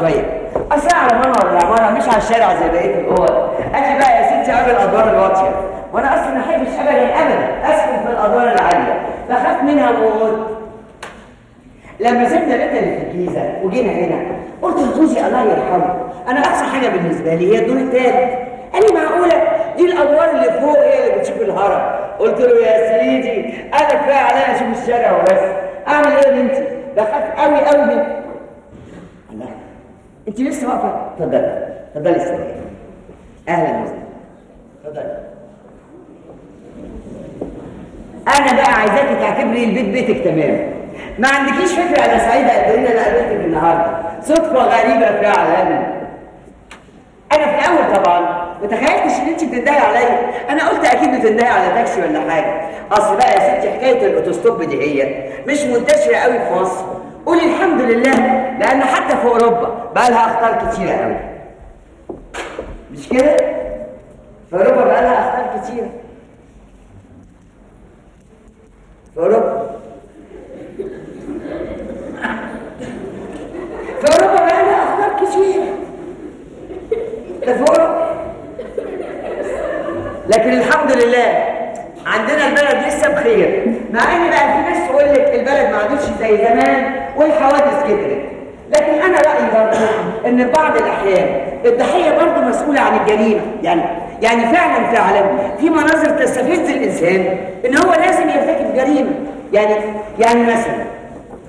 شوية. أصل أنا على منور العمارة مش على الشارع زي بقية الأوض. أجي بقى يا ستي أقابل الأدوار الواطية وأنا أصلا ما أحبش أبدا أبدا أسكن في الأدوار العالية. بخاف منها موت. لما سيبنا بيتنا اللي في الجيزة وجينا هنا قلت لجوزي الله يرحمه أنا أقصى حاجة بالنسبة لي هي الدور التالت قال لي معقولة دي الأدوار اللي فوق هي اللي بتشوف الهرم قلت له يا سيدي أنا كفاية عليا أشوف الشارع وبس أعمل إيه يا بنتي؟ بخاف قوي قوي من الله انت لسه واقفه اتفضلي اتفضلي استريحي أهلا وسهلا اتفضلي أنا بقى عايزاكي تعتبري البيت بيتك تمام. ما عندكيش فكرة أنا سعيده قد إيه أنا قابلتك النهارده. صدفة غريبة فعلا. أنا في الأول طبعا ما تخيلتش إن انت بتندهي عليا. أنا قلت أكيد بتندهي على تاكسي ولا حاجة. أصل بقى يا ستي حكاية الأوتوستوب دي هي مش منتشرة قوي في مصر. قولي الحمد لله لأن حتى في أوروبا بقى لها أخطار كتيرة قوي. مش كده؟ في أوروبا بقى لها أخطار كتيرة. في أوروبا. في أوروبا بقى لها أخطار كتيرة. ده في أوروبا. لكن الحمد لله عندنا البلد لسه بخير. مع إن بقى في ناس تقول لك البلد ما عادتش زي زمان. والحوادث كترت. لكن أنا رأيي برضه إن بعض الأحيان الضحية برضه مسؤولة عن الجريمه يعني يعني فعلا فعلا في مناظر تستفز الإنسان إن هو لازم يرتكب جريمة. يعني يعني مثلا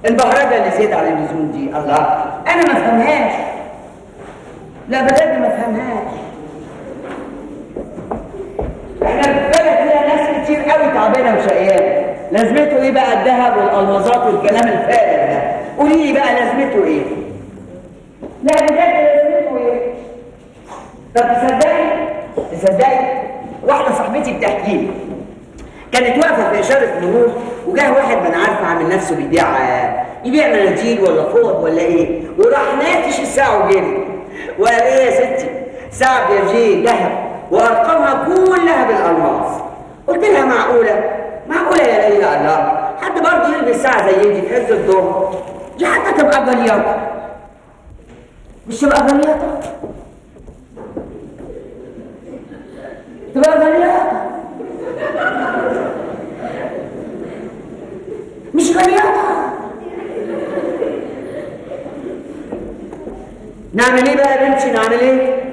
البهرجة اللي زيت على اللزوم دي الله أنا ما أفهمهاش. لا بجد ما أفهمهاش. إحنا في بلد فيها ناس كتير قوي تعبانة وشقيانة. لازمته إيه بقى؟ الذهب والالمازات والكلام الفارغ ده. قولي لي بقى لازمته إيه؟ لا بجد لازمته إيه؟ طب تصدقي تصدقي واحدة صاحبتي بتحكي لي. كانت واقفة في إشارة مرور وجاه واحد ما أنا عارفة عامل نفسه بيبيع يبيع مناديل ولا فوط ولا إيه وراح ناتش الساعة وجري. وقال إيه يا ستي؟ ساعة بيرجيه ذهب وأرقامها كلها بالألماس. قلت لها معقولة؟ معقولة يا ليلى الله. حد برضه يلبس ساعة زي دي في عز الظهر تبقى جلياطه مش جلياطه تبقى جلياطه مش جلياطه نعمل إيه بقى بنتي؟ نعمل إيه؟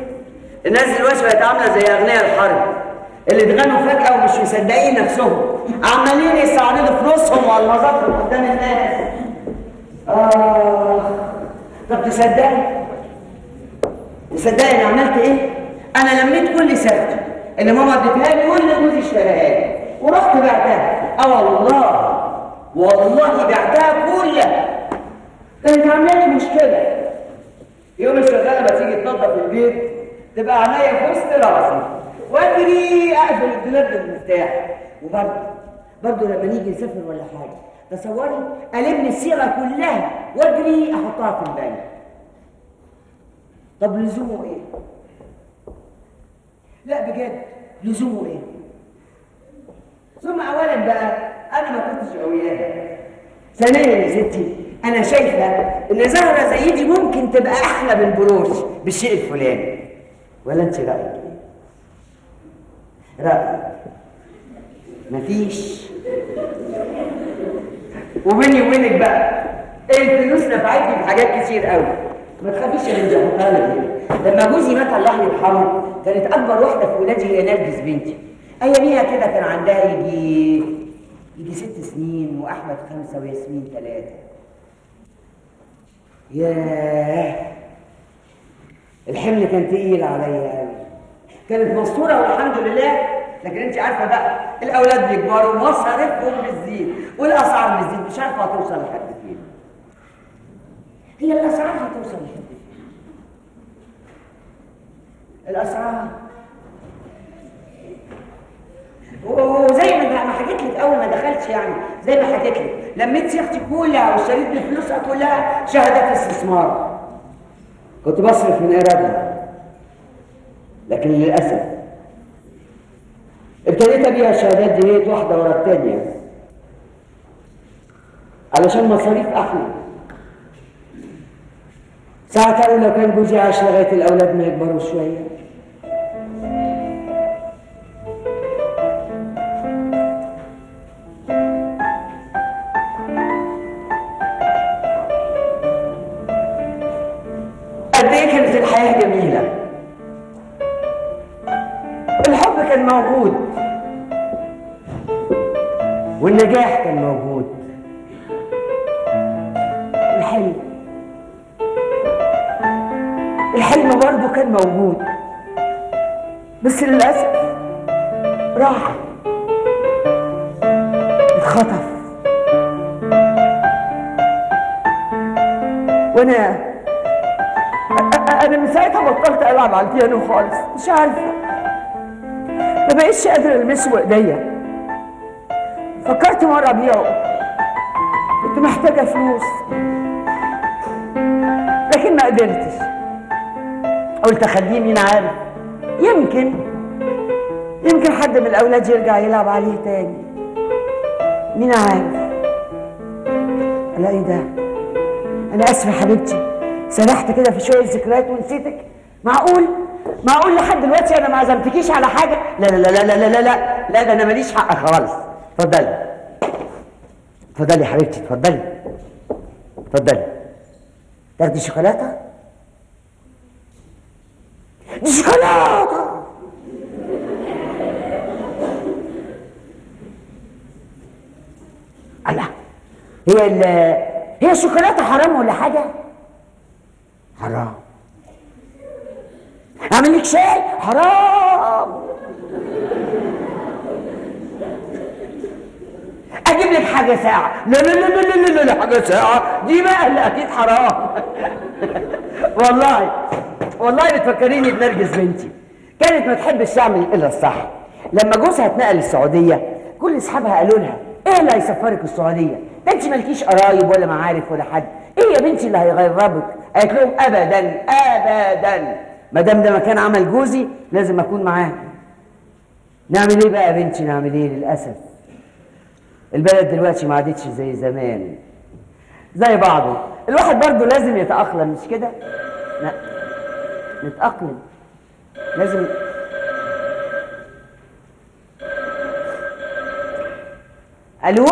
الناس دلوقتي بقت عاملة زي أغنياء الحرب. اللي اتغنوا فجأة ومش مصدقين نفسهم. عمالين يستعرضوا فلوسهم والمظاهر قدام الناس. آه طب تصدقي تصدقي أنا عملت إيه؟ أنا لميت كل سبت اللي ماما اديتها لي واللي جوزي اشتراها لي ورحت بعتها آه والله والله بعتها كلها. كانت عاملة لي مشكلة. يوم الشغالة ما تيجي تنظف البيت تبقى عينيا في وسط راسي. وأجري أقفل الدولاب بالمفتاح وبرضه برضه لما نيجي نسافر ولا حاجة. تصوري؟ ألم الصيغه كلها واجري احطها في البنك طب لزومه إيه؟ لا بجد. لزومه إيه؟ ثم اولا بقى أنا ما كنتش قوياها ثانيا يا ستي أنا شايفة إن زهرة زي دي ممكن تبقى أحلى من بروش بالشيء الفلاني. ولا أنت رأيك إيه؟ رأيك؟ مفيش. وبيني وبينك بقى؟ الفلوس نفعتني حاجات كتير قوي. ما تخافيش يا بنتي احطها لك لما جوزي مات الله يرحمه كانت أكبر واحدة في ولادي هي نرجس بنتي. اياميها كده كان عندها يجي يجي ست سنين وأحمد خمسة وياسمين ثلاثة ياه! الحمل كان تقيل عليا قوي. كانت مستورة والحمد لله لكن انت عارفة بقى الأولاد بيكبروا مصاريفهم بتزيد والأسعار بتزيد مش عارفة هتوصل لحد فين. هي الأسعار هتوصل لحد فين؟ الأسعار. وزي ما حكيت لك أول ما دخلت يعني زي ما حكيت لك لميت صيغتي كلها واشتريت بفلوسها كلها شهادات استثمار. كنت بصرف من إيرادها. لكن للأسف ابتديت أبيع الشهادات دي واحدة ورا الثانية علشان مصاريف أحلى. ساعة أقول لو كان جوزي عاش لغاية الأولاد ما يكبروا شوية. قد إيه كانت الحياة جميلة؟ كان موجود. والنجاح كان موجود. الحلم. الحلم برضه كان موجود. بس للأسف راح. اتخطف. وأنا أنا من ساعتها بطلت ألعب على البيانو خالص. مش عارفة. ما بقتش قادره ألمسه بإيديا. فكرت مرة ابيعه كنت محتاجة فلوس. لكن ما قدرتش. قلت أخليه مين عارف. يمكن. يمكن حد من الأولاد يرجع يلعب عليه تاني. مين عارف. لا إيه ده؟ أنا آسفة حبيبتي. سرحت كده في شوية ذكريات ونسيتك. معقول؟ معقول لحد دلوقتي أنا ما عزمتكيش على حاجة. لا لا لا لا لا لا لا لا, لا ده أنا ماليش حق خالص. اتفضلي. اتفضلي يا حبيبتي اتفضلي. اتفضلي. تاخدي شوكولاتة؟ دي شوكولاتة! الله. هي ال هي الشوكولاته حرام ولا حاجة؟ حرام. لك شاي؟ حرام. أجيب لك حاجة ساعة. لا لا لا لا لا لا, لا حاجة ساعة. دي بقى اللي أكيد حرام. والله والله بتفكريني بنرجس بنتي. كانت ما تحبش تعمل إلا الصح. لما جوزها اتنقل السعودية كل أصحابها قالوا لها إيه اللي هيسفرك السعودية؟ ده انت مالكيش قرايب ولا معارف ولا حد. إيه يا بنتي اللي هيغربك؟ قالت لهم ابدا ابدا. ما دام ده مكان عمل جوزي لازم أكون معاه. نعمل إيه بقى يا بنتي؟ نعمل إيه للأسف؟ البلد دلوقتي ما عادتش زي زمان. زي بعضه. الواحد برضه لازم يتأقلم مش كده؟ لا. نتأقلم. لازم. ألو؟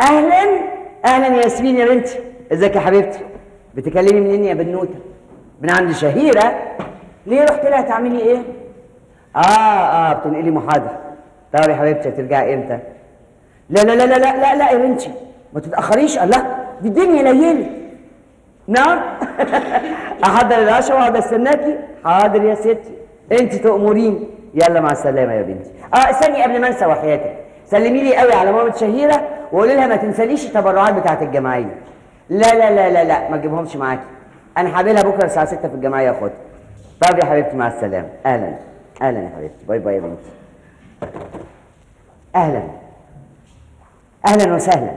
أهلا؟ أهلا يا ياسمين يا بنتي. إزيك يا حبيبتي؟ بتكلمي منين يا بنوتة؟ من عند شهيرة؟ ليه رحت لها تعملي إيه؟ آه آه بتنقلي محاضرة. طب يا حبيبتي هترجعي إمتى؟ لا لا لا لا لا لا, لا يا بنتي. ما تتأخريش الله. دي الدنيا ليلت نعم. أحضر العشاء وأقعد أستناكي. حاضر يا ستي. انت تأمريني. يلا مع السلامة يا بنتي. آه استني قبل ما أنسى وحياتك. سلمي لي قوي على ماما شهيرة وقولي لها ما تنساليش التبرعات بتاعت الجمعيه لا لا لا لا لا ما تجيبهمش معاكي. أنا هقابلها بكرة الساعة 6 في الجمعيه اخدها طب يا حبيبتي مع السلامة. أهلا. أهلا يا حبيبتي. bye bye يا بنتي. أهلا. أهلا وسهلا.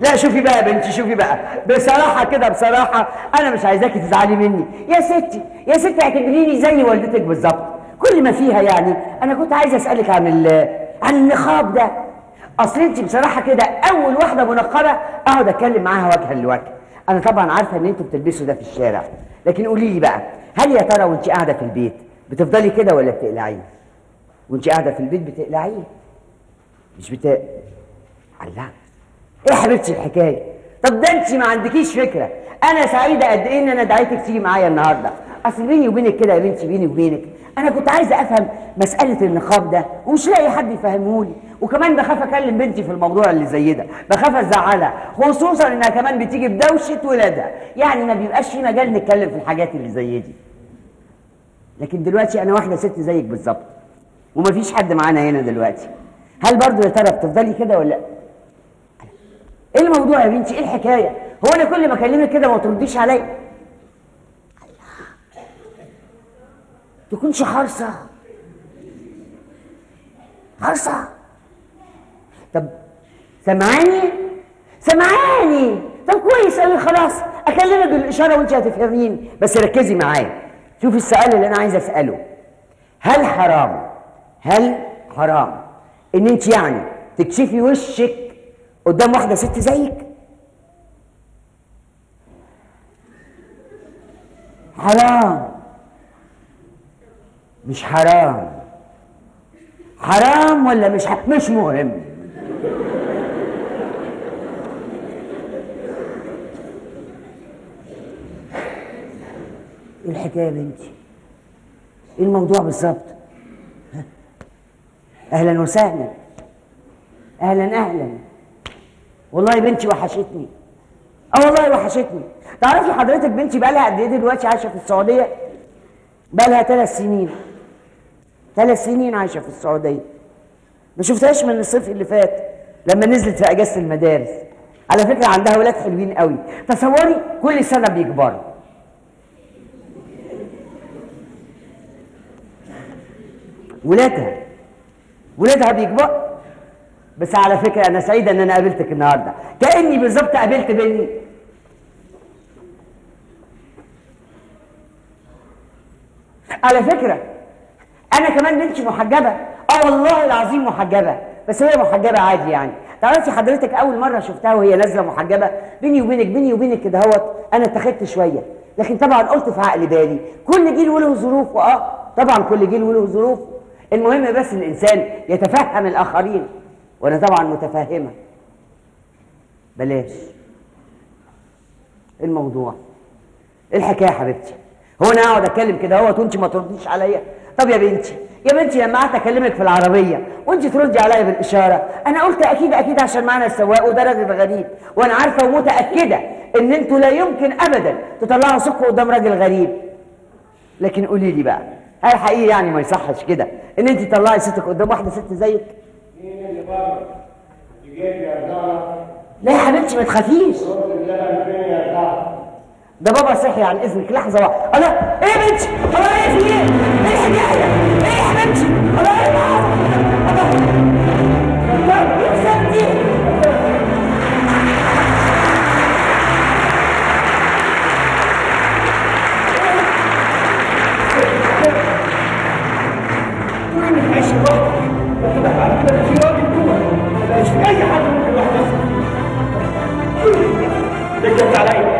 لا شوفي بقى يا بنتي شوفي بقى. بصراحة كده بصراحة أنا مش عايزاكي تزعلي مني. يا ستي يا ستي اعتبريني زي والدتك بالظبط. كل ما فيها يعني أنا كنت عايزه أسألك عن عن النقاب ده. أصل انت بصراحة كده أول واحدة منقبة أقعد أتكلم معاها وجها لوجه. أنا طبعا عارفة إن أنتوا بتلبسوا ده في الشارع. لكن قولي لي بقى هل يا ترى وانت قاعدة في البيت بتفضلي كده ولا بتقلعيه؟ وانت قاعدة في البيت بتقلعيه؟ مش بت الله. إيه حبيبتي الحكاية؟ طب ده انت ما عندكيش فكرة. أنا سعيدة قد إيه إن أنا دعيتك تيجي معايا النهارده. أصل بيني وبينك كده يا بنتي بيني وبينك. أنا كنت عايزة أفهم مسألة النقاب ده ومش لاقي حد يفهمهولي. وكمان بخاف أكلم بنتي في الموضوع اللي زي ده بخاف أزعلها خصوصا إنها كمان بتيجي بدوشة ولادها. يعني ما بيبقاش في مجال نتكلم في الحاجات اللي زي دي. لكن دلوقتي أنا واحدة ست زيك بالظبط ومفيش حد معانا هنا دلوقتي. هل برضو يا ترى بتفضلي كده ولا إيه الموضوع يا بنتي؟ إيه الحكاية؟ هو أنا كل ما أكلمك كده ما ترديش عليا. تكونش حرصة. حرصة. طب سمعاني سمعاني طب كويس قوي خلاص أكلمك بالإشارة وأنت هتفهميني بس ركزي معايا. شوفي السؤال اللي أنا عايز أسأله. هل حرام؟ هل حرام إن أنت يعني تكشفي وشك قدام واحدة ست زيك؟ حرام. مش حرام. حرام ولا مش ح... مش مهم. إيه الحكاية يا بنتي؟ إيه الموضوع بالظبط؟ أهلا وسهلا. أهلا أهلا. والله بنتي وحشتني. آه والله وحشتني. تعرفي حضرتك بنتي بقى لها قد إيه دلوقتي عايشة في السعودية؟ بقى لها ثلاث سنين. ثلاث سنين عايشة في السعودية. ما شفتهاش من الصيف اللي فات لما نزلت في أجازة المدارس. على فكرة عندها ولاد حلوين قوي. تصوري كل سنة بيكبروا. ولادها. ولادها بيكبر. بس على فكرة أنا سعيدة إن أنا قابلتك النهارده. كأني بالظبط قابلت بني. على فكرة أنا كمان بنتي محجبه. آه والله العظيم محجبه. بس هي محجبه عادي يعني. تعرفي حضرتك اول مره شفتها وهي نازله محجبه. بيني وبينك بيني وبينك كده اهوت أنا اتخذت شوية. لكن طبعا قلت في عقل بالي كل جيل وله ظروفه. آه طبعا كل جيل وله ظروفه. المهم بس الإنسان يتفهم الآخرين وأنا طبعا متفهمة. بلاش. الموضوع. إيه الحكاية يا حبيبتي. هو أنا أقعد أتكلم كده اهوت وأنت ما ترديش عليا. طب يا بنتي يا بنتي لما قعدت أكلمك في العربية وانت تردي عليا بالإشارة أنا قلت أكيد أكيد عشان معنا السواق وده راجل غريب وأنا عارفة ومتأكدة إن أنتوا لا يمكن ابدا تطلعوا صدق قدام راجل غريب لكن قولي لي بقى هل حقيقي يعني ما يصحش كده إن انت تطلعي صوتك قدام واحدة ست زيك مين اللي بره؟ يا لا يا حبيبتي ما تخافيش ده بابا صحي عن إذنك. لحظة واحدة. الله إيه يا بنتي الله إيه؟ في إيه إيه الحكاية إيه يا حبيبتي الله إيه اللي حصل؟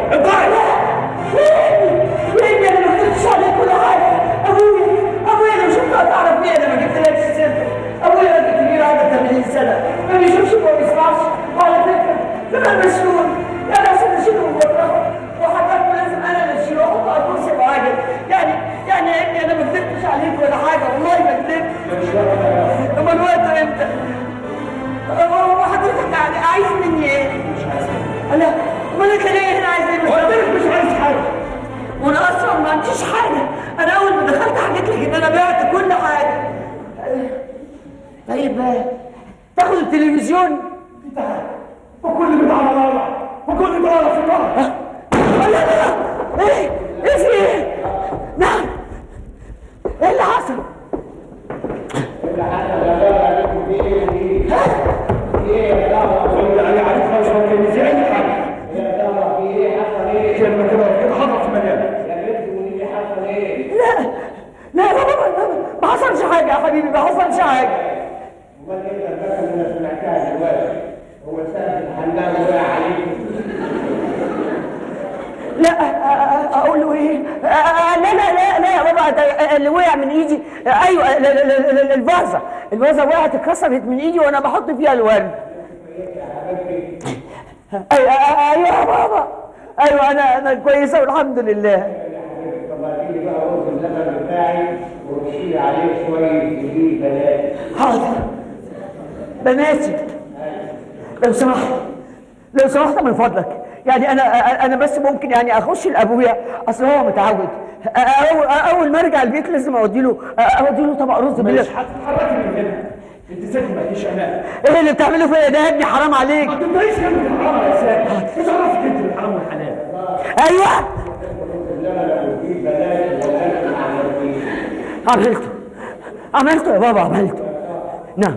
كمان مسؤول يعني عشان اشيله من بره وحضرتك لازم أنا اللي اشيله واحطه على الكرسي معايا يعني يعني يا ابني أنا ما كذبتش عليك ولا حاجة والله ما كذبت امال الوقت إمتى؟ هو حضرتك يعني عايز مني إيه؟ مش عايز لا امال انت ليه هنا عايز إيه؟ لك مش عايز حاجة وأنا أصلا ما عنديش حاجة أنا اول ما دخلت حكيت لك ان أنا بعت كل حاجة طيب تاخد التلفزيون تعال وكل بتاع مرارة وكل في النار لا لا لا إيه؟ إيه في إيه؟ نعم. إيه اللي حصل؟ اللي حصل يا إيه إيه في إيه حصل إيه؟ كده حصل حصل إيه؟ ما حصلش حاجة يا حبيبي ما حصلش حاجة. امال انت البكا اللي سمعتها دلوقتي هو سقف الحمام وقع عليك لا أقول له إيه؟ لا لا لا لا يا بابا اللي وقع من إيدي. أيوه ال- ال- ال- ال- الفازة. الفازة وقعت اتكسرت من إيدي وأنا بحط فيها الورد. أيوه يا بابا. أيوه أنا أنا كويسة والحمد لله. عليه حاضر. بناتي. لو سمحت لو سمحت من فضلك. يعني أنا أنا بس ممكن يعني أخش لأبويا. أصل هو متعود. اول اول ما ارجع البيت لازم أودي له أودي له طبق رز مش بال هتتحركي من هنا. انت ست مالكيش أمان. إيه اللي بتعمله فيا ده يا ابني؟ حرام عليك. ما تبقاش جنب الحرام يا سيد إيش عرفك انت بالحرام والحلال أيوه. عملته. عملته يا بابا عملته. نعم.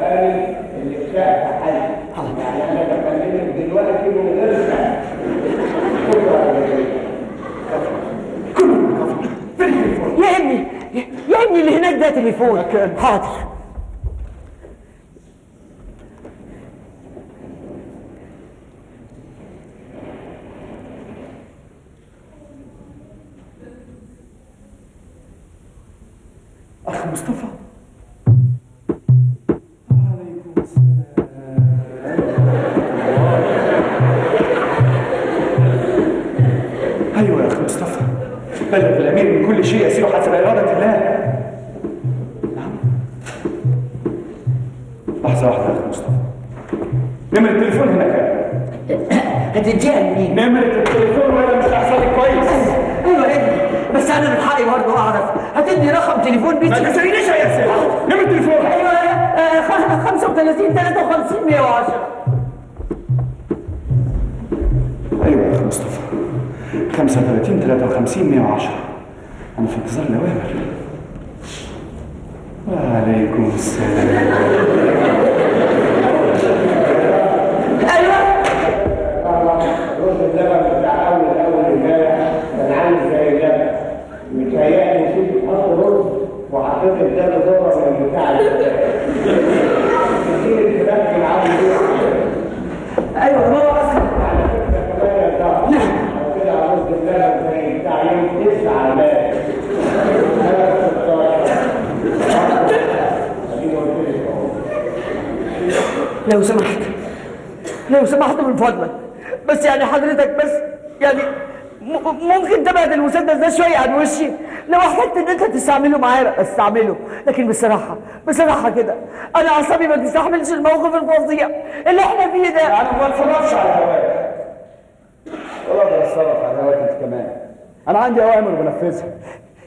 غير شك يا ابني يا ابني اللي هناك ده تليفون. حاضر. معايا استعمله لكن بصراحة بصراحة كده أنا أعصابي ما تستحملش الموقف الفظيع اللي إحنا فيه ده. أنا ما بتصرفش على هواك ولا اتصرف على هواك انت كمان. أنا عندي أوامر بنفذها.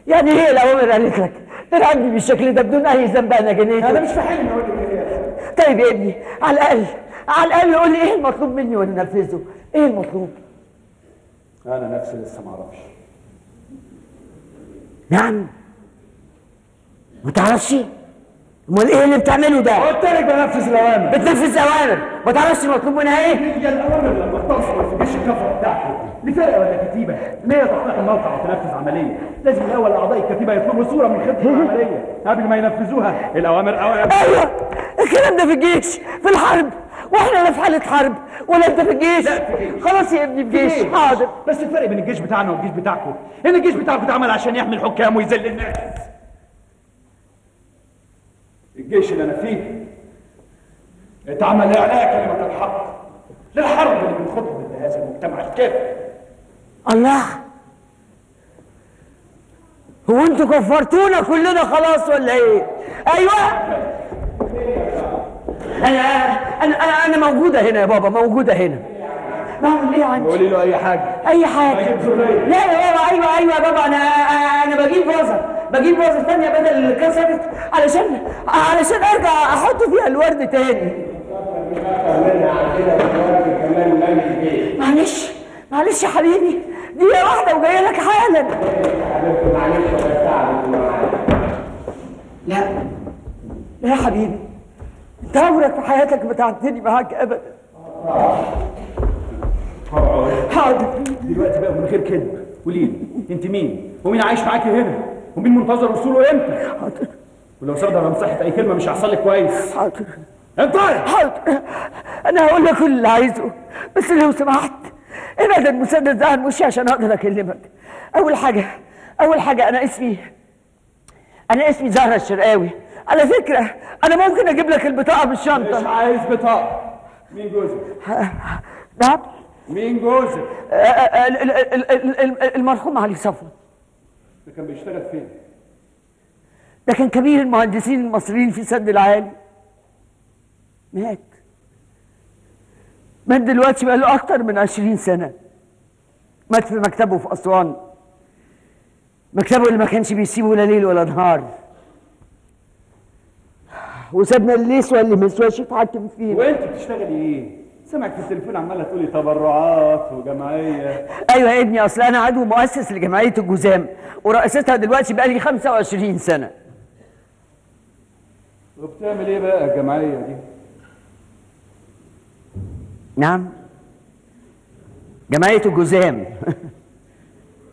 يعني هي الأوامر قالت لك؟ تلعبني بالشكل ده بدون أي ذنب أنا جنيته. أنا مش فاهم أقول لك إيه. أخي. طيب يا ابني على الأقل على الأقل قول لي إيه المطلوب مني وأنا انفذه إيه المطلوب؟ أنا نفسي لسه ما أعرفش. نعم. ما تعرفش امال إيه اللي بتعمله ده؟ قلت لك بنفذ الاوامر بتنفذ اوامر ما تعرفش المطلوب منها إيه؟ هي الأوامر لما بتوصل في جيش الكفر بتاعته لفرقه ولا كتيبة؟ ان هي تقتحم الموقع وتنفذ عملية. لازم الأول أعضاء الكتيبة يطلبوا صورة من خطه العملية. قبل ما ينفذوها. الأوامر اوامر أيوه. الكلام ده في الجيش في الحرب. وإحنا لا في حالة حرب ولا أنت في الجيش. خلاص يا ابني في جيش حاضر. بس الفرق بين الجيش بتاعنا والجيش بتاعكم. إن الجيش بتاعكم اتعمل عشان يحمي الحكام ويذل الناس. الجيش اللي أنا فيه. اتعمل لاعلاء كلمة الحق. للحرب اللي بنخوضها ضد هذا المجتمع الكافر. الله! هو أنتوا كفرتونا كلنا خلاص ولا إيه؟ أيوه! أنا أنا أنا, أنا موجودة هنا يا بابا موجودة هنا. بعمل إيه عندي قولي له أي حاجة. أي حاجة؟ زرية. لا يا بابا أيوه أيوه يا بابا أنا أنا بجيب فازه بجيب فازه ثانية بدل اللي كسرت علشان علشان أرجع أحط فيها الورد تاني. معلش معلش يا حبيبي. دقيقه واحدة وجاية لك حالا. لا. لا يا حبيبي. انت عمرك في حياتك ما تعبتني معاك ابدا. حاضر. دلوقتي بقى من غير كذب. قولي لي أنت مين؟ ومين عايش معاكي هنا؟ ومين منتظر وصوله إمتى؟ حاضر. ولو صدر على مساحة أي كلمة مش هيحصل لك كويس. حاضر. انت حاضر. أنا هقول لك كل اللي عايزه. بس لو سمحت ابعد المسدس ده عن وشي عشان أقدر أكلمك. أول حاجة أول حاجة أنا اسمي أنا اسمي زهرة الشرقاوي. على فكرة أنا ممكن أجيب لك البطاقة مش بالشنطه عايز بطاقة. مين جوزك؟ نعم. مين جوزك؟ ال- ال- ال- المرحوم علي صفوت ده كان بيشتغل فين؟ ده كان كبير المهندسين المصريين في سد العالي. مات. مات دلوقتي بقى له أكتر من عشرين سنة. مات في مكتبه في أسوان. مكتبه اللي ما كانش بيسيبه لا ليل ولا نهار. وسابنا الليس واللي مسواش يتحكم فينا. وانت بتشتغلي إيه؟ سمعك في التليفون عمالة تقولي تبرعات وجمعية. أيوه يا ابني أصل أنا عضو مؤسس لجمعية الجزام ورئيستها دلوقتي بقالي 25 سنة. وبتعمل إيه بقى الجمعية دي؟ نعم. جمعية الجزام.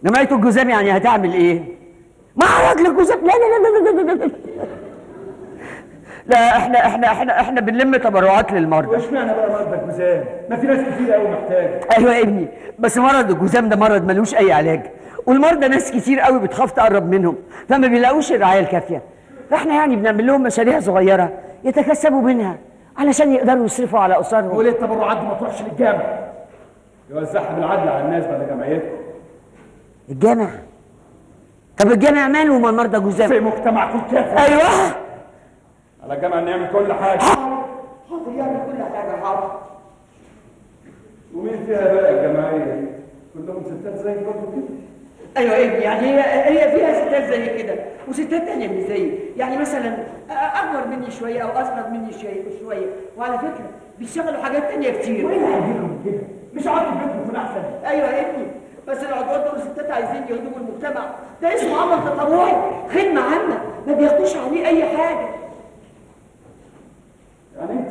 جمعية الجزام يعني هتعمل إيه؟ معرض للجزام لا لا لا لا لا لا لا. لا إحنا إحنا إحنا إحنا بنلم تبرعات للمرضى. واشمعنى بقى مرضى الجزام؟ ما في ناس كتير قوي محتاجة. أيوه يا ابني بس مرض الجزام ده مرض ملوش اي علاج. والمرضى ناس كتير قوي بتخاف تقرب منهم فما بيلاقوش الرعاية الكافية. فاحنا يعني بنعمل لهم مشاريع صغيرة يتكسبوا منها علشان يقدروا يصرفوا على أسرهم. وليه التبرعات دي ما تروحش للجامع؟ يوزعها بالعدل على الناس بدل جمعيتكم الجامع؟ طب الجامع ماله وما مرضى في جزام مجتمعكم كافر. أيوه. على الجامع نعمل كل حاجة. حاضر يعمل كل حاجة حاضر. ومين فيها بقى الجمعيه دي؟ كلهم ستات زي برضه كده؟ أيوه ابني يعني هي هي فيها ستات زي كده وستات تانية مش زيي. يعني مثلا أكبر مني شوية أو أصغر مني شوية وعلى فكرة بيشتغلوا حاجات تانية كتير. وإيه اللي كده؟ مش قعدت في بيتكم يكون احسن أيوه يا ابني. بس العضوات دول الستات عايزين يخدموا المجتمع. ده اسمه عمل تطوعي خدمة عامة. ما بياخدوش عليه أي حاجة. يعني انت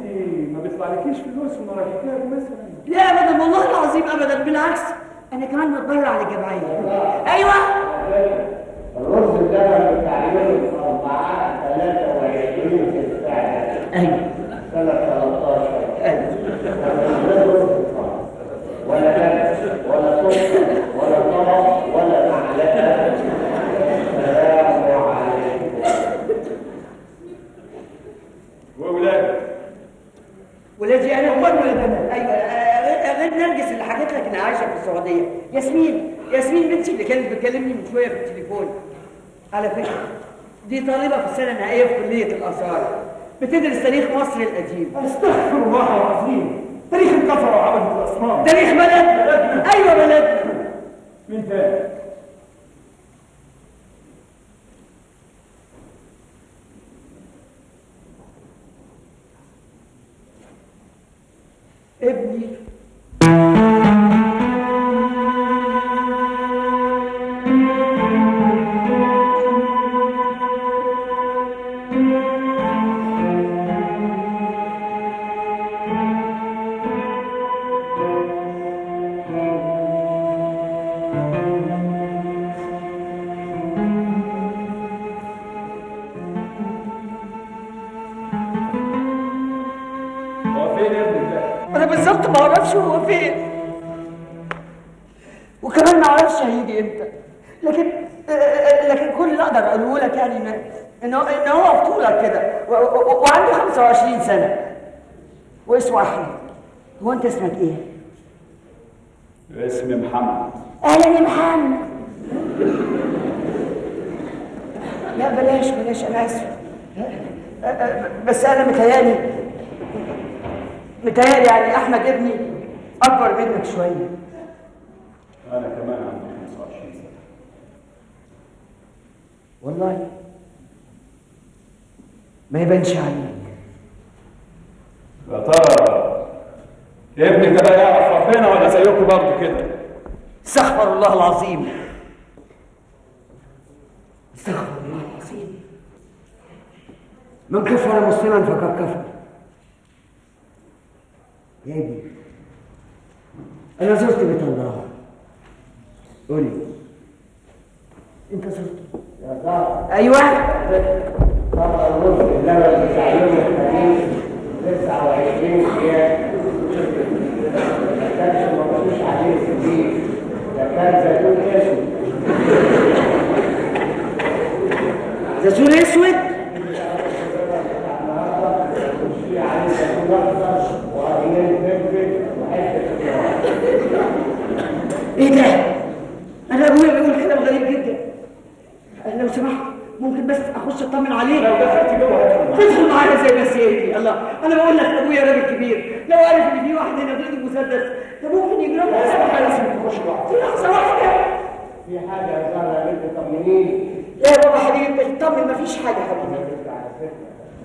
ما بيطلعلكيش فلوس من ورا الحكاية دي مثلا. لا ابدا والله العظيم ابدا بالعكس أنا كمان بتبرع للجمعيه أيوه. الرز بتاع يوم 4 23 في الساعة. أيوه. سنة 13 أيوه. لا رز خالص. ولا ولا سكر ولا طبق ولا معلقة السلام عليكم واولادك ولادي أنا ولاد أنا. أيوه غير نرجس اللي حكيت لك انها عايشة في السعودية. ياسمين ياسمين بنتي اللي كانت بتكلمني من شوية في التليفون. على فكرة دي طالبة في السنة النهائيه في كلية الآثار. بتدرس تاريخ مصر القديم. أستغفر الله العظيم. تاريخ الكفره وعبده الاصنام تاريخ بلدنا. أيوه بلدنا. مين تاني؟ É bonito. أنا بالظبط ما أعرفش هو فين. وكمان ما أعرفش هيجي إمتى. لكن آه، آه، لكن كل اللي أقدر أقوله لك يعني إن إن هو إن هو في طولك كده وعنده 25 سنة. واسمه أحمد. هو أنت اسمك إيه؟ اسمي محمد. أهلا يا محمد. لا بلاش بلاش أنا آسف. بس أنا متهيألي متهيألي يعني أحمد ابني أكبر منك شوية. أنا كمان عندي 25 سنة. والله. ما يبانش عليك. يا ترى ابنك ده يعرف ربنا ولا زيكم برضه كده؟ استغفر الله العظيم. استغفر الله العظيم. من كفر مسلما فقد كفر. يجي. أنا زرت بيت الله. قولي. أنت زرت. أيوه. طبعا النص ما كانش عليه سنين ده كان زيتون أسود زيتون أسود؟ إيه ده؟ أنا أبويا بيقول كلام غريب جدا. لو سمحت ممكن بس أخش أطمن عليه لو دخلت جوه. تدخل معانا زي ما سيدي. الله أنا بقول لك أبويا راجل كبير. لو عرف إن في واحد هنا بيد مسدس ده ممكن يجرى له. اسمح لازم تخش في لحظة واحدة. في حاجة يا زهره يا بنت طمنيني. يا بابا حبيبي اطمن مفيش حاجة حبيبي.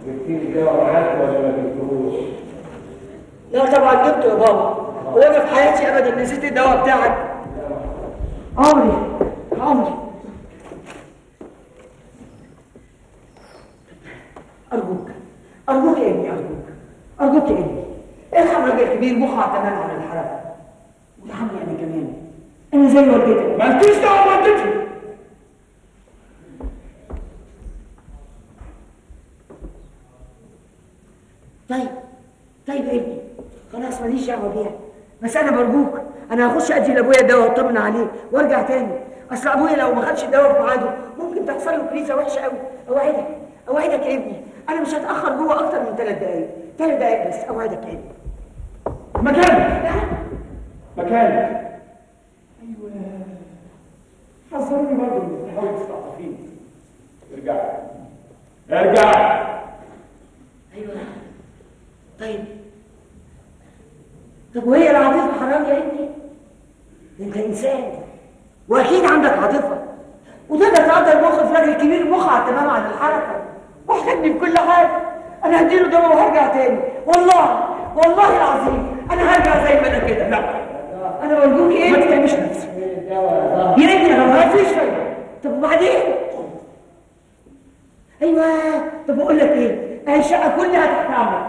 جبتي لي جوه معاك ولا ما جبتهوش؟ لا طبعا جبته يا بابا. هو أنا في حياتي ابدا نسيت الدواء بتاعك. عمري عمري. أرجوك أرجوك يا ابني أرجوك. أرجوك يا ابني. ارحم راجل كبير مخع تمام على الحركه وارحمني أنا كمان. أنا زي والدتك مالكيش دعوة بوالدتي طيب طيب يا ابني. خلاص ماليش دعوة بيها. بس أنا برجوك. أنا هخش أدي لأبويا الدواء وأطمن عليه وأرجع تاني. أصل أبويا لو ما خدش الدواء في ميعاده ممكن تحصل له كريزه وحشة قوي أوعدك أوعدك يا ابني. أنا مش هتأخر جوه أكتر من ثلاث دقايق. ثلاث دقايق بس. أوعدك يا ابني. مكانك. مكانك. أيوه. حذروني برضه انك تحاول تستعطفيني ارجعي ارجعي أيوه. طيب. طب وهي العاطفه حرام يا ابني انت انسان. واكيد عندك عاطفة. وتقدر تقدر مخ في راجل كبير مخ على التمام عن الحركة. واحتاجني بكل حاجة. أنا هديله دواء وهرجع تاني. والله والله العظيم أنا هرجع زي ما أنا كده. لا. أنا برجوك إيه؟ ما تتعبيش نفسك. يا ابني أنا ما فيش فايده طب وبعدين؟ أيوه. طب أقول لك إيه الشقة كلها تحت امرك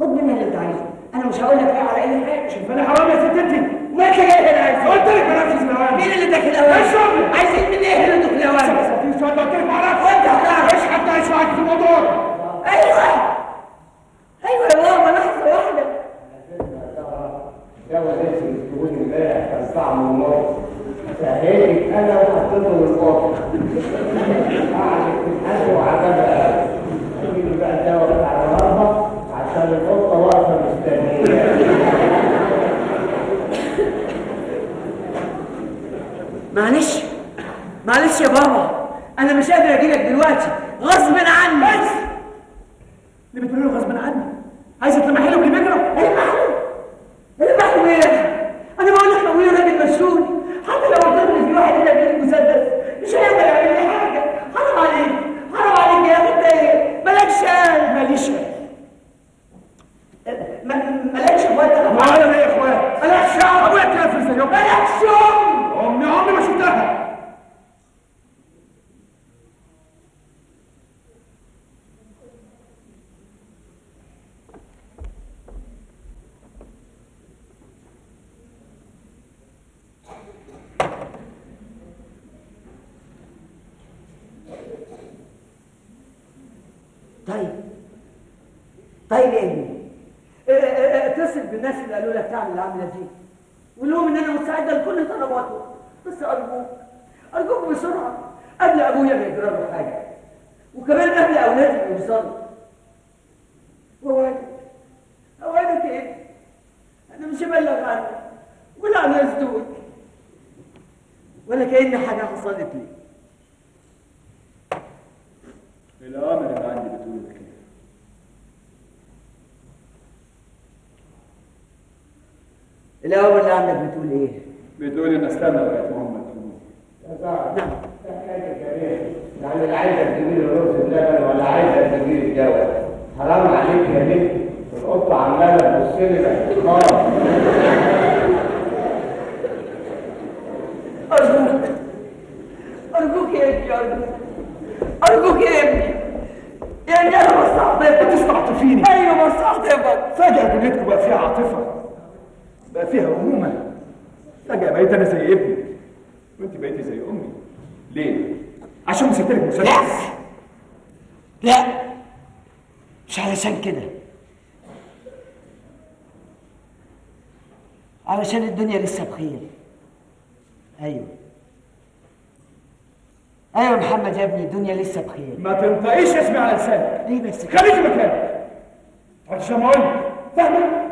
خد منها اللي أنت عايزه. أنا مش هقول لك إيه على أي حاجة. شوف أنا حرام يا ست أنت. ما أنت جاي هنا عايز. قلت لك بنفذ الاوامر مين اللي داخل الاوان الشغل. عايزين من إيه اللي داخل الاوان في سؤال قلت لك معرفش وأنت هتعرف. إيش حتى إيش معاك في الموضوع. أيوه. أيوه يا ماما لحظة واحدة. الجو ده تقول امبارح كان طعمه النار سهلت أنا وحطيته للقاطع قعدت تتحاسب وعجبها تجيب بقى الدواء بتاع النهارده عشان القطه واقفه مستنيه معلش معلش يا بابا أنا مش قادر أجي لك دلوقتي. غصب عني. بس. اللي بتقول له غصب عني. عايزه تلمحي له بالبكره المحلو المحلو إيه أنا بقول لك ابويا راجل مسؤول حتى لو قلت له في واحد هنا بيجيب مسدس مش هيقدر يعمل لي حاجة حرام عليك حرام عليك يا أخي انت إيه مالكش قلب ماليش ما- مالكش اخوات ولا ليا اخوات مالكش شعب ابويا كافر زي امي مالكش ام امي عمري ما شفتها طيب طيب يا ابني آه، آه، آه، اتصل لك تعمل العمله دي وقول لهم ان أنا مستعده لكل طلباتهم بس ارجوك ارجوك بسرعة قبل ابويا ما يجرى له حاجة وكمان قبل اولادي ما يوصلوا ووعدك اوعدك إيه أنا مش هبلغ عنك ولا عن الناس دول ولا كأن حاجة حصلت لي الامر اللي عندي بتقول لك كده الأول اللي عندك بتقول إيه؟ بتقول أن استنى هم يطلبوني نعم يعني اللي عايزه تجيبي له رز بلبن ولا عايزه تجيبي الدواء حرام عليك يا بنت القطه عماله تبص لي باحتقار أرجوك أرجوك يا ابني أرجوك أرجوك يا ابني يعني أنا بستعطفك بتستعطفيني أيوه بستعطفك فجأة دنيتكم بقى فيها عاطفة بقى فيها أمومة فجأة بقيت أنا زي ابني وأنت بقيتي زي أمي ليه؟ عشان مسكت لك مسدس لا لا مش علشان كده علشان الدنيا لسه بخير أيوه يا محمد يا ابني الدنيا لسه بخير ما تنطقيش اسمي على لسانك ليه بس كده؟ خليكي مكانك عشان ما فاهمة؟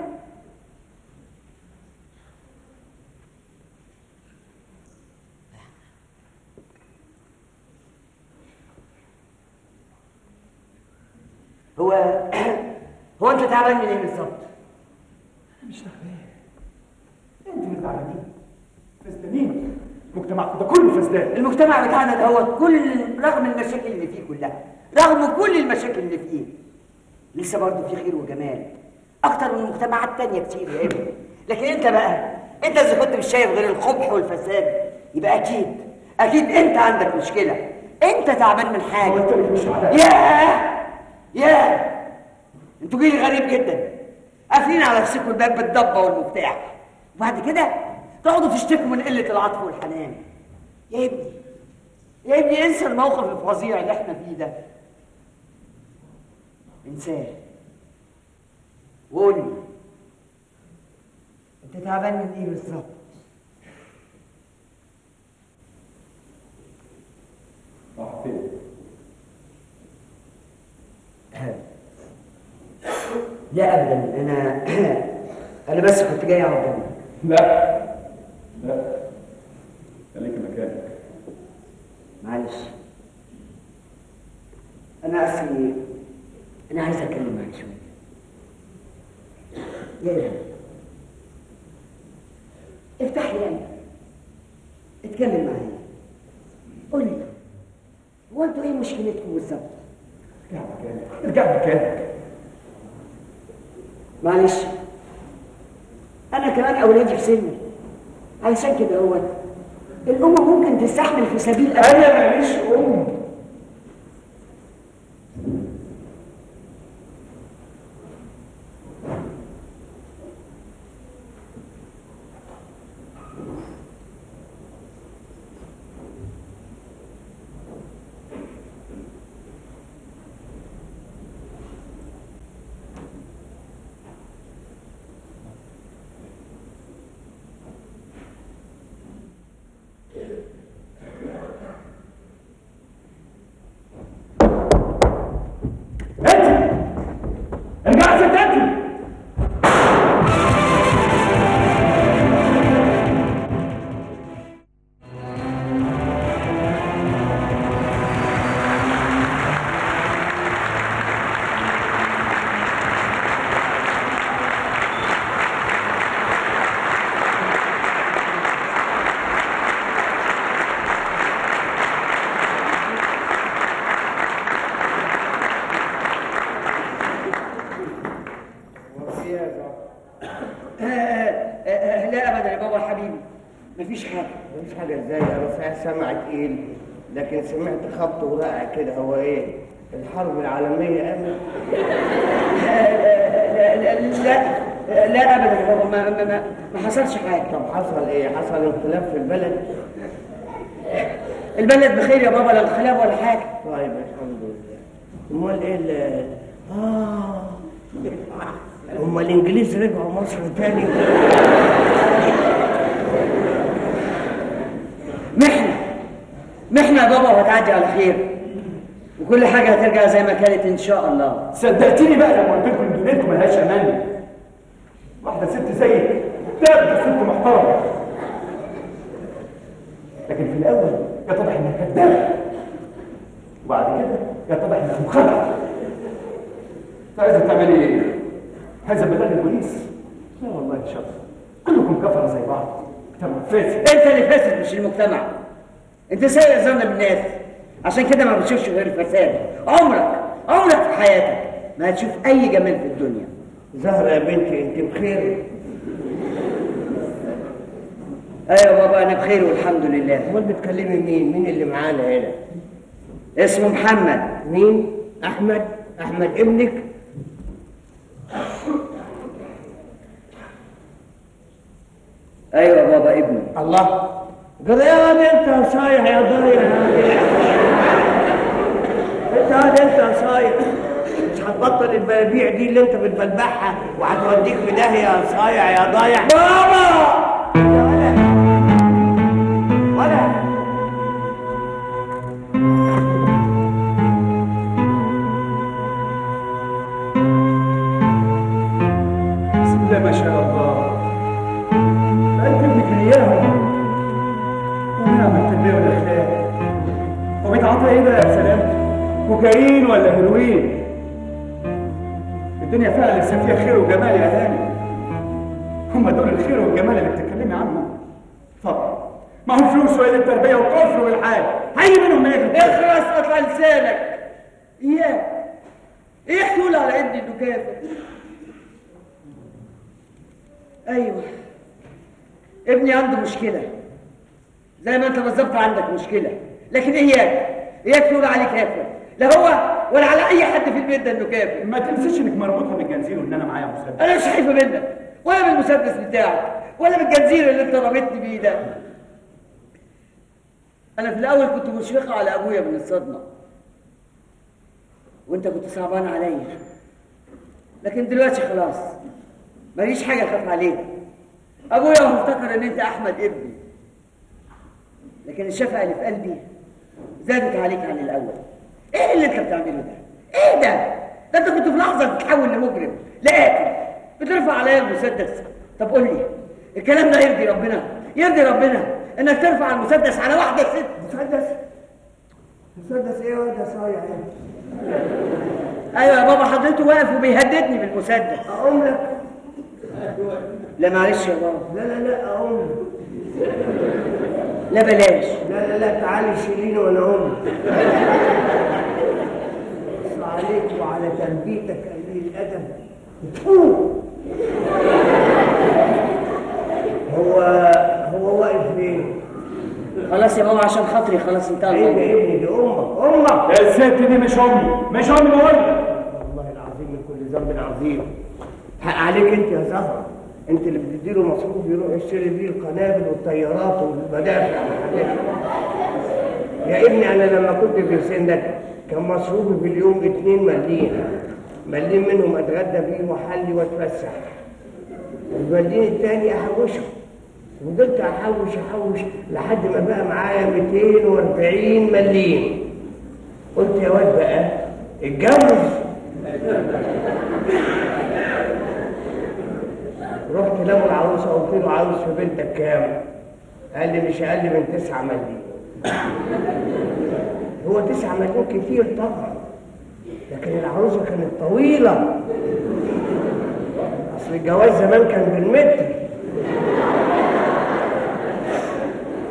هو هو أنت تعبان من إيه بالظبط؟ مش تعبان أنت اللي تعبانين فسدانين مجتمعكم ده كله فسدان المجتمع بتاعنا دوت كل رغم المشاكل اللي فيه كلها رغم كل المشاكل اللي فيه لسه برضه في خير وجمال. أكتر من مجتمعات تانية كتير يا إبني. لكن أنت بقى أنت اذا كنت مش شايف غير القبح والفساد. يبقى أكيد أكيد أنت عندك مشكلة. أنت تعبان من حاجة. ياه! ياه! أنتوا جيل غريب جدا. قافلين على نفسكم الباب بالضبة والمفتاح. وبعد كده تقعدوا تشتكوا من قلة العطف والحنان. يا إبني. يا ابني انسى الموقف الفظيع اللي إحنا فيه ده. انساه. وقول لي. انت تعبان من إيه بالظبط؟ راح فين؟ لا ابدا أنا أنا بس كنت جاي اقعد جنبك لا. لا خليك مكانك معلش. أنا اصلي أنا عايز أتكلم معاك شوية يا ابني افتح لي قلبك. اتكلم معايا. قول لي هو أنتوا إيه مشكلتكم بالظبط؟ ارجع مكانك ارجع مكانك معلش. أنا كمان أولادي في سني. علشان كده هو الأم ممكن تستحمل في سبيل أنا ماليش أم. مفيش حاجة مفيش حاجة إزاي أنا صحيح سامع تقيل لكن سمعت خبط ورقع كده. هو إيه؟ الحرب العالمية قامت؟ لا لا لا, لا يا بابا ما, ما, ما, ما حصلش حاجة. طب حصل إيه؟ حصل انقلاب في البلد. البلد بخير يا بابا لا انقلاب ولا حاجة. طيب الحمد لله. أمال إيه ال آه هم الانجليز رجعوا مصر تاني؟ محنه يا بابا وهتعدي على خير. وكل حاجة هترجع زي ما كانت إن شاء الله. صدقتني بقى لما قلت لكم دنيتكم ملهاش أمان. واحدة ست زيك تبقى ست محترمة. لكن في الأول يتضح إنها كذابة. وبعد كده يتضح إنها مخدعه عايزه تعملي إيه؟ عايزه بلغ البوليس؟ لا والله إن شاء الله. كلكم كفره زي بعض. فاسد انت اللي فاسد مش المجتمع. انت سيء ظن بالناس. عشان كده ما بتشوفش غير الفساد عمرك عمرك في حياتك ما هتشوف أي جمال في الدنيا. زهرة يا بنتي أنت بخير؟ أيوه بابا أنا بخير والحمد لله. أمال بتكلمي مين؟ مين اللي معانا هنا؟ اسمه محمد. مين؟ أحمد؟ أحمد ابنك؟ أيوه بابا ابني. الله. قريان أنت صايع يا ضايع أنت هذا أنت صايع مش هتبطل البلابيع دي اللي أنت بتبلبعها وهتوديك في داهية يا صايع يا ضايع. بابا! كوكايين ولا هيروين الدنيا فعلا لسه فيها خير وجمال يا هاني هم دول الخير والجمال اللي بتتكلمي عنهم. طبعا معهم فلوس وقله التربية والكفر والحال هيجي منهم إيه؟ اخرس قطع لسانك. إياه. إيه حلول على ابني إنه كافر؟ أيوه. ابني عنده مشكلة. زي ما أنت بالظبط عندك مشكلة. لكن اياك اياك تقول عليه كافر لا هو ولا على أي حد في البيت ده إنه كافر. ما تنسيش إنك مربوطه بالجنزير وإن أنا معايا مسدس. أنا مش خايفة منك. ولا من المسدس بتاعك. ولا من الجنزير اللي أنت رميتني بيه ده. أنا في الأول كنت مشفقة على أبويا من الصدمة. وأنت كنت صعبان عليا. لكن دلوقتي خلاص. ماليش حاجة أخاف عليها أبويا هو افتكر إن أنت أحمد ابني. لكن الشفقة اللي في قلبي زادت عليك عن الأول. إيه اللي أنت بتعمله ده؟ إيه ده؟ ده أنت كنت في لحظة تتحول لمجرم لا قاتل بترفع عليا المسدس. طب قول لي الكلام ده يرضي ربنا؟ يرضي ربنا إنك ترفع المسدس على واحدة ست. مسدس؟ مسدس إيه واد؟ يا صايع إيه؟ أيوه يا بابا حضرته واقف وبيهددني بالمسدس. أقوم لك. لا معلش يا بابا. لا لا لا أقوم. لا بلاش. لا لا لا تعالي شيليني وأنا أقوم. عليك وعلى تربيتك قليل الأدب فو. هو هو واقف ليه؟ خلاص يا بابا عشان خاطري خلاص انتهى إيه الموضوع يا ابني دي أمك أمك الست دي مش أمي مش أمي بقول. والله العظيم من كل ذنب عظيم حق عليك انت يا زهرة انت اللي بتديله مصروف يروح يشتري بيه القنابل والطيارات والمدافع. يا ابني أنا لما كنت في سنك كان مصروفي في اليوم اتنين مليم. مليم منهم أتغدى بيه وأحلي وأتفسح. المليم التاني أحوشه. فضلت احوش احوش لحد ما بقى معايا 240 مليم. قلت يا واد بقى اتجوز. رحت لأبو العروسة قلت له عاوز في بنتك كام؟ قال لي مش أقل من تسعة مليون هو تسعة مليون كتير طبعا لكن العروسة كانت طويلة. أصل الجواز زمان كان بالمتر.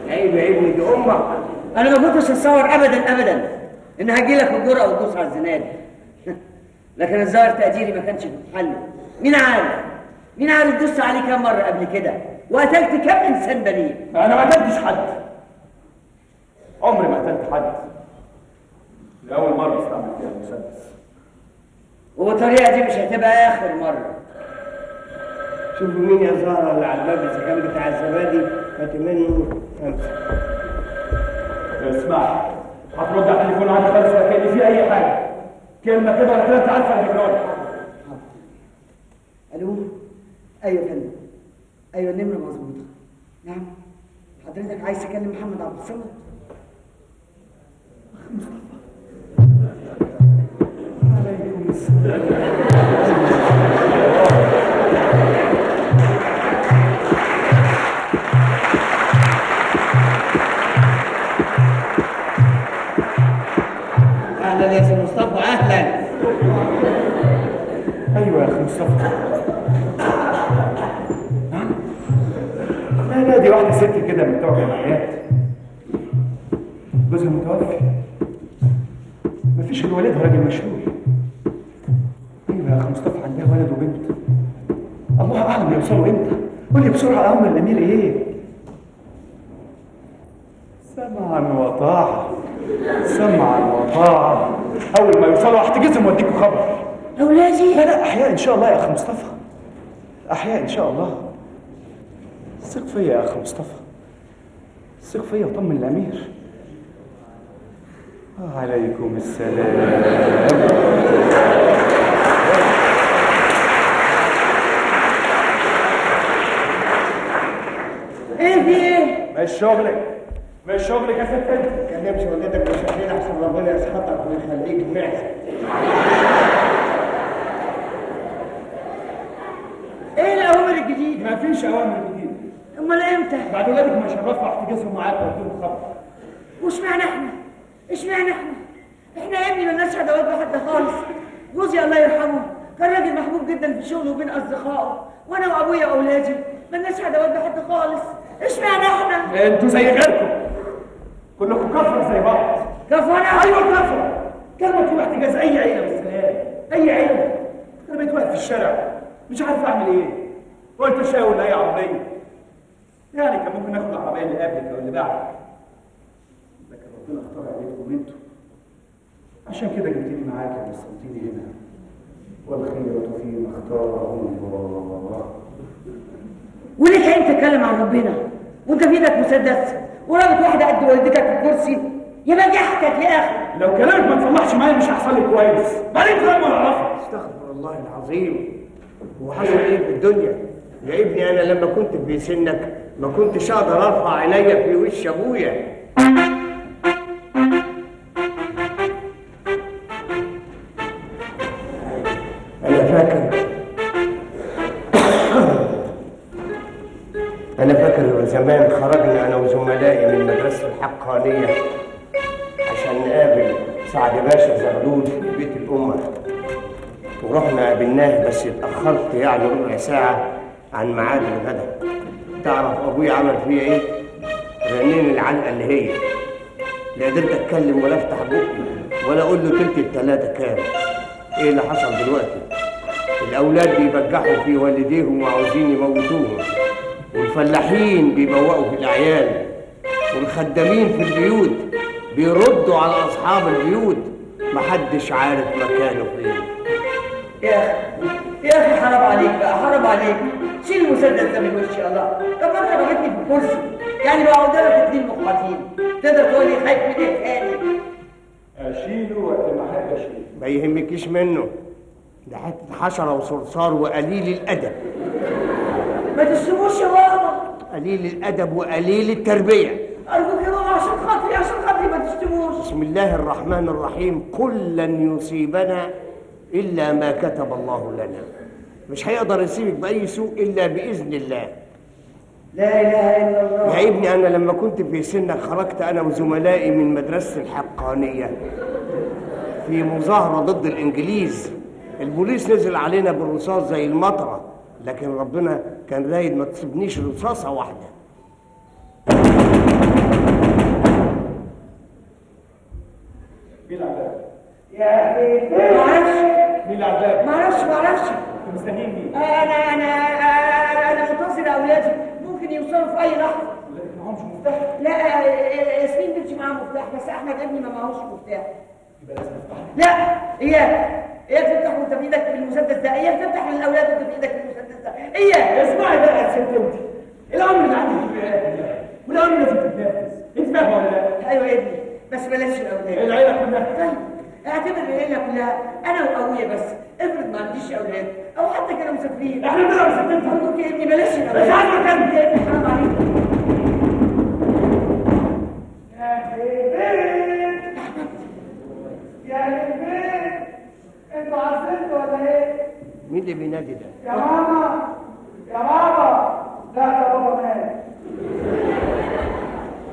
عيب يا ابني دي أمك أنا ما كنتش أتصور ابدا ابدا إن هجي لك الجرأة وتدوس على الزناد لكن الظاهر تقديري ما كانش في محله. مين عارف؟ مين عارف دوست عليه كام مرة قبل كده؟ وقتلت كام إنسان بريء أنا ما قتلتش حد. عمري ما قتلت حد. لأول مرة أستعمل فيها المسدس. والطريقة دي مش هتبقى آخر مرة. شوفوا مين يا زهرة اللي على الباب إذا كان بتاع الزبادي هات منه خمسه اسمع هترد على التليفون عندي ولا كان في أي حاجة. كلمة كده ولا كده انت عارفه اللي بنقول ألو؟ أيوه يا فندم. أيوه النمرة مظبوطة. نعم. حضرتك عايز تكلم محمد عبد الصمد؟ أهلا يا سي مصطفى أهلا. أيوه يا أخي مصطفى. لا دي واحدة ست كده بتوع جمعيات جوزها متوفي. مفيش غير والدها راجل مشهور. مصطفى عندها ولد وبنت. الله أعلم يوصلوا إمتى؟ قول لي بسرعة أمر الأمير إيه؟ سمعا وطاعة. سمعا وطاعة. أول ما يوصلوا هحتجزهم وأديكوا خبر. اولادي لا لا أحياء إن شاء الله يا أخي مصطفى. أحياء إن شاء الله. ثق فيا يا أخي مصطفى. ثق فيا وطمن الأمير. وعليكم السلام إيه في إيه مش شغلك مش شغلك يا ست انت كلمش والدتك وشكلين أحسن ربنا يسخطك ويخليك معزه إيه الأوامر الجديدة؟ مفيش أوامر جديدة. أمال إمتى؟ بعد ولادك مش هنرفع احتجازهم معاك وأديهم خبر. واشمعنى إحنا؟ إشمعنى إحنا؟ إحنا يا ابني مالناش عداوات بحد خالص. جوزي الله يرحمه كان راجل محبوب جدا في شغله وبين أصدقائه وأنا وأبويا وأولادي. مالناش عداوات بحد خالص. اشمعنى إحنا؟ أنتوا زي غيركم. كلكم كفر زي بعض. كفانا أيوه كفر كلمة تروح احتجاز أي عيلة بالسلام أي عيلة. أنا بقيت واقف في الشارع. مش عارف أعمل إيه. قلت شاور لاي عربيه يعني كان ممكن ناخد العربية اللي قبلك أو اللي بعدك. لكن ربنا اختار عليكم أنتوا. عشان كده جبتني معاك ووصلتني هنا. والخيرة فيما اختاره الله. وليه كان تتكلم عن ربنا؟ وانت في إيدك مسدس ورابط واحدة قد والدتك في الكرسي. يبقى ضحكك يا أخي. لو كلامك ما تصلحش معايا مش هيحصل لي كويس. بعدين كلام ولا اعرفه استغفر الله العظيم. هو حصل إيه في الدنيا؟ يا ابني أنا لما كنت في سنك ما كنتش أقدر أرفع عينيا في وش أبويا. اتأخرت يعني ربع ساعة عن ميعاد الغدا تعرف أبوي عمل فيا إيه؟ رنين العلقة اللي هي. لا قدرت أتكلم ولا أفتح بقي ولا أقول له تلت التلاتة كام. إيه اللي حصل دلوقتي؟ الأولاد بيبجحوا في والديهم وعاوزين يموتوهم. والفلاحين بيبوقوا في الأعيان. والخدامين في البيوت بيردوا على أصحاب البيوت. محدش عارف مكانه فين. يا يا أخي حرام عليك بقى حرام عليك. شيل المسدس ده من وشي الله. طب انت رميتني في الكرسي يعني بقى قدامك اتنين مقاتلين تقدر تقول لي خايف من إيه تاني أشيله وقت ما احب أشيله. ما يهمكيش منه. ده حتة حشرة وصرصار وقليل الأدب. ما تسيبوش يا بابا قليل الأدب وقليل التربية. أرجوك يا بابا عشان خاطري عشان خاطري ما تشتموش. بسم الله الرحمن الرحيم. قل لن يصيبنا إلا ما كتب الله لنا. مش هيقدر يصيبك بأي سوء إلا بإذن الله. لا إله إلا الله. يا ابني أنا لما كنت في سنك خرجت أنا وزملائي من مدرسة الحقانية في مظاهرة ضد الإنجليز. البوليس نزل علينا بالرصاص زي المطرة لكن ربنا كان رايد ما تصيبنيش رصاصة واحدة. العذاب؟ يا أخي ما أعرفش مين العذاب؟ ما أعرفش ما أعرفش انت مستنيين مين؟ أنا أنا أنا أنا منتظر أولادي. ممكن يوصلوا في أي لحظة. لكن معهمش مفتاح. لا ياسمين بنتي معاها مفتاح بس أحمد ابني ما معهوش مفتاح. يبقى لازم افتح لا اياك اياك تفتح وانت في إيدك بالمسدس ده. اياك تفتح للأولاد وانت في إيدك بالمسدس ده. اياك اسمعي بقى يا ست انت الأمر اللي العيله والأمر لازم تتنفذ انت فاهمة ولا لا؟ أيوه يا ابني. بس بلاش الأولاد. العيلة كلها. طيب. اعتبر العيله كلها أنا وأبويا بس. افرض ما عنديش أولاد. أو حتى كانوا مسافرين. إحنا بنلعب ستين ارجوك يا ابني بلاش. مش عايز مكان. يا ابني حرام عليك. يا البيت أنتوا عزلتوا ولا إيه؟ مين اللي بينادي ده؟ يا ماما. يا بابا. لا يا بابا مات.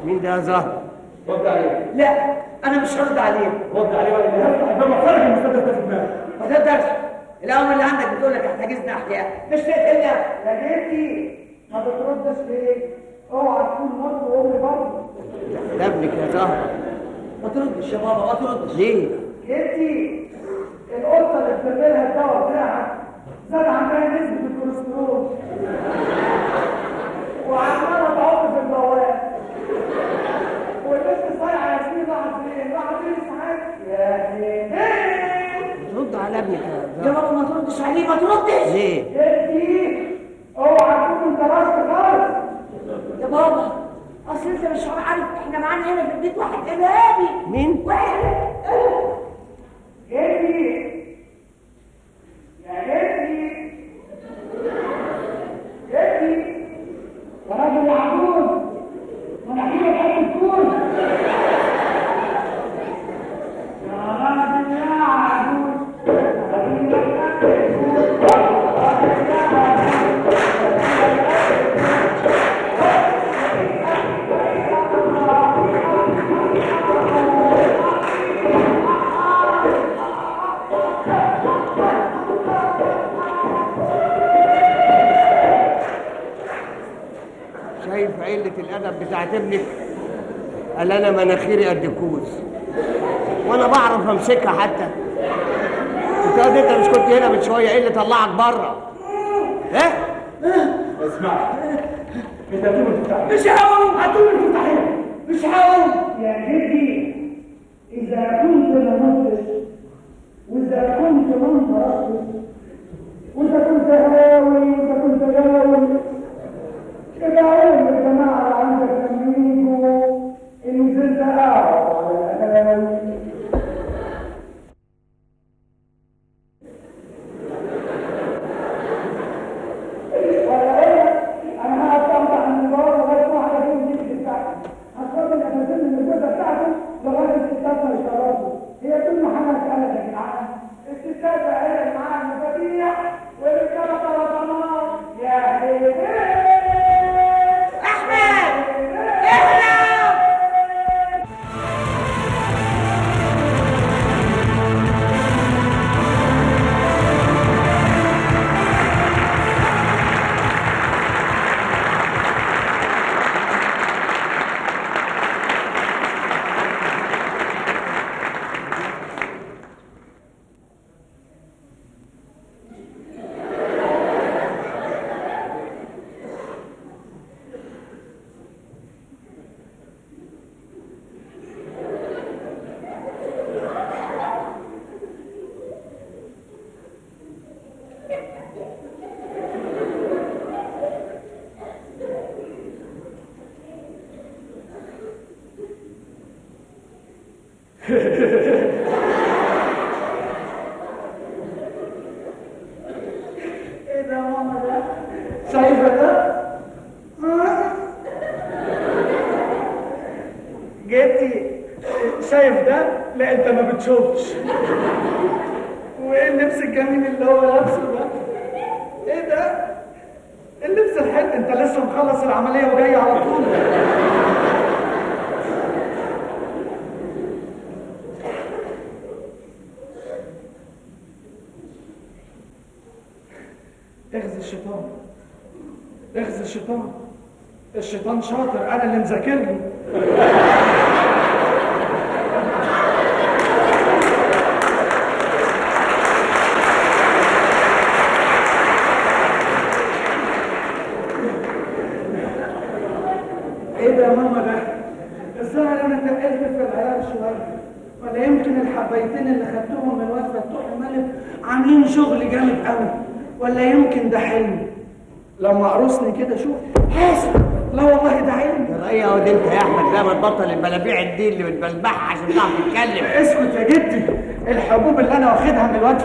مين ده يا زهر؟ رد عليه. لا أنا مش هرد عليه. رد عليه ولا هفتح الباب وخرج المسدس ده في دماغك. ما تقدرش. الامر اللي عندك بتقول لك احتجزنا أحياء. مش تقتلنا يا جدي ما بتردش ليه؟ اوعى تكون مرت وأمي برضه. ده ابنك يا زهر ما تردش يا بابا ما تردش. ليه؟ جدي القطة اللي بتعملها الدواء بتاعك زاد عندها نسبة الكوليسترول. وعماله تعق في البواب. والبنت صايعه ياسمين راحت فين؟ راحت فين ساعات؟ يا جدي رد على ابنك يا يا بابا ما تردش عليه ما تردش ليه؟ جدي اوعى تكون انت راسك خالص يا بابا اصل انت مش عارف إحنا معانا هنا في البيت واحد ارهابي مين؟ واحد جدي يا جدي جدي يا راجل يا عجوز مناخيرك قد علة الأدب بتاعت ابنك؟ قال أنا مناخيري قد كوز وأنا بعرف أمسكها حتى أنت قد أنت مش كنت هنا من شوية إيه اللي طلعك بره؟ إيه؟ اسمع انت تقوم تفتح مش هقوم مش هقوم يا جدي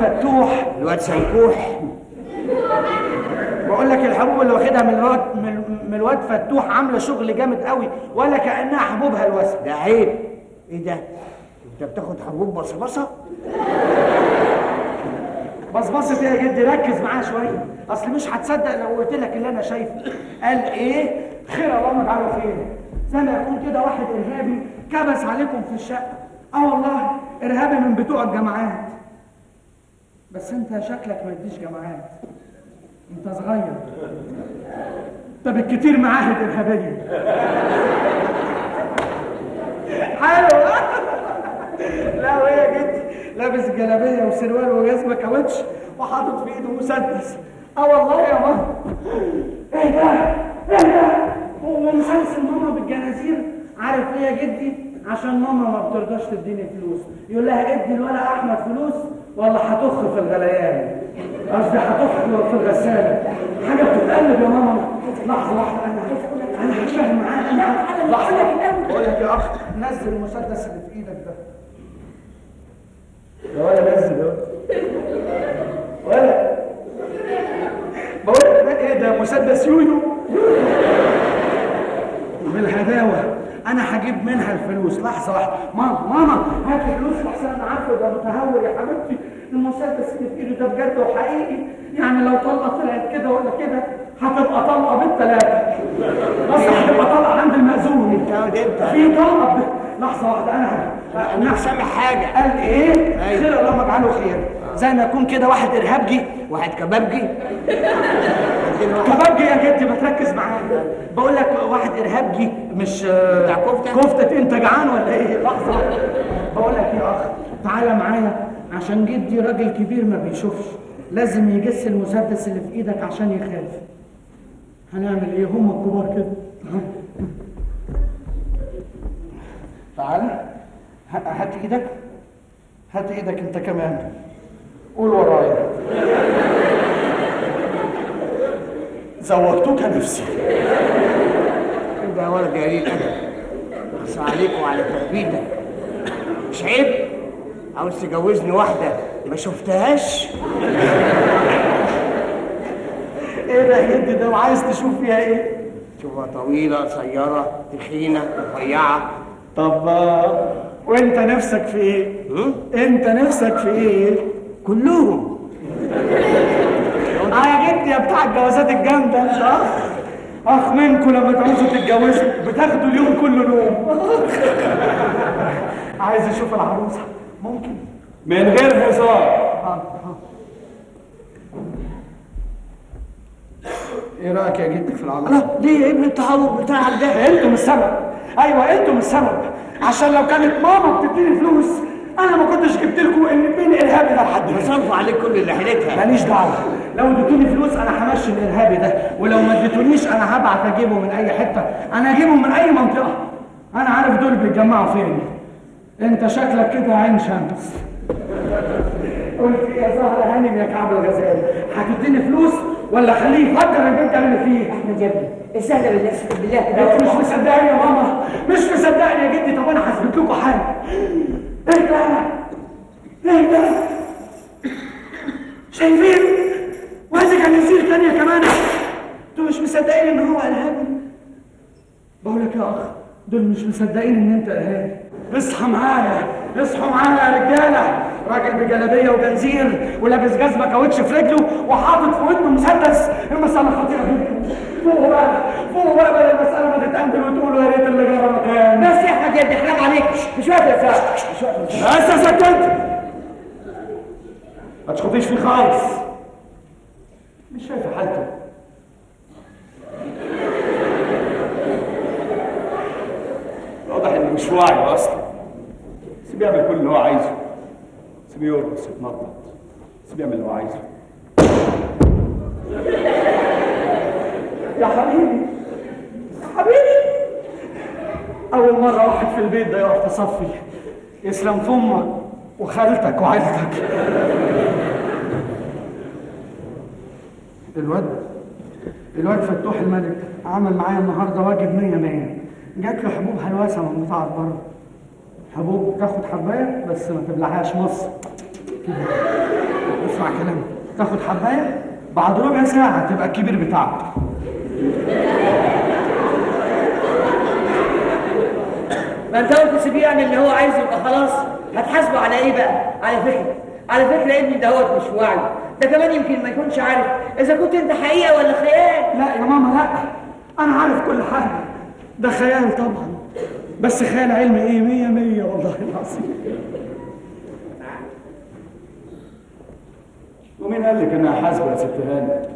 الواد فتوح الواد سنكوح بقول لك الحبوب اللي واخدها من الواد من, الواد فتوح عاملة شغل جامد قوي ولا كأنها حبوب هلوسه ده عيب. إيه ده؟ أنت بتاخد حبوب بصبصة؟ بصبصت إيه يا جدي ركز معايا شوية. أصل مش هتصدق لو قلت لك اللي أنا شايفه. قال إيه؟ خير اللهم اجعله خير زي ما يكون كده واحد إرهابي كبس عليكم في الشقة. آه والله إرهابي من بتوع الجامعات بس انت شكلك ما تديش جامعات. انت صغير. انت بالكتير معاهد ارهابيه حلو. لا وهي جدي لابس جلابية وسروال وجزمة كاوتش وحاطط في ايده مسدس. آه والله يا ماما. إيه ده إيه ده هو مسلسل ماما بالجنازير. عارف إيه يا جدي؟ عشان ماما ما بترضاش تديني فلوس. يقول لها ادي الولد أحمد فلوس ولا هتخ في الغليان. قصدي هتخ في الغسالة. حاجة بتتقلب يا ماما. لحظة واحدة أنا أنا هتفاهم معاك أنا لحظة. بقول لك يا أخ نزل المسدس اللي في إيدك ده. يا ولا نزل يا ولا. بقول لك إيه ده؟ مسدس يويو. بالهداوه أنا هجيب منها الفلوس. لحظة واحدة ماما ماما هات الفلوس لحسن. أنا عارفة ده متهور يا حبيبتي المسدس اللي في إيده ده بجد وحقيقي. يعني لو طلقة طلعت كده ولا كده هتبقى طلقة بالثلاثه بس هتبقى طلقة عند المأذون. انت انت في طلقة. لحظة واحدة. أنا أنا مش سامع حاجة. قال إيه؟ أيوة. خير اللهم اجعله خير. زي ما يكون كده واحد إرهابجي واحد كبابجي. كبابجي يا جدي ما تركز معايا. بقول لك واحد إرهابجي مش بتاع كفتة؟ كفته انت جعان ولا إيه؟ لحظة. بقول لك يا أخ تعالى معايا. عشان جدي راجل كبير ما بيشوفش. لازم يجس المسدس اللي في إيدك عشان يخاف. هنعمل إيه؟ هم الكبار كده. تعال. ه- هات إيدك. هات إيدك أنت كمان. قول ورايا. زوجتك نفسي. يا ولد يا قليل ادب اخصى عليك وعلى تربيتك مش عيب؟ عاوز تجوزني واحدة ما شفتهاش؟ إيه ده يا جدي ده وعايز تشوف فيها إيه؟ شوفها طويلة قصيرة تخينة رفيعة. طب وأنت نفسك في إيه؟ أنت نفسك في إيه؟ كلهم. آه يا جدي يا بتاع الجوازات الجامدة انت أخ اخ منكم لما تعوزوا تتجوزوا بتاخدوا اليوم كله نوم. عايز أشوف العروسة. ممكن. من غير هزار إيه رأيك يا جدي في العروسة؟ ليه يا ابن التهور بتاعك ده؟ أنتم السبب. أيوه أنتم السبب. عشان لو كانت ماما بتديني فلوس أنا ما كنتش جبت لكم ان بين إرهابي ده لحد هنا صرفوا عليك كل اللي حيلتها ماليش دعوة. لو اديتوني فلوس أنا همشي الارهابي ده ولو ما اديتونيش أنا هبعت اجيبه من اي حتة. أنا اجيبه من اي منطقة. أنا عارف دول بيتجمعوا فين. انت شكلك كده عين شمس. قلت يا زهرة هانم يا كعب الغزال هتديني فلوس ولا خليه يفكر ان انت اللي فيه؟ احمد يا ابني استهدى بالله؟ بالله. انت مش مصدقني يا ماما. مش مصدقني يا جدي. طب أنا هثبت لكم حاجة. ده إيه ده شايفين؟ وادي كان يصير تانية كمان. أنتوا مش مصدقين ان هو ارهابي بقول لك يا أخ دول مش مصدقين إن أنت ارهابي اصحى معايا اصحوا معايا يا رجالة. راجل بجلابية وجنزير ولابس جزمة كاوتش في رجله وحاطط في ودنه مسدس. المسألة خطيرة جدا. فوقوا بقى فوقوا بقى بدل المسألة ما تتقندل وتقولوا يا ريت اللي جرى مكان. بس يا احمد يا ابني حرام عليك. مش وقت يا سعد مش سعد بس يا سكت ما تشخطيش فيه خالص. مش شايفة حالته. واضح إنه مش واعي أصلا. سيبيه يعمل كل اللي هو عايزه. سيبيه يرقص يتنطط. سيبيه يعمل اللي هو عايزه. يا حبيبي حبيبي. أول مرة واحد في البيت ده يقف تصفي. يسلم في أمك وخالتك وعيلتك. الواد الواد فتوح الملك عمل معايا النهارده واجب مية مية. جات له حبوب هلوسة من بتاعة بره. حبوب تاخد حباية بس ما تبلعهاش مصر. كده اسمع كلامي. تاخد حباية بعد ربع ساعة تبقى الكبير بتاعك. ما انت قلت سيبيه يعمل اللي هو عايزه يبقى خلاص. هتحاسبه على إيه بقى؟ على فكرة. على فكرة ابني دهوت مش واعي. ده كمان يمكن ما يكونش عارف إذا كنت أنت حقيقة ولا خيال. لا يا ماما لا. أنا عارف كل حاجة. ده خيال طبعا. بس خيال علمي إيه؟ مية مية والله العظيم. ومين قال لك أنا هحاسبه يا ست هاني؟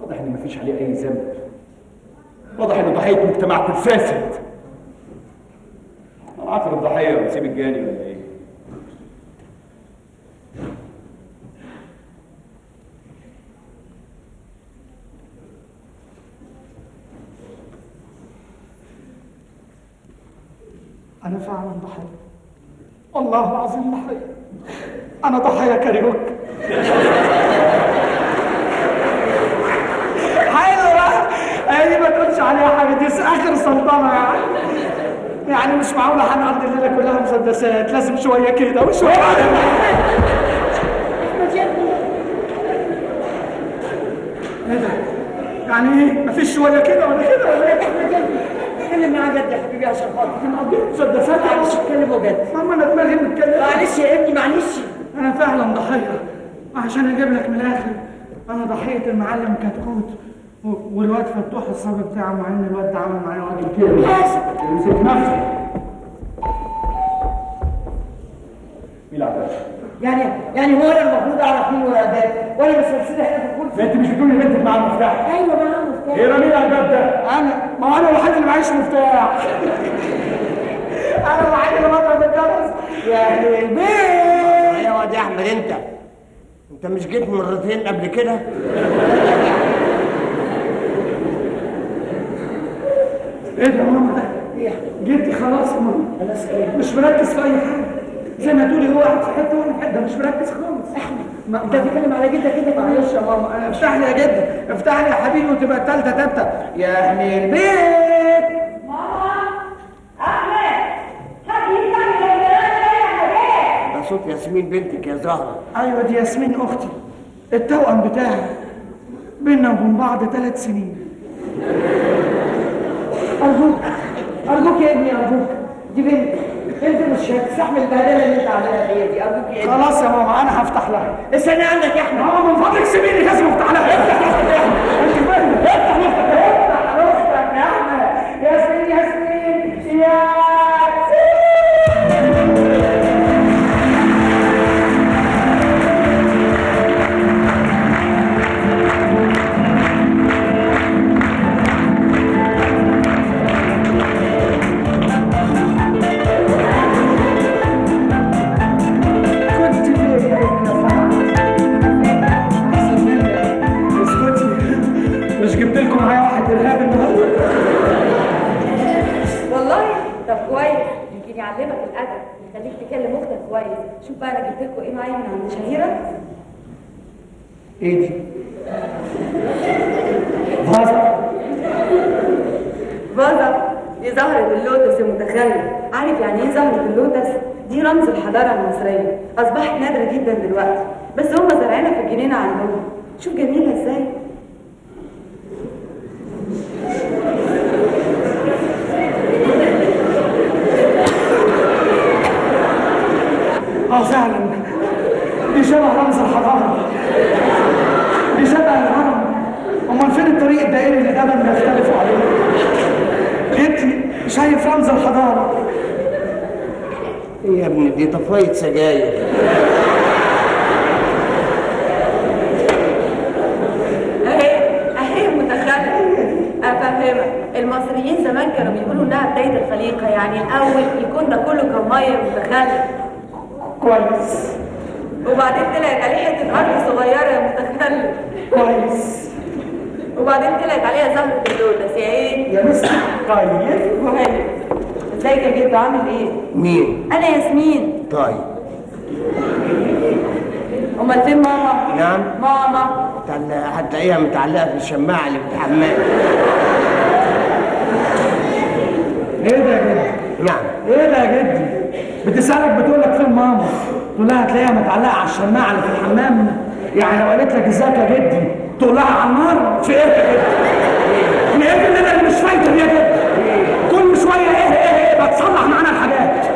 واضح إن مفيش عليه أي ذنب. واضح انه ضحية مجتمعكم الفاسد أنا عاطر الضحية ونسيب الجاني. ولا إيه أنا فعلا ضحية والله العظيم ضحية أنا ضحية كاريوك. حلوة بقى هي ما تقولش عليها حاجة. دي آخر سلطنة. يعني يعني مش معقولة هنقضي الليلة كلها مسدسات. لازم شوية كده وشوية ده؟ يعني إيه؟ مفيش شوية كده ولا كده ولا إيه؟ اتكلم معاه جد يا حبيبي عشان خاطر. هنقضي مسدسات معلش اتكلموا جد ماما أنا دماغي متكلمة معلش يا ابني معلش. أنا فعلا ضحيه عشان أجيب لك من الآخر أنا ضحيه المعلم كتكوت والواد فتوح الصبي بتاعه مع إن الواد ده عمل معايا واجب. كده اسف امسك نفسك مين؟ يعني يعني هو أنا المفروض أعرف مين ورا الباب وأنا مسترسله هنا في الكرسي. انت مش بتقولي بنتك مع المفتاح. أيوه معاه مفتاح إيه رميل الباب ده؟ أنا ما هو أنا الوحيد اللي معيش مفتاح. أنا الوحيد اللي بضرب الجرس يعني البيت. يا واد يا أحمد انت أنت مش جيت مرتين قبل كده؟ إيه ده يا ماما؟ ده؟ جدي خلاص يا ماما مش مركز في أي حاجة. زي ما تقولي هو قاعد في حتة وأنا في حتة مش مركز خالص. احمد ما انت بتتكلم على جدك كده معلش يا ماما افتح لي يا جدي افتح لي يا حبيبي وتبقى التالتة تالتة يا أهل البيت ده صوت ياسمين بنتك يا زهرة. أيوه دي ياسمين أختي. التوأم بتاعي بينا وبين بعض ثلاث سنين. أرجوك أرجوك يا ابني أرجوك. دي بنت. انت مش هتستحمل البهدله اللي انت عاملها فيا دي ارجوك يا ابني خلاص يا ماما أنا هفتح لها استنى عندك يا احمد ماما من فضلك سيبيني لازم افتح لها افتح يا احمد انت فاهم افتح افتح أختك يا احمد ياسمين ياسمين ياسمين كنت شوف بقى أنا جبت لكم إيه معايا من عند شهيرة. إيه دي؟ فازة. فازة. دي زهرة اللوتس المتخيل عارف يعني إيه زهرة اللوتس؟ دي رمز الحضارة المصرية. أصبحت نادرة جدا دلوقتي. بس هم زارعينها في الجنينة عندهم. شوف جميلة إزاي آه فعلا دي شبه رمز الحضارة دي شبه الهرم امال فين الطريق الدائري اللي دايما بيختلفوا عليه جيتي شايف رمز الحضارة إيه يا ابني دي طفاية سجاير. افهمك المصريين زمان كانوا بيقولوا إنها بداية الخليقة يعني الأول يكون ده كله كان مية متخلف كويس. وبعدين طلعت عليه حتة أرض صغيرة يا متخلف كويس. وبعدين طلعت عليها زهرة اللوتس يا إيه؟ يا مستر طيب. مهند. ازيك يا جدو عامل إيه؟ مين؟ أنا ياسمين طيب امال فين ماما؟ نعم ماما هتلاقيها متعلقة في الشماعة اللي في الحمام إيه ده يا جدي؟ نعم إيه ده يا جدي؟ بتسألك بتقول لك فين ماما؟ تقول لها هتلاقيها متعلقة على الشماعة اللي في الحمام يعني لو قالت لك ازيك يا جدي تقول لها على النار في إيه يا جدي؟ من إيه اللي أنا اللي مش فايتة يا جدي؟ كل شوية إيه بتصلح معانا الحاجات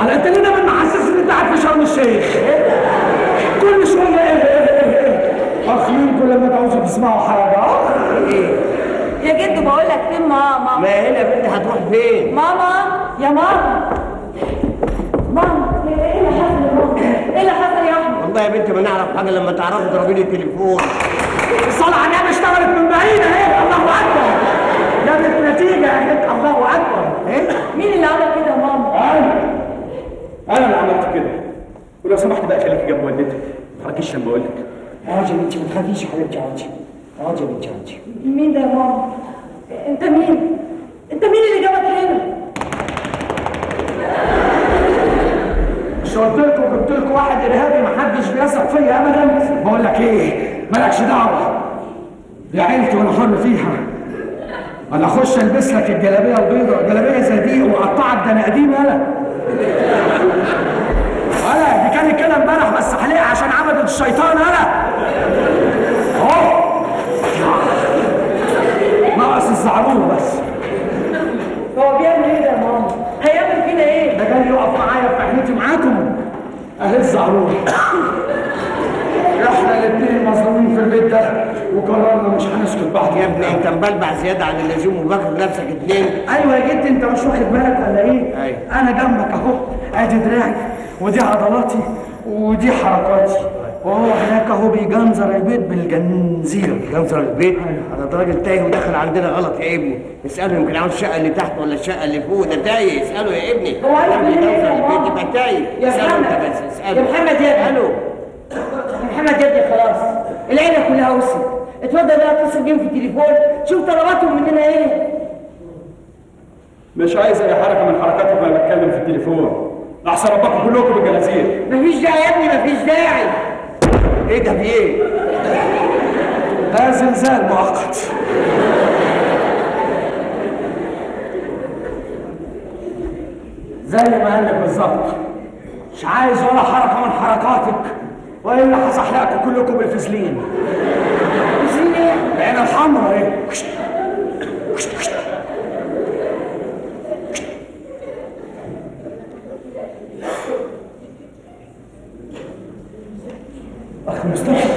على انت ليه دايما محسس ان انت قاعد في شرم الشيخ؟ كل شوية إيه إيه إيه إيه اخ منكم لما تعوزوا تسمعوا حاجة اخ يا جدو بقول لك فين ماما؟ ما هنا بنت هتروح فين؟ ماما يا ماما ماما إيه اللي حصل يا ماما؟ إيه اللي حصل يا أحمد؟ والله يا بنت ما نعرف حاجة لما تعرفي تضربي لي التليفون الصلاة على النبي اشتغلت من بعيد اهي الله أكبر جابت نتيجة جد الله أكبر. إيه؟ مين اللي عمل كده يا ماما؟ أنا. أنا اللي عملت كده. ولو سمحت بقى خليكي جنب والدتك ما تحركيش لما أقول لك اقعدي يا بنتي ما تخافيش يا حبيبتي اقعدي اقعدي يا بنتي اقعدي مين ده يا ماما؟ انت مين؟ انت مين اللي جابك هنا؟ مش قلت لكم جبت لكم واحد إرهابي ما حدش بيثق فيا ابدا. بقول لك إيه؟ مالكش دعوة. دي عيلتي وأنا حر فيها. ولا اخش البس لك الجلابية البيضاء جلابية زي دي وقطعك ده أنا قديم يالا ولا دي كانت كده امبارح بس حليقه عشان عبدت الشيطان يالا اهو. ناقص الزعرور بس. هو بيعمل إيه ده يا ماما؟ هيعمل فينا إيه؟ ده جاي يقف معايا في رحلتي معاكم. اهي الزعرور إحنا الاثنين مظلومين في البيت ده وقررنا مش هنسكت بعد يا ابني انت مبلبع زيادة عن اللزوم وفاكر نفسك اتنين. أيوه يا جدي انت مش واخد بالك ولا إيه؟ أيوة. أنا جنبك أهو أدي دراعي ودي عضلاتي ودي حركاتي. وهو هناك أهو بيجنزر البيت بالجنزير. جنزر البيت؟ أنا ده راجل تايه ودخل عندنا غلط يا ابني. اسأله يمكن عاوز الشقه اللي تحت ولا الشقة اللي فوق. ده تايه. اسأله يا ابني. هو عايز إيه يجنزر البيت؟ يبقى تايه. يا محمد. يا محمد يا ابني. محمد جدي خلاص. العيلة كلها وصلت. اتفضل بقى اتصل بيهم في التليفون. شوف طلباتهم مننا إيه. مش عايز أي حركة من حركاتكم وأنا بتكلم في التليفون. أحسن ربكم كلكم بالجلازير. مفيش داعي يا ابني مفيش داعي. إيه ده في إيه ده زلزال مؤقت. زي ما قال لك بالظبط مش عايز ولا حركة من حركاتك. وإلا هصحلقكم كلكم بالفزلين فزلين إيه؟ العين الحمرا إيه؟ اخ مصطفى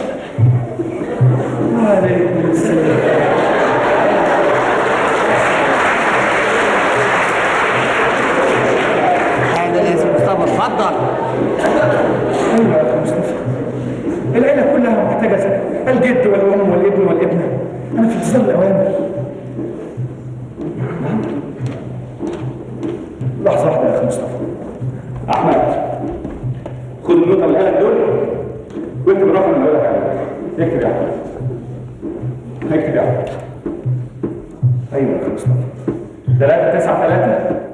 3 9 3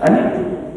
诶那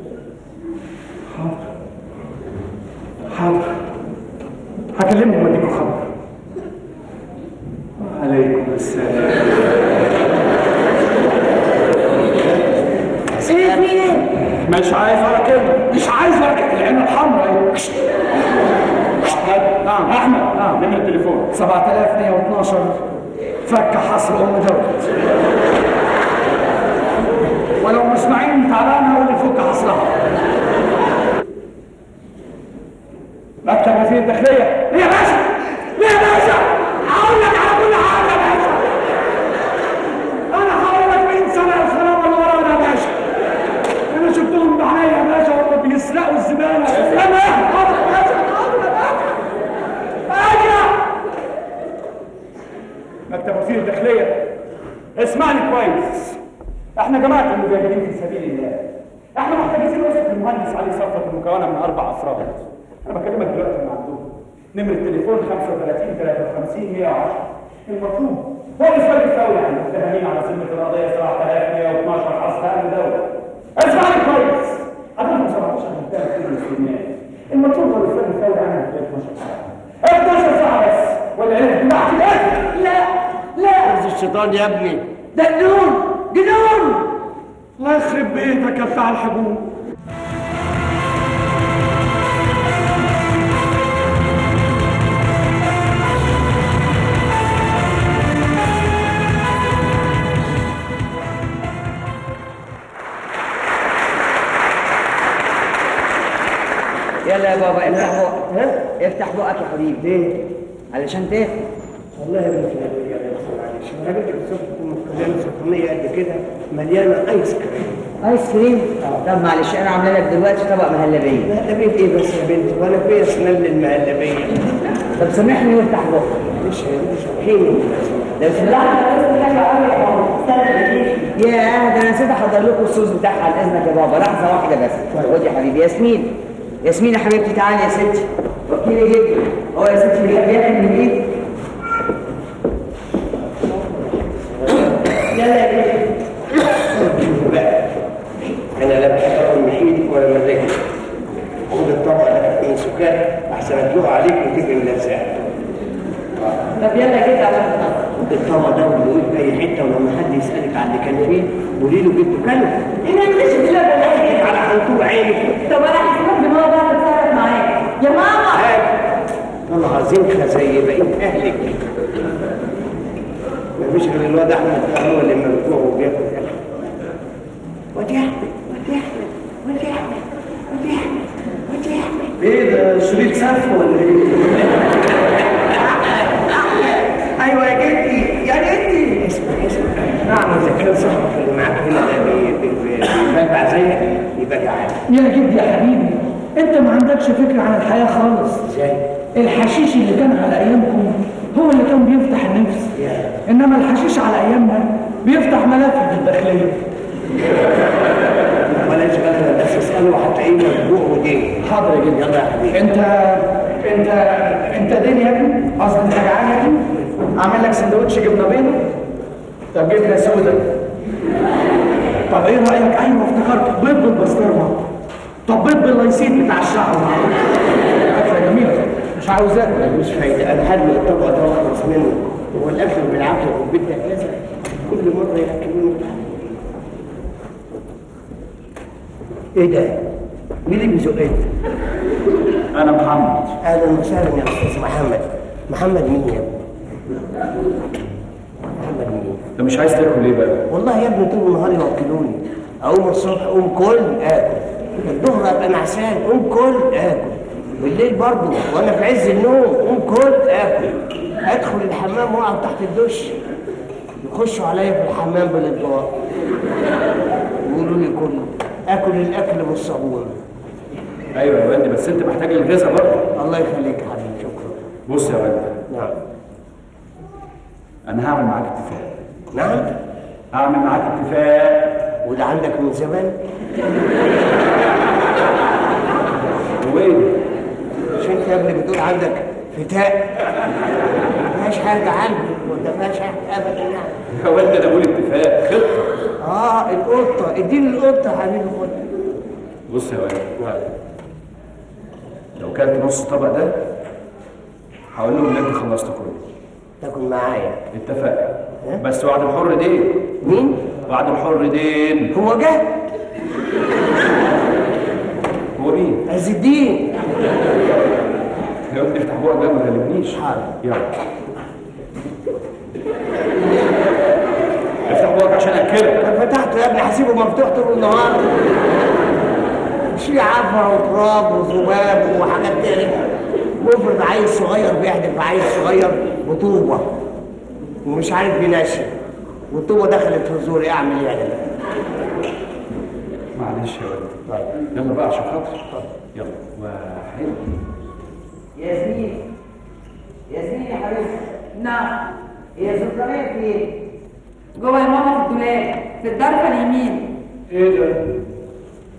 شراب مهلبية؟ مهلبية إيه بس يا بنت؟ وأنا فيا اسمل المهلبية. طب سامحني وافتح بقى مش هيني لو سمحت. يا اهدى أنا نسيت أحضر لكم الصوص بتاعها على اذنك يا بابا. لحظه واحدة بس. خد يا حبيبي ياسمين. ياسمين يا حبيبتي تعالي يا ستي وكيلي جدا هو يا ستي بيحب ياكل من الواد أحمد. سندوتش جبنه بيضه طب جبنه سودا طب إيه رأيك؟ أيوه افتكرت. بيض بالبسطرمة. طب بيض باللايسيد بتاع الشعر. أكلة جميلة. مش عاوز اكل مش فايدة. أنا حد الطبق ده واخلص منه؟ هو الأكل بالعافية والبيت ده كذا كل مرة يأكلوني. بالعافية إيه ده؟ مين اللي بيزقني؟ أنا محمد. أهلا وسهلا يا أستاذ محمد. محمد مين يا ابني؟ محمد مين؟ أنت مش عايز تاكل ليه بقى؟ والله يا ابني طول النهار يوكلوني. أقوم الصبح أقوم كل آكل. الظهر أبقى نعسان قوم كل آكل. بالليل برضه وأنا في عز النوم قوم كل آكل. أدخل الحمام واقعد تحت الدش. يخشوا عليا في الحمام بالاطباق يقولوا لي كل آكل الأكل بالصابون. أيوه يا ولدي بس أنت محتاج الغذاء برضه. الله يخليك يا حبيبي شكرا. بص يا ولدي نعم. أنا هعمل معاك اتفاق. نعم هعمل معاك اتفاق. وده عندك من زمان. إيه؟ مش انت يا ابني بتقول عندك فتاء ما فيهاش حاجة عندي. ولا فيهاش حاجة ابدا يعني. يا ولدي أنا بقول اتفاق. خطة. آه القطة. اديني القطة يا حبيبي خد. بص يا ولدي لو كلت نص طبق ده هقول لهم إن أنت خلصت كله. تاكل معايا. اتفقنا. بس وعد الحر دين. مين؟ وعد الحر دين. هو جه؟ هو مين؟ عز الدين. يا ولدي افتح بقك بقى ما تغلبنيش حاضر. يلا. افتح بقك عشان أكلك. أنا فتحته يا ابني هسيبه مفتوح طول النهار. مش عفرة وتراب وذباب وحاجات تانية. وافرض عيل صغير بيحدف عيل صغير بطوبة. ومش عارف ينشف والطوبة دخلت في زوري أعمل إيه يعني؟ معلش يا ولدي يلا بقى عشان خاطر. يلا. واحد. ياسمين ياسمين يا حبيبتي نعم. هي سلطانية فين؟ جوه يا ماما في الدولاب. في الضرفه اليمين. إيه ده؟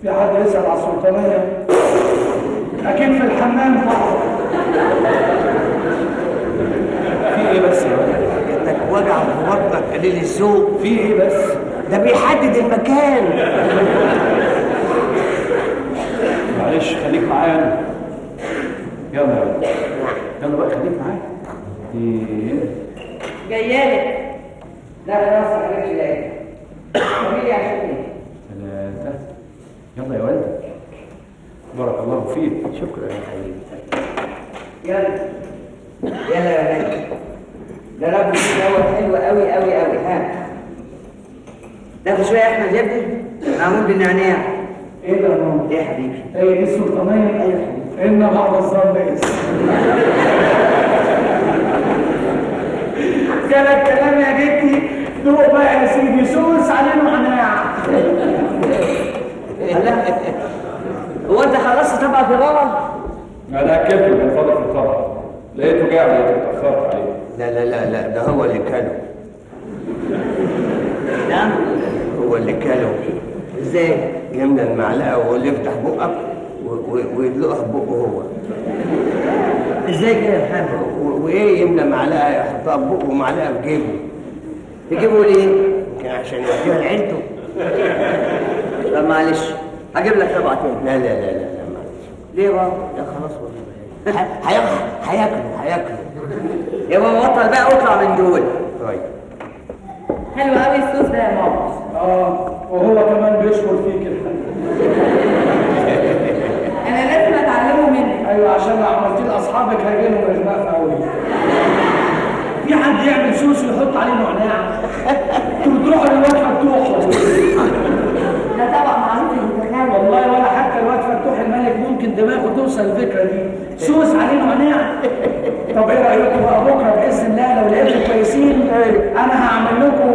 في حد يسأل على السلطانية؟ أكيد في الحمام طبعا في إيه بس؟ يا ولدي؟ انك وجع في بطنك قليل الذوق. في إيه بس؟ ده بيحدد المكان. معلش خليك معايا أنا. يلا يلا بقى خليك معايا. اتنين جايالك لا خلاص يا حبيبتي لا حبيبي عشان إيه؟ ثلاثة. يلا يا ولدي بارك الله فيك. شكرا يا حبيبي. يلا. يلا يا ولاد. ده رب حلو قوي قوي قوي. ها. تاخد شوية يا أحمد يا ابني معمول بالنعناع. إيه ده يا ماما؟ إيه يا حبيبي؟ إيه إيه السلطانية؟ أيوه إن بعض الظن اسم جالك كلام يا جدي؟ دوق بقى يا سيدي. سوس عليه نعناع هو أنت خلصت طبقك يا بابا؟ أنا اكلته من فضل في الطبق لقيته جاع لقيته اتاخرت عليه. لا لا لا لا ده هو اللي كله. نعم. هو اللي كله. إزاي؟ جبنا المعلقة وهو اللي يفتح بقك ويدلقها بقه هو. إزاي كده يا؟ و- وإيه يملى معلقة يحطها في بقه ومعلقة في جيبه؟ تجيبوا ليه؟ يمكن عشان يوديها لعيلته طب معلش هجيب لك تاني لا لا لا لا لا معلش. ليه بابا؟ لا خلاص والله ح- هياكلوا هياكلوا. هياكلوا يا بابا بطل بقى واطلع من دول. طيب. حلو قوي الصوص ده يا ماما. آه وهو كمان بيشكر فيك أنا لازم أتعلمه منك. أيوه عشان لو عملتيه لاصحابك هيجي لهم اغماء قوي في حد يعمل سوس ويحط عليه نعناع؟ أنتوا بتروحوا للواد فتوح ده طبق معروف والله ولا حتى الواد فتوح الملك ممكن دماغه توصل الفكرة دي سوس عليه نعناع طب إيه رأيكم بقى بكرة باذن الله لو لقيتوا كويسين أنا هعمل لكم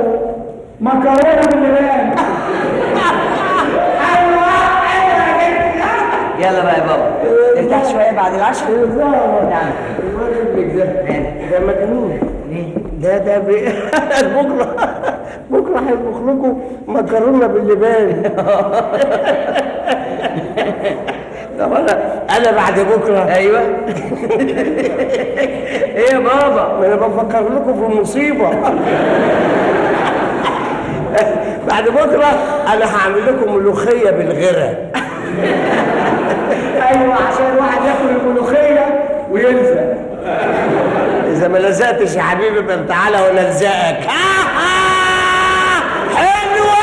مكرونة باللبان يا جدع. يلا بقى يا بابا. ارتاح شوية بعد العشاء. نعم. ده ده مجنون؟ ده ده. بكرة بكرة هيطبخ لكم مكرونة باللبان طب أنا أنا بعد بكرة. أيوه. إيه يا بابا؟ ما أنا بفكر لكم في مصيبة. بعد بكرة أنا هعمل لكم ملوخية بالغره أيوه عشان الواحد ياكل الملوخية وينزل إذا ما لزقتش يا حبيبي يبقى تعالى وأنا الزقك حلوة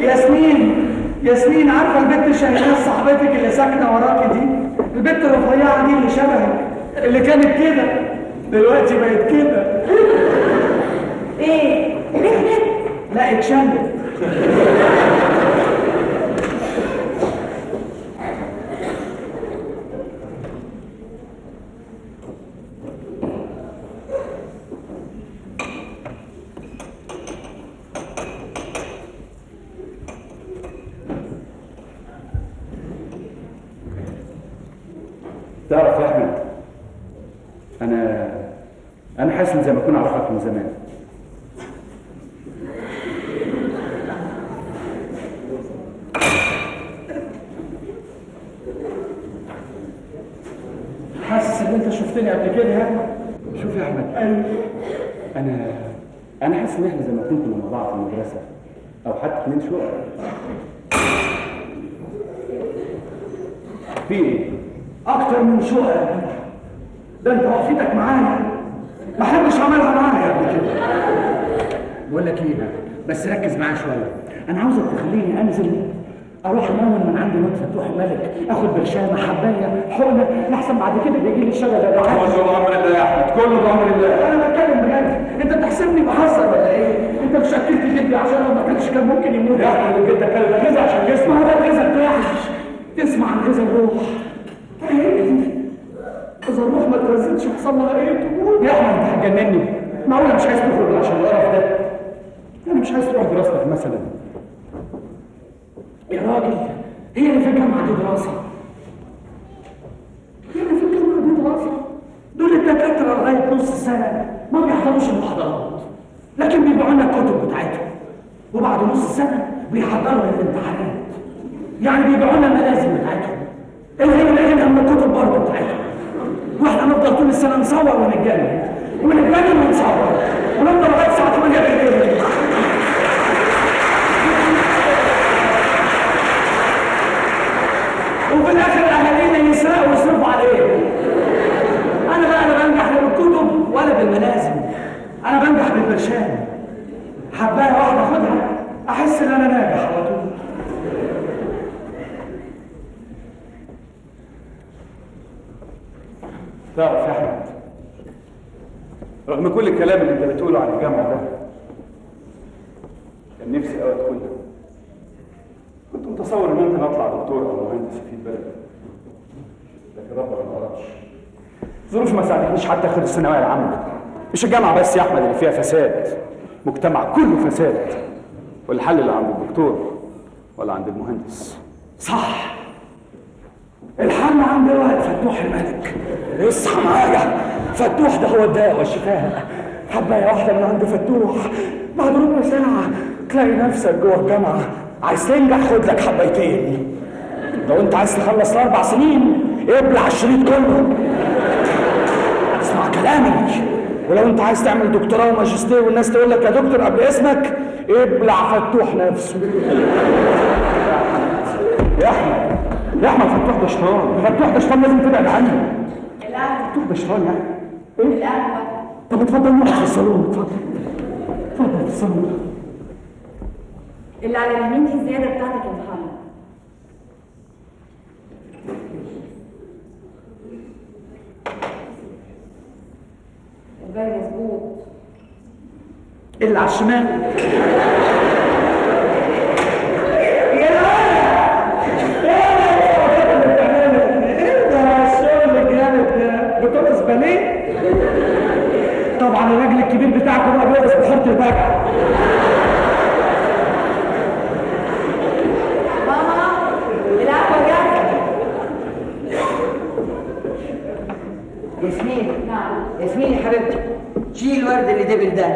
ياسمين ياسمين البنت شاهيناز صاحبتك اللي ساكنة وراكي دي؟ البنت الرفيعة دي اللي شبهك اللي كانت كده دلوقتي بقت كده. إيه رحلت لا اتشنت تعرف يا احمد أنا أنا حاسس إن زي ما اكون اعرفك من زمان حاسس ان انت شفتني قبل كده يعني شوف يا احمد أنا أنا حاسس ان إحنا زي ما كنا مع بعض في المدرسة أو حتى اتنين شقق في إيه؟ أكتر من شقق يا جدع. ده انت وقفتك معايا ما حدش عملها معايا قبل كده بقول لك إيه بس ركز معايا شوية أنا عاوزك تخليني انزل أروح انام من عند الواد فتوح الملك آخد برشامه حبايه حقنة. لحسن بعد كده بيجي لي الشلل ده كله بامر الله. يا احمد كله بامر الله. أنا بتكلم بجد. أنت بتحسبني بهزر ولا إيه؟ أنت مش اكلت جدي عشان لو ما كانش كان ممكن يموت. يا احمد جدك قال ده غذا عشان اسمع ده الغذاء بتاعك. تسمع عن غذاء الروح. دي إذا الروح ما تغذتش يحصل لها إيه تموت يا احمد أنت هتجنني. معقولة مش عايز تخرج عشان القرف ده؟ أنا مش عايز تروح دراستك مثلا يا راجل هي اللي في الجامعة دي دراسه هي اللي في الجامعة دي دراسه دول الدكاتره لغايه نص سنه ما بيحضروش المحاضرات لكن بيبيعوا لنا الكتب بتاعتهم وبعد نص سنه بيحضروا للامتحانات يعني بيبيعوا لنا الملازم بتاعتهم اللي هي بيلاقيها من الكتب برضه بتاعتهم وإحنا نفضل طول السنة نصور ونتجنن ونتجنن ونصور ونفضل لغايه الساعة 8 بالليل وفي الآخر اهالينا يسرقوا ويصرفوا عليه أنا بقى لا بنجح لا بالكتب ولا بالملازم أنا بنجح بالبرشام حبايه واحدة اخدها احس ان أنا ناجح على طول تعرف يا احمد رغم كل الكلام اللي انت بتقوله عن الجامعة ده كان نفسي قوي ادخلها كنت متصور ان ممكن اطلع دكتور أو مهندس في البلد لكن ربنا ما قدرش ظروف ما ساعدتنيش حتى اخد الثانويه العامه مش الجامعة بس يا أحمد اللي فيها فساد مجتمع كله فساد. والحل اللي عند الدكتور ولا عند المهندس. صح. الحل عند الواد فتوح الملك. اصحى معايا. فتوح ده هو الداء والشفاء. حبايه واحدة من عند فتوح. بعد ربع ساعة تلاقي نفسك جوه الجامعة. عايز تنجح؟ خد لك حبايتين لو انت عايز تخلص الاربع سنين ابلع الشريط كله. اسمع كلامي. ولو انت عايز تعمل دكتوراه وماجستير والناس تقول لك يا دكتور قبل اسمك ابلع فتوح نفسه يا أحمد يا أحمد فتوح ده شيطان فتوح ده شيطان لازم تبعد عنه القهوة فتوح ده شيطان يعني القهوة طب اتفضل نقعد في الصالون اتفضل. اتفضل في الصالون. اللي على اليمين دي الزيادة بتاعتك يا محمد. الباقي مظبوط اللي على الشمال. طبعا الراجل الكبير بتاعكم بقى بيرقص بحط البجع ماما العفو جاهزة ياسمين نعم ياسمين يا حبيبتي شيل الورد اللي دبل ده.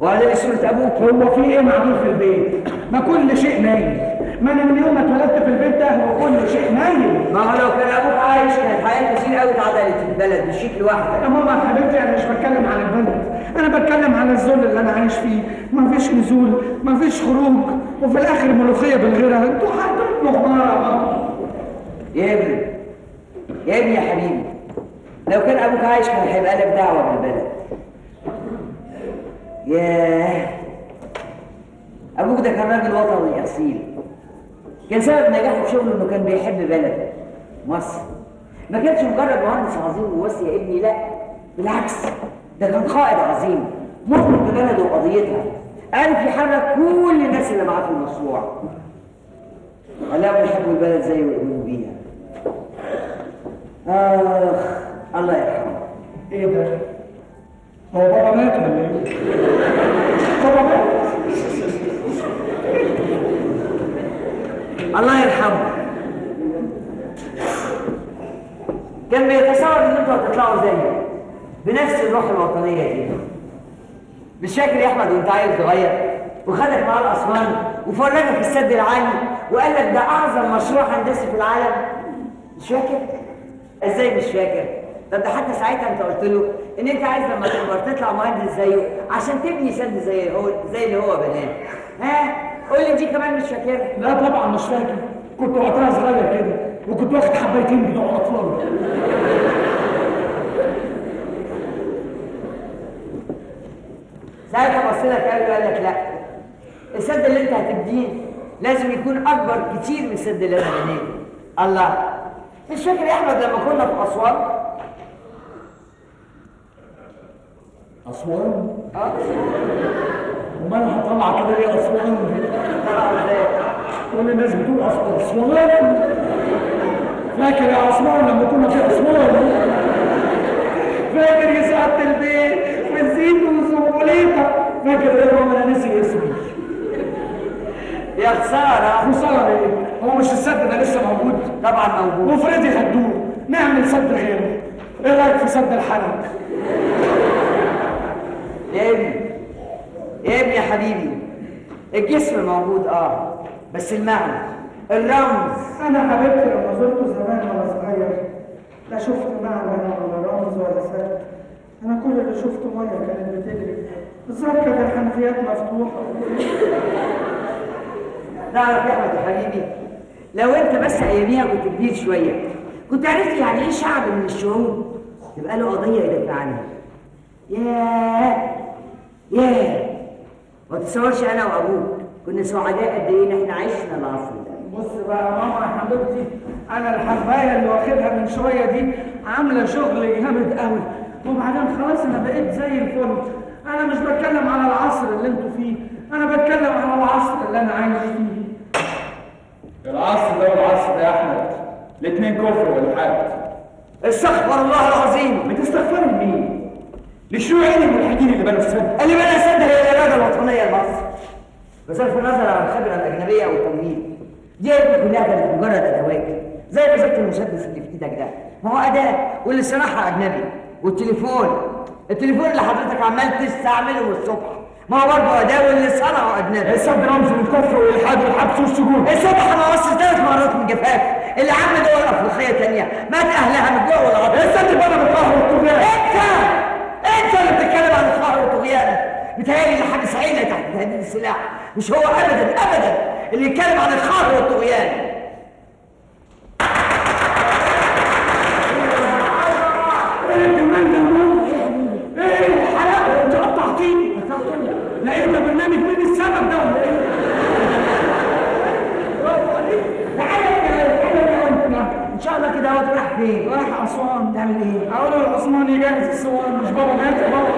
وعلى صورة أبوك هو في إيه معمول في البيت؟ ما كل شيء نايم ما أنا من يوم ما اتولدت في البيت ده هو كل شيء نايم ما هو لو كان أبوك عايش كانت حياة كتير قوي اتعدلت في البلد شيك لوحدك. يا ماما حبيبتي أنا مش بتكلم عن البلد. أنا بتكلم عن الذل اللي أنا عايش فيه. ما فيش نزول ما فيش خروج. وفي الآخر ملوخية بالغيرة. أنتوا هتطلعوا بره يا ابني يا ابني يا حبيبي لو كان أبوك عايش كان هيبقى لك بالبلد ياه. أبوك ده كان راجل وطني أصيل. كان سبب نجاحه في شغله إنه كان بيحب بلده مصر. ما كانش مجرد مهندس عظيم ووصي يا ابني لا بالعكس ده كان قائد عظيم مؤمن ببلده وقضيتها. عارف يحرك كل الناس اللي معاه في المشروع. خلاهم يحبوا البلد زي ويؤمنوا بيها. آخ الله يرحمه. إيه ده؟ هو بابا مات ولا إيه بابا الله يرحمه. كان بيتصور إن أنتوا هتطلعوا زيه بنفس الروح الوطنية دي. مش فاكر يا أحمد وأنت عيل صغير وخدك معاه الأسوان وفرجك السد العالي وقال لك ده أعظم مشروع هندسي في العالم. مش فاكر؟ إزاي مش فاكر؟ طب ده حتى ساعتها انت قلت له ان انت عايز لما تكبر تطلع مهندس زيه عشان تبني سد زي هو زي اللي هو بناه. ها؟ قول لي دي كمان مش فاكرها. لا طبعا مش فاكر. كنت وقتها صغير كده وكنت واخد حبايتين بتوع أطفال. ساعتها بص لك قال قال لك لا. السد اللي انت هتبنيه لازم يكون أكبر كتير من السد اللي أنا بنيه الله. مش فاكر يا أحمد لما كنا في أسوان؟ اسوان آه امال هطلع كده طلع إزاي كل الناس بتقول أس- اسوان فاكر يا اسوان لما كنا في اسوان فاكر يا سعادة البيت؟ والزيت وزنبوليتا فاكر إيه ماما أنا نسي اسمي. يا خسارة. خسارة إيه؟ هو مش السد ده لسه موجود؟ طبعا موجود. وفريدي خدوه نعمل سد غيره. إيه رأيك في سد الحنك يا ابني يا ابني يا حبيبي. الجسم موجود آه. بس المعنى الرمز. أنا حبيبتي لما زرته زمان وأنا صغير لا شفت معنى ولا رمز ولا سد. أنا كل اللي شفته مية كانت بتجري. بالظبط كانت الحنفيات مفتوحة تعرف يا أحمد يا حبيبي لو أنت بس أياميها كنت كبير شوية كنت عرفت يعني إيه شعب من الشعوب؟ يبقى له قضية يدافع عنها. ياه! ياه ما تتصورش أنا وابوك كنا سعداء قد إيه ان إحنا عشنا العصر ده بص بقى يا ماما يا حبيبتي أنا الحباية اللي واخدها من شوية دي عاملة شغل جامد قوي وبعدين خلاص أنا بقيت زي الفل أنا مش بتكلم على العصر اللي أنتوا فيه. أنا بتكلم على العصر اللي أنا عايش فيه. العصر ده والعصر ده يا احمد الاثنين كفر والحاد استغفر الله العظيم بتستغفروا لمين؟ للشيوعيين الملحدين اللي بنوا السد؟ اللي بنى السد هي الإرادة الوطنية لمصر بصرف النظر عن الخبرة الأجنبية أو التمويل دي كلها كانت مجرد أدوات. زي بالظبط المسدس اللي في إيدك ده. ما هو أداة واللي صنعها أجنبي. والتليفون. التليفون اللي حضرتك عمال تستعمله من الصبح. ما هو برضه أداة واللي صنعه أجنبي. السد رمز للكفر والإلحاد والحبس والسجون. الصبح ما وصل ثلاث مرات من جفاف. اللي عم دول افريقيه تانية مات أهلها من الجوع والعطش السد بنى بالقهر والطغيان انت أنت اللي بتتكلم عن القهر والطغيان. بتهيألي إن حابس عينه تحت تهديد السلاح مش هو ابدا ابدا اللي يتكلم عن القهر والطغيان. إيه الحلاوه أنت قطعتيني لا انت برنامج مين السبب ده؟ تعالى تعالى تعالى إن شاء الله كده هو تروح فين؟ رايح أسوان تعمل إيه؟ أقول العثمان يجهز الصوان مش بابا مات بابا.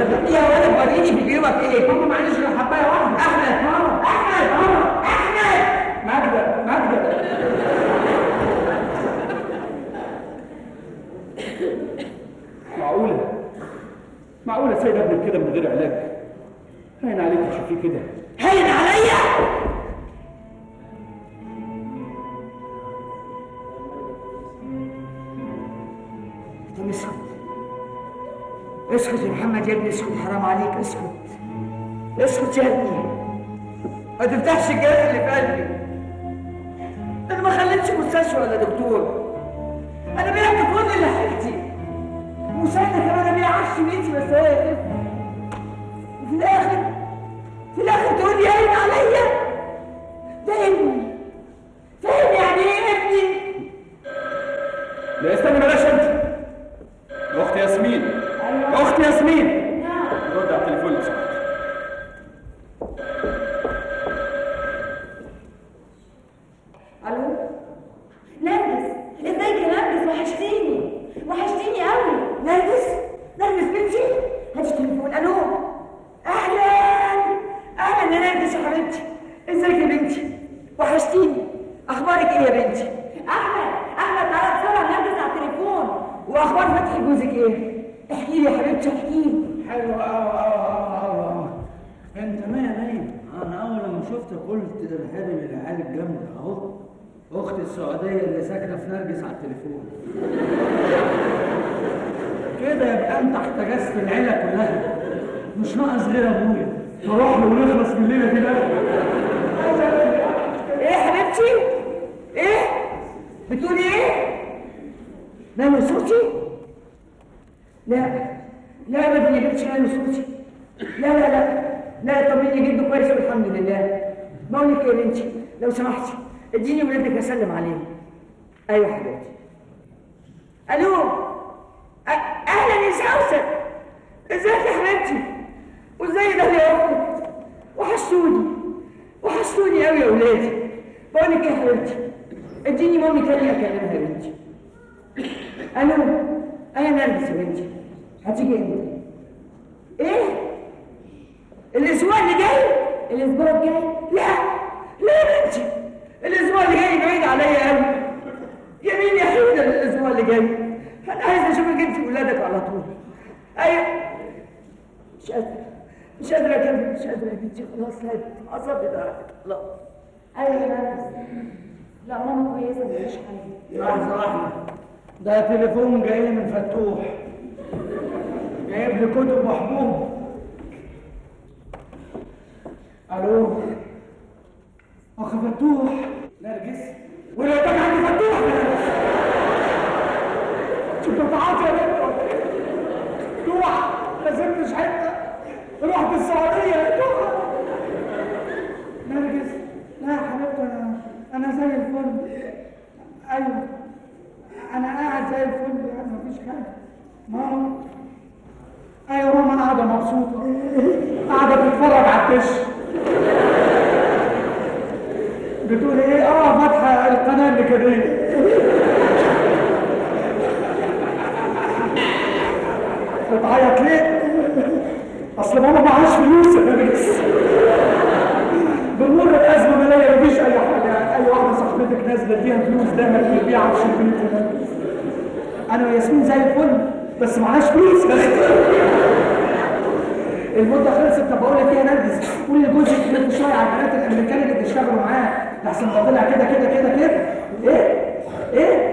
طب يا ولد وريني في جيوبك إيه؟ بابا معلش غير حباية واحدة. أحمد. ماما أحمد. ماما أحمد. ماجدة. ماجدة. معقولة؟ معقولة سيد ابنك كده من غير علاج؟ هين عليك تشوفيه كده. هين عليا؟ اسكت يا محمد يا ابني اسكت حرام عليك اسكت. اسكت يا ابني. ما تفتحش الجرح اللي في قلبي. أنا ما خليتش مستشفى ولا دكتور. أنا بعت كل اللي حيلتي وساعتها كمان ابيع عفش بيتي بس هي وفي الآخر في الآخر تقول لي عين عليا؟ ده ابني فاهم يعني إيه ابني؟ لا استني بلاش أنت. اخت ياسمين. يا أخت ياسمين. رد على التليفون. لو سمحت ألو؟ نرجس. ازيك يا نرجس وحشتيني. وحشتيني قوي نرجس؟ نرجس بنتي؟ هاتي التليفون. ألو؟ أهلا. أهلا يا نرجس يا حبيبتي. إزيك يا بنتي؟ وحشتيني. أخبارك إيه يا بنتي؟ احمد احمد تعالى بسرعة نرجس على التليفون. وأخبار فتحي جوزك إيه؟ احكي لي يا حبيبتي احكي لي حلو قوي قوي قوي قوي أنت مية مية. أنا أول لما شفت قلت ده من العيال الجامده أهو. أختي السعودية اللي ساكنة في نرجس على التليفون. كده يبقى أنت احتجزت العيلة كلها. مش ناقص غير أبويا. نروح له ونخلص من الليلة دي بقى. إيه يا حبيبتي؟ إيه؟ بتقولي إيه؟ ناوي صوتي؟ لا. لا ابدا يا بنتي ناوي صوتي لا لا. لا لا طمني جده كويس والحمد لله. بقول لك يا بنتي لو سمحتي اديني ولادك أسلم عليهم. أيوه حبيبتي. ألو؟ أهلا يا سوسن إزيك يا حبيبتي؟ وازاي ده يا أختي. وحشتوني. وحشتوني قوي يا ولادي. بقول لك إيه يا حبيبتي؟ اديني مامي تانية أكلمها يا بنتي. ألو؟ أنا نرجس يا بنتي. هتيجي إمتى؟ إيه؟ الأسبوع اللي جاي؟ الأسبوع الجاي؟ لا. لا يا بنتي. الأسبوع اللي جاي بعيد عليا قوي يمين يا حبيبي الأسبوع اللي جاي؟ أنا عايز اشوفك انت وولادك على طول. أيوه. مش قادرة. مش قادرة أكمل. مش قادرة يا بنتي. خلاص هات عصبي ده خلاص أيوه يا نرجس لا ماما كويسة مفيش حاجة. لحظه واحدة ده تليفون جاي من فتوح. جايب لي كتب وحبوب ألو؟ أخ فتوح. نرجس. ولادك عندي فتوح يا نرجس انت بتعاطي يا بنت؟ ولا إيه؟ توح ما سبتش حتة رحت السعوديه توح نرجس. لا يا حبيبتي أنا أنا زي الفل. أيوه. أنا قاعد زي الفل. يعني مفيش حاجة. أيوه ماما أنا قاعدة مبسوطه قاعدة بتتفرج على الدش بتقول إيه؟ آه فاتحه القناة اللي كده بتعيط ليه؟ أصل ماما معهاش فلوس يا نرجس بنمر بأزمة مالية مفيش أي حاجة. يعني أي واحدة صاحبتك نازلة اديها فلوس دايما بتبيع البيت هناك. أنا وياسمين زي الفل. بس معهاش فلوس. بس المدة خلصت. طب بقول لك إيه يا نرجس؟ قولي لجوزك كده شوية على البنات الأمريكان اللي بيشتغلوا معاه. لحسن ده طلع كده كده كده كده. إيه؟ إيه؟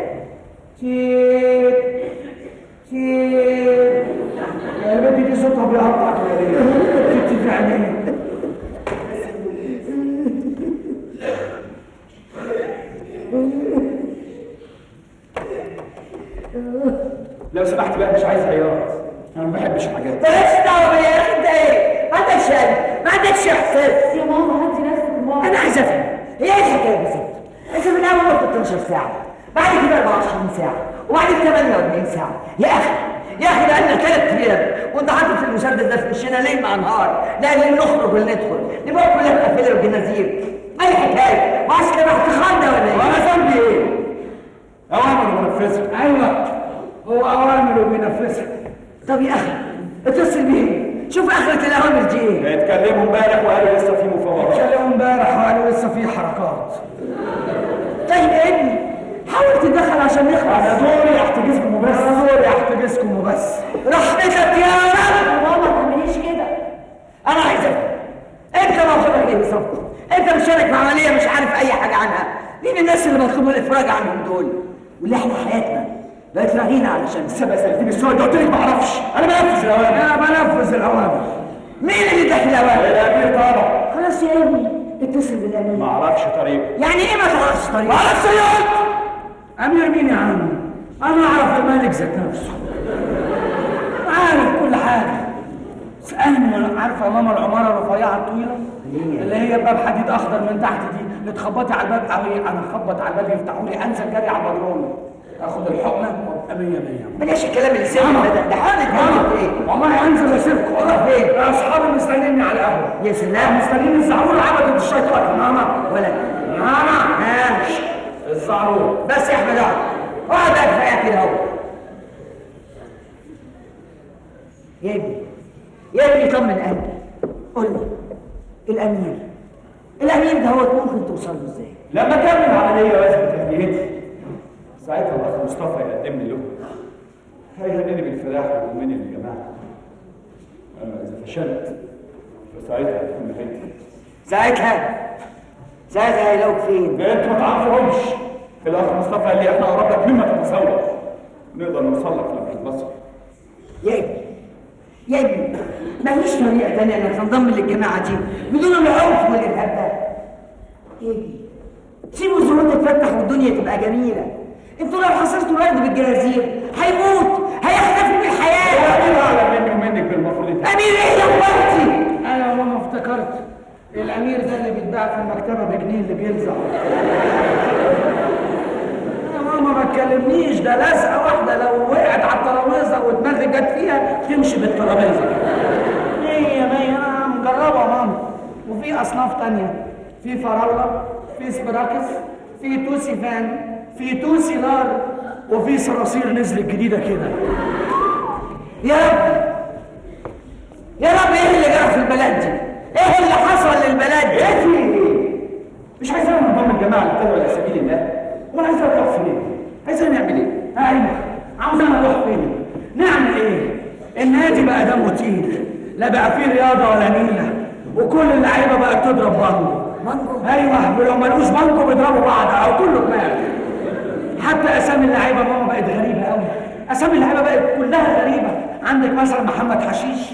أسامي اللعيبة بقت كلها غريبة. عندك مثلا محمد حشيش.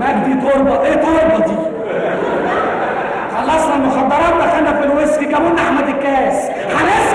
مجدي تربه إيه تربه دي؟ خلصنا المخدرات دخلنا في الويسكي جابوا أحمد الكاس. هنسى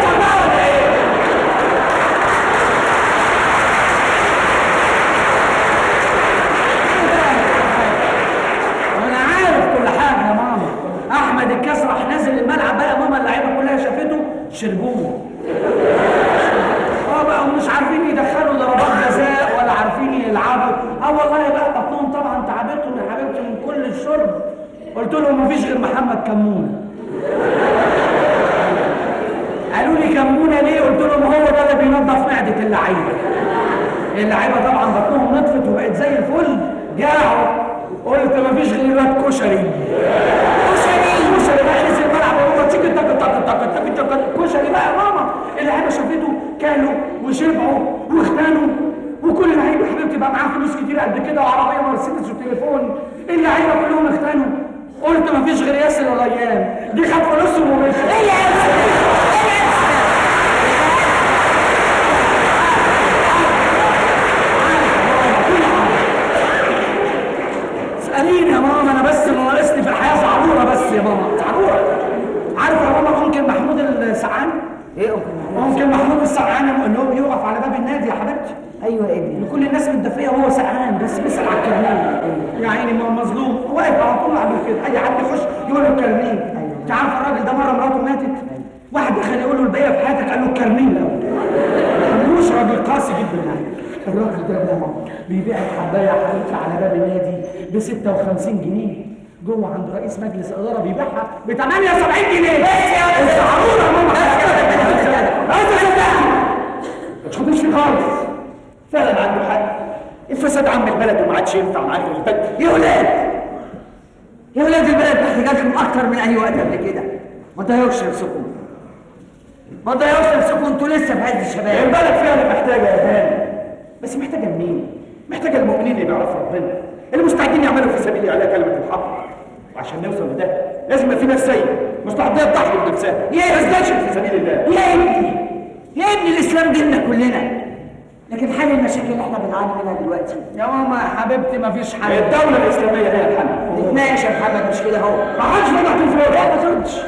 فيش غير محمد كمون قالوا لي كمونة ليه؟ قلت لهم هو ده اللي بينظف معدة اللعيبة. اللعيبة طبعا بطنهم نطفت وبقت زي الفل. جاعوا قلت ما فيش غير الواد كشري. كشري. كشري بقى نزل الملعب وهو تيجي تك تك تك تك تك كشري بقى ماما. اللعيبة شافته كلوا وشبعوا واختنوا وكل لعيب حبيبتي بقى معاه فلوس كتير قد كده وعربية مرسيدس وتليفون. اللعيبة ما فيش غير ياسر والايام دي خد فلوسهم ومشي إيه يا الراجل ده مرة مراته ماتت. واحد دخل يقول له الباقيه في حياتك قال له الكرمين لو مش راجل قاسي جدا يعني. الراجل ده بيبيع الحباية حبيبتي على باب النادي ب 56 جنيه. جوه عند رئيس مجلس إدارة بيبيعها ب 78 جنيه. انت عروضه يا ماما انت صدقني ما تاخدش فيه خالص. فعلا عنده حق. الفساد عم البلد وما عادش ينفع معاك البلد يا ولاد. يا ولاد البلد محتاجاكم أكتر من أي وقت قبل كده. ما تضيعوش نفسكم ما تضيعوش نفسكم أنتوا لسه في عز الشباب البلد فعلا محتاجة يا هاني بس محتاجة مين؟ محتاجة المؤمنين اللي بيعرفوا ربنا اللي مستعدين يعملوا في سبيل إعلاء كلمة الحق. وعشان نوصل لده لازم يبقى في ناس زي مستعديه تضحي بنفسها. يا تستشهد في سبيل الله. يا ابني يا ابني الإسلام ديننا كلنا. لكن حل المشاكل اللي إحنا بنعاني منها دلوقتي. يا ماما يا حبيبتي مفيش حل. الدولة الإسلامية هي الحل. نتناقش يا محمد مش كده أهو. ما حدش فتح تليفون لا ما تردش.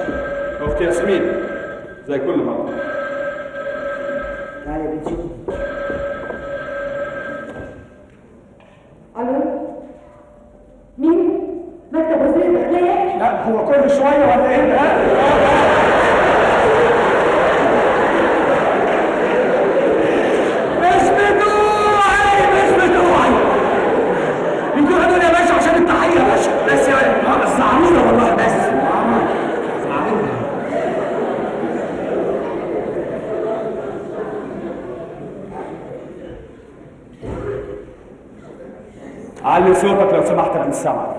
أختي ياسمين. زي كل يا بنتي. ألو؟ مين؟ مكتب وزير الداخلية؟ لا هو كل شوية ولا إيه ها؟ مش بتوعي مش بتوعي أنتوا هدول يا باشا عشان التحيه يا باشا بس يا ولد بس عميله والله بس عميله علي صوتك لو سمحت أنا مش سامعك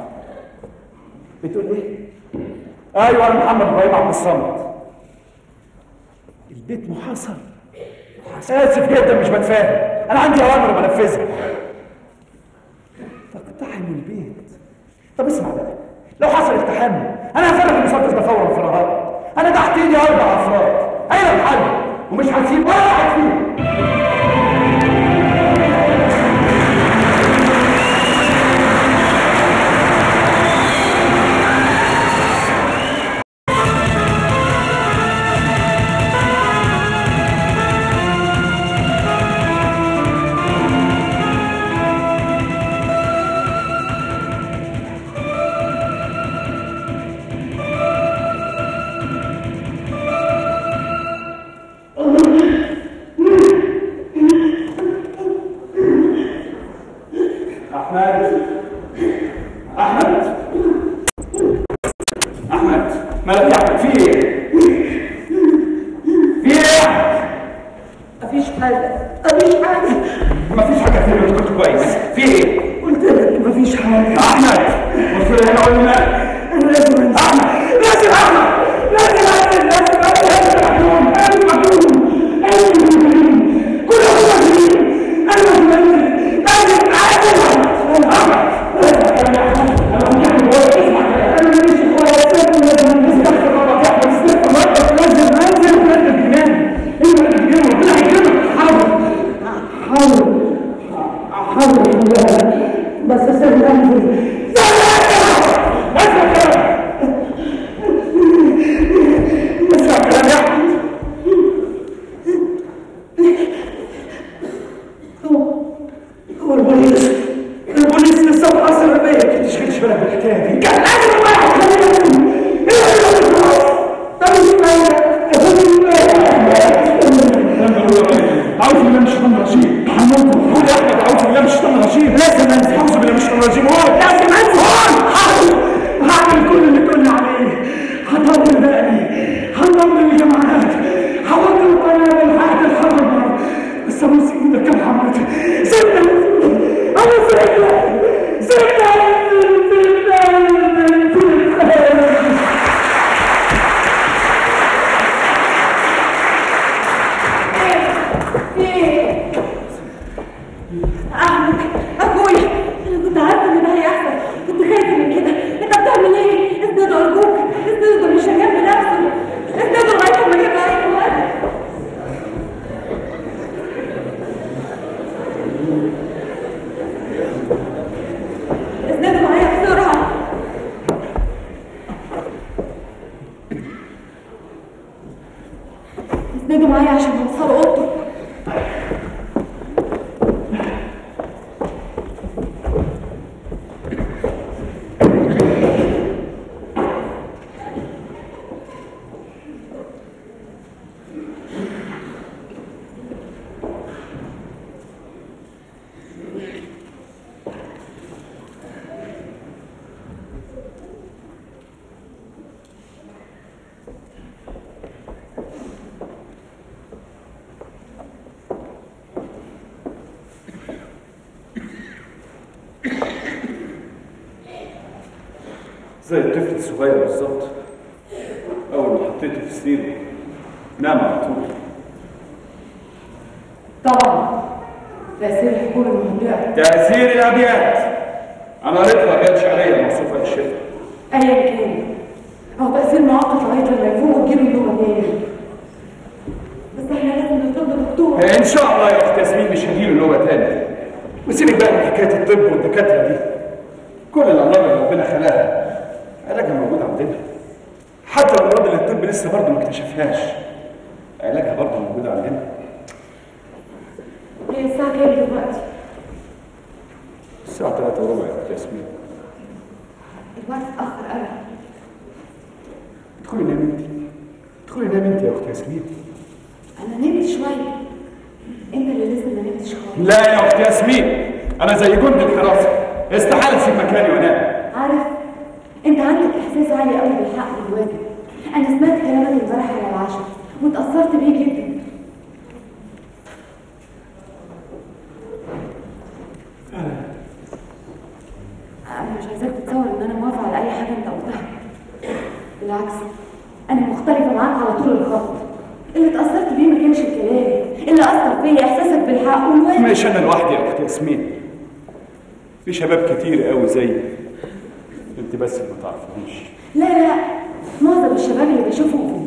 بتقول إيه؟ أيوه أنا محمد إبراهيم عبد الصمد. البيت محاصر. آسف جدا مش بتفاهم. أنا عندي أوامر بنفذها. تقتحم البيت. طب اسمع بقى لو حصل اقتحام أنا هفرغ المسدس ده فورا في النهار أنا تحت إيدي أربع أفراد. أين الحل؟ ومش هسيب ولا واحد فيهم. أحمد.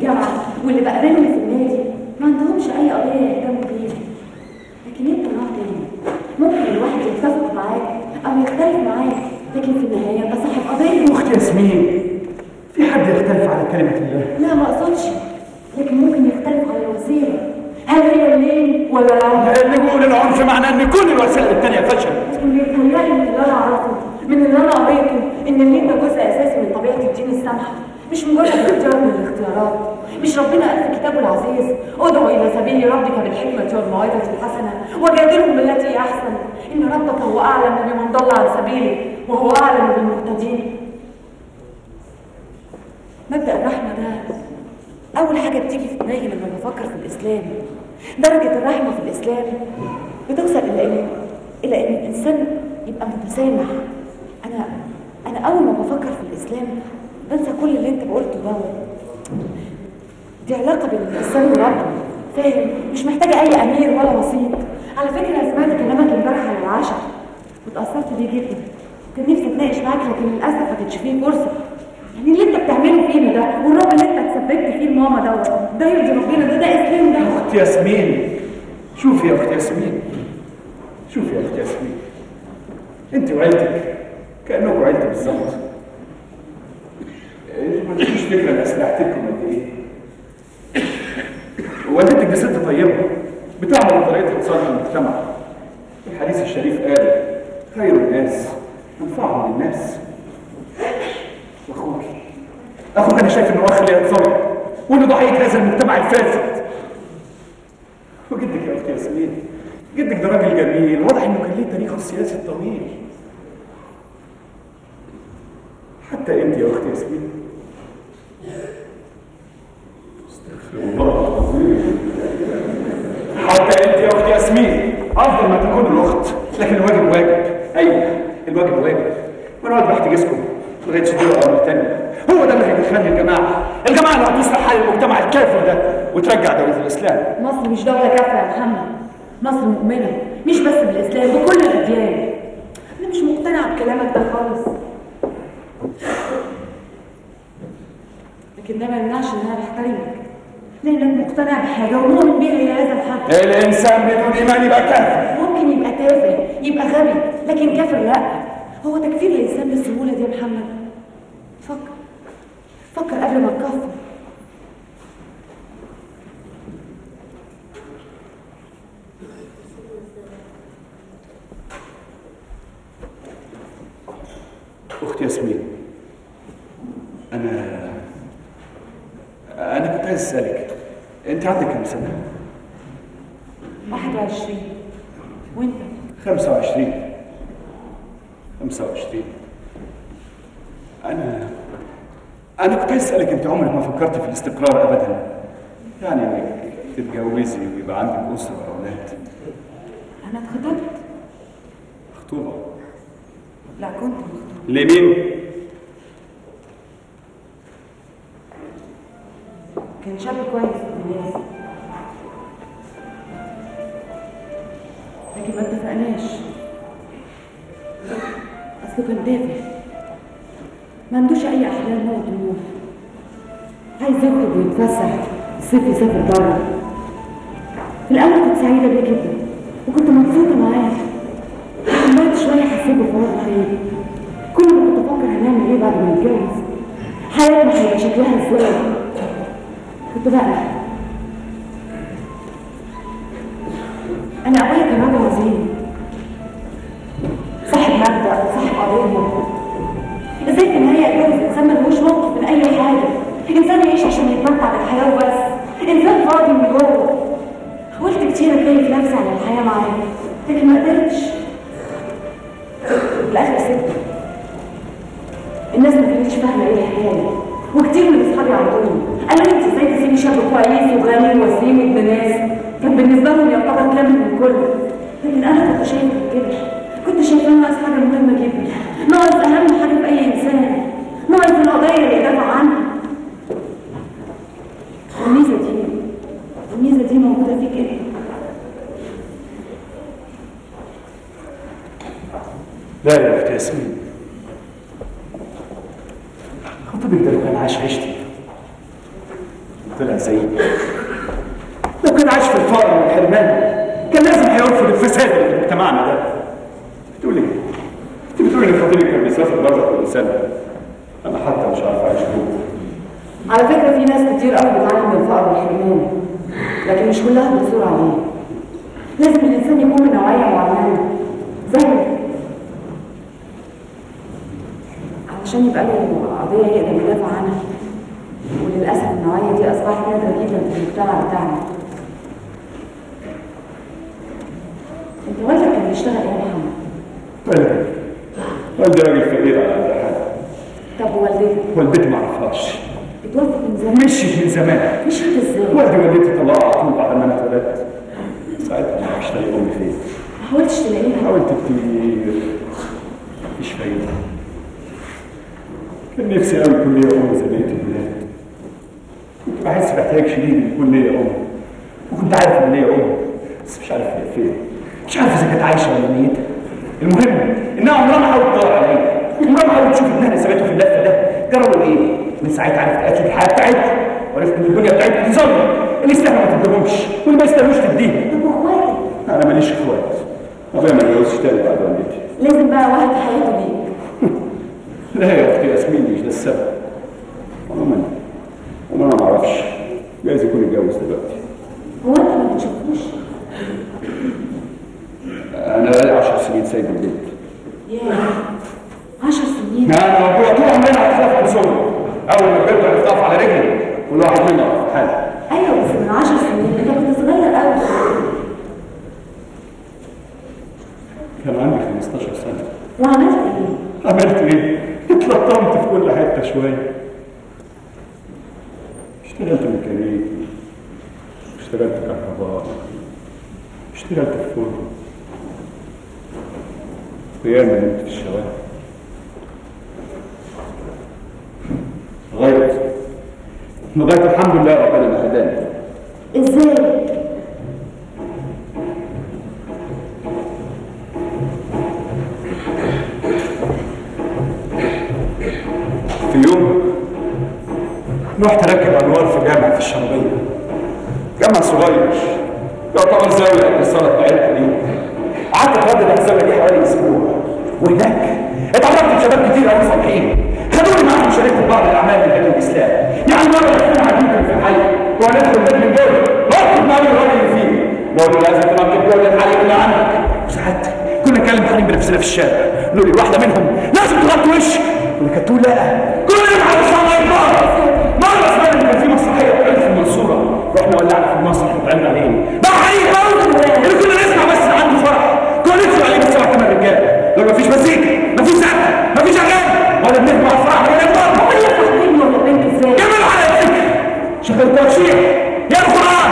الجامعة واللي بقابلهم في النادي ما عندهمش أي قضية يهتموا بيها. لكن أنت نوع تاني. ممكن الواحد يتفق معاك أو يختلف معاك لكن في النهاية أنت صاحب قضية. اخت ياسمين في حد يختلف على كلمة الله؟ لا ما أقصدش. لكن ممكن يختلف على الوسيلة. هل هي اللين ولا العنف؟ اللي بيقول العنف معناه إن كل الوسائل التانية فشلت. اللي يتهيألي من اللي أنا أعرفه من اللي أنا قريته إن اللين ده جزء أساسي من طبيعة الدين السامحة مش مجرد إختيار من الاختيارات. مش ربنا قال في كتابه العزيز ادعو إلى سبيل ربك بالحكمة والموعظة الحسنة وجادلهم بالتي هي أحسن. إن ربك هو أعلم بمن ضل عن سبيله وهو أعلم بالمهتدين. مبدأ الرحمة ده أول حاجة بتيجي في دماغي لما بفكر في الإسلام. درجة الرحمة في الإسلام بتوصل إلى إيه؟ إلى إن الإنسان يبقى متسامح. أنا أنا أول ما بفكر في الإسلام بنسى كل اللي أنت قلته ده دي علاقة بين الإنسان وربه فاهم؟ مش محتاجة أي أمير ولا وسيط. على فكرة أنا سمعت كلامك امبارح على العشاء. واتأثرت بيه جدا. كان نفسي أتناقش معاك لكن للأسف ما كانش فيه فرصة. يعني اللي أنت بتعمله فينا ده والرعب اللي أنت اتسببت فيه لماما دوت ده يرضي ربنا ده ده إسلام ده. أخت ياسمين. شوفي يا أخت ياسمين. شوفي يا أخت ياسمين. أنت وعيلتك. كانكم عيلتي بالظبط. أنتوا ما عندكوش فكرة ان اسلحتكم قد إيه؟ والدتك دي ست طيبه بتعمل بطريقه لصالح المجتمع الحديث الشريف قال خير الناس انفعهم للناس. واخوك أخوك أنا شايف إنه أخ لي يتظلم وإنه ضحية هذا المجتمع الفاسد. وجدك يا أختي ياسمين جدك ده راجل جميل. واضح إنه كان ليه تاريخه السياسي الطويل. حتى أنت يا أختي ياسمين حتى انت يا أختي ياسمين. أفضل ما تكون الأخت لكن الواجب واجب. أيوه الواجب واجب. وأنا واجب أحتجزكم. لغايه صدور أمر تاني. هو ده اللي هيدخلني الجماعة. الجماعة اللي هتصلح حال المجتمع الكافر ده وترجع دولة الإسلام. مصر مش دولة كافرة يا محمد. مصر مؤمنة. مش بس بالإسلام بكل الأديان. أنا مش مقتنعة بكلامك ده خالص. لكن ده ما يمنعش إن أنا بحترمك لأنك مقتنع بحاجة ومؤمن بيها إلى هذا الحد. الإنسان بدون إيمان يبقى كافر. ممكن يبقى تافه يبقى غبي لكن كافر لا. هو تكفير الإنسان بالسهولة دي يا محمد. فكر فكر قبل ما تكفر. أختي ياسمين أنا أنا كنت عايز أسألك أنت عندك كام سنة؟ 21 وأنت؟ 25 25 أنا أنا كنت عايز أسألك أنت عمرك ما فكرت في الاستقرار ابدا؟ يعني إنك تتجوزي ويبقى عندك أسرة وأولاد. أنا اتخطبت. خطوبه لا كنت مخطوبة. لمين؟ كان شاب كويس ابن ناس لكن ما اتفقناش. أصله كان تافه ما عندوش أي أحلام ولا طموح. عايز يخرج ويتفسح الصيف يسافر بره. في الأول كنت سعيدة بيه جدا وكنت مبسوطة معاه. بعد شوية حسيت بفراغ رهيب كل ما كنت أفكر هنعمل إيه بعد ما نتجوز حياتنا هيبقى شكلها إزاي كنت بقى أنا ابويا كان راجل عظيم صاحب مبدأ صاحب قضية. إزاي في النهاية اتجوز انسان ملهوش موقف من أي حاجة؟ انسان يعيش عشان يتمتع بالحياة وبس. انسان فاضي من جوه. حاولت كتير اتكيف نفسي على الحياة معاه لكن ما قدرتش. في الآخر سبته. الناس ما كانتش فاهمة إيه الحكاية وكتير من أصحابي عرضوني قالوا لي أنت إزاي تسيبي شاب كويس وغني وسيم وابن ناس؟ كان بالنسبة لهم يعتبر كامل من كل لكن أنا كنت شايفة كده. كنت شايفاه ناقص حاجة مهمة جدا. ناقص أهم حاجة في أي إنسان. ناقص القضية اللي يدافع عنها. الميزه دي الميزه دي موجودة فيك انت لا يا أختي ياسمين. خطيبك ده لو كان عايش عيشتي طلع زيي لو كان عايش في الفقر والحرمان كان لازم هيرفض الفساد اللي في مجتمعنا ده. بتقول إيه؟ انت بتقول ان خطيبك كان بيسافر بره كل سنة؟ أنا حتى مش عارف أعيش جوه على فكرة في ناس كتير قوي بتعاني من الفقر والحرمان لكن مش كلها بتصور عليه. لازم الإنسان يكون من نوعية معينة زيك علشان يبقى له قضية يقدر يدافع عنها. وللأسف النوعية دي أصبحت نادرة جدا في المجتمع بتاعنا. أنت والدك كان بيشتغل إيه يا محمد؟ والدي. والدي راجل فقير على قد حاله. طب ووالدتك والدتي ما اعرفهاش اتوفت من زمان؟ مشيت من زمان. مشيت إزاي؟ والدي والدتي طلعوا على طول بعد ما أنا اتولدت. ساعتها ما أعرفش الاقي امي فين. ما حاولتش تلاقيها؟ حاولت كتير. مفيش فايدة. كان نفسي قوي ليا أم زي بقية الولاد كنت بحس باحتياج شديد يكون ليا أم. وكنت عارف إن ليا أم بس مش عارف هي فين. مش عارف إذا كانت عايشة ولا ميتة. المهم إنها عمرها ما حاولت تدور عليا. عمرها ما حاولت تشوف ابنها سابته في اللفة ده. جربوا إيه؟ من ساعتها عرفت أكيد الحياة بتاعتها. وعرفت إن الدنيا بتاعتها دي ظلمة اللي يستاهلوا ما تديهمش واللي ما يستاهلوش تديهم طب واخواتك أنا ماليش إخوات. أبويا ما اتجوزش تاني بعد والدتي. لازم بقى واحد حياته ليك لا يا أختي ياسمين مش ده السبب؟ عموما عموما أنا ما أعرفش. جايز يكون اتجوز دلوقتي. هو انت ما بتشوفوش أنا بقالي 10 سنين سايب البيت. ياه عشر سنين. يعني موضوع طول عمرنا على اصول أول ما عرفت اقف على رجلي كل واحد منا حاله أيوه بس من عشر سنين انت كنت صغير قوي كان عندي 15 سنة. وعملت إيه؟ عملت إيه؟ اتلطمت في كل حتة شوية. اشتغلت ميكانيكي اشتغلت كهرباء اشتغلت في فرن وياما نمت في الشوارع. لغايه لغايه الحمد لله ربنا ما هداني إزاي؟ في يوم رحت أركب أنوار في جامع في الشرقيه جامع صغير يعتبر زاوية الصلاه بتاعتنا دي قعدت اتردد على الزاويه دي حوالي أسبوع. وهناك اتعرفت بشباب كتير قوي صالحين خدوني معاهم شاركت في بعض الأعمال اللي كانوا الإسلام. يعني مرة دخلنا عندنا في الحي وهندخل بيت من دول رحت معايا الراجل اللي فيه. بقول له لازم تركب جوه الحريم اللي عندك وساعات كنا نكلم حريم بنفسنا في الشارع. نقول واحدة منهم لازم تغطي وشك. ولا كانت تقول لا. كل يوم على الظهر مره زمان كان في مسرحيه بتعمل في المنصوره رحنا ولعنا في المسرح وطلعنا عليه ده حقيقي قوي اللي كنا نسمع بس عنده فرح. كنا ندخل عليه بس سبع ثمان رجاله لو مفيش مزيكا مفيش سقف مفيش أغاني ولا بنسمع أفراح ولا نفرح هو اللي بيني ولا بينك إزاي؟ جمال على الفكر شغل ترشيح يا القرآن.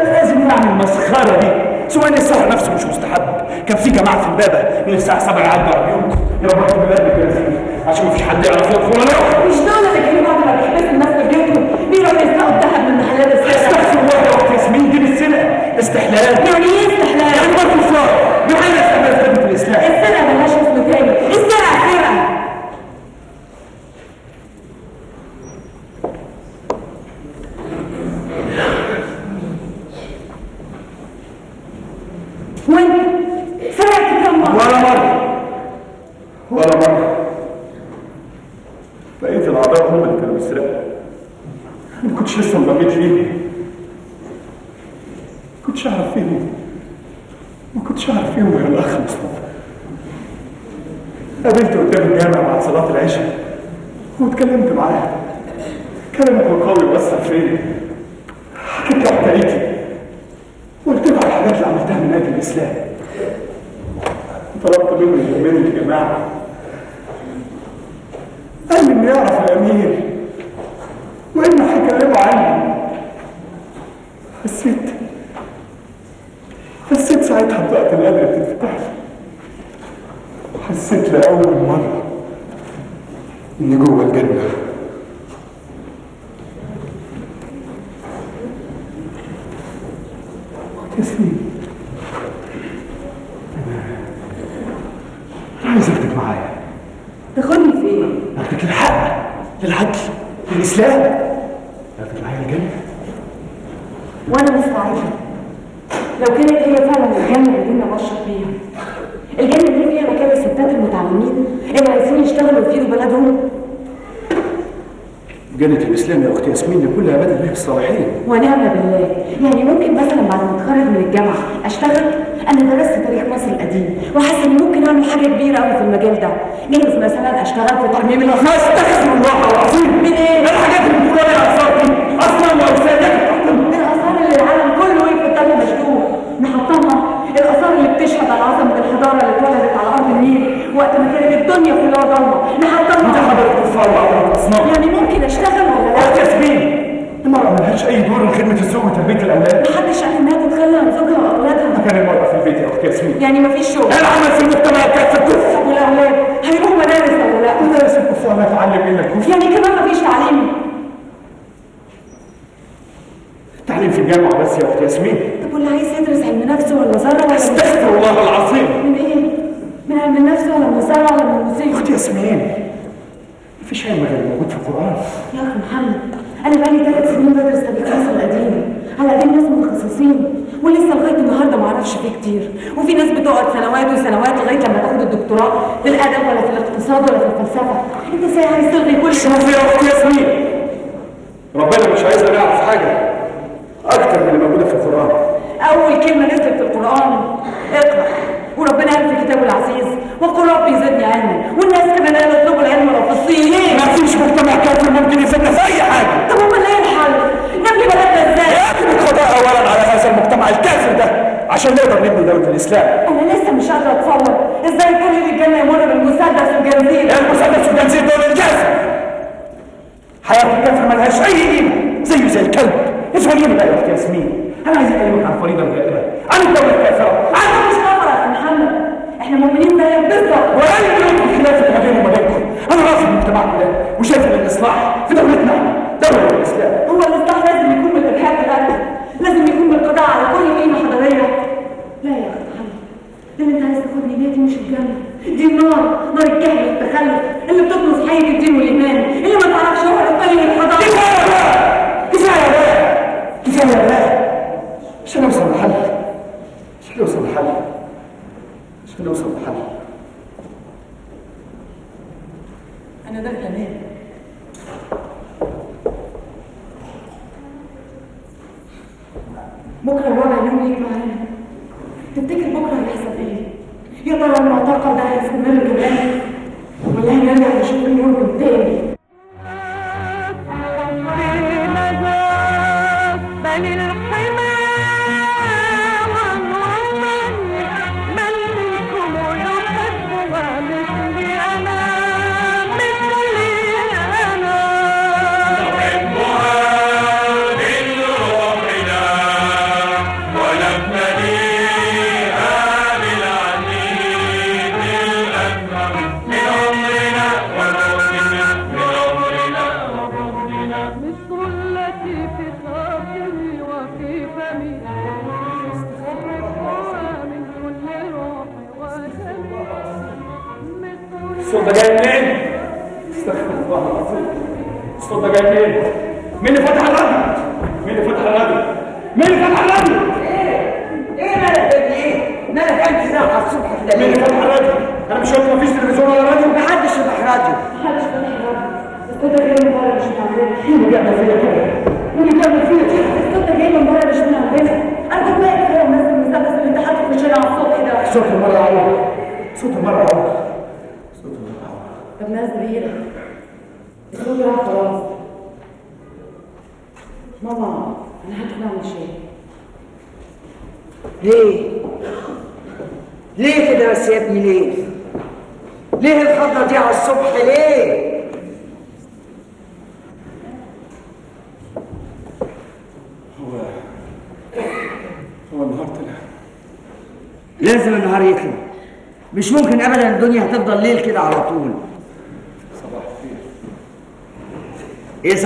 أنا لازم يعني المسخرة دي. سواء السهر نفسه مش مستحب. كان في جماعة في البابة من الساعة 7 يعدوا على البيوت يا رب بلادك يا سيدي. عشان ما مفيش حد يعرف يقف ولا مش دعوه لكن بعد ما بيحبس الناس في بيوتهم مين بيروحوا يسرقوا الذهب من محلات السلع استحسن الله يا اخت ياسمين دي السلع استحلال. يعني إيه استحلال؟ يعني برضه فلان بمعنى استحلال الإسلام؟ السلع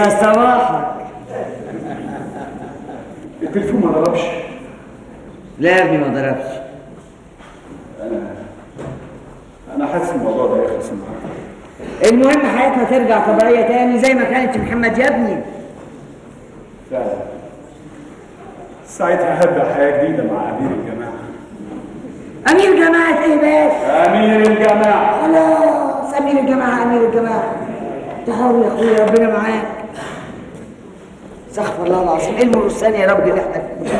hasta ahora. الإنسان يا رب نحن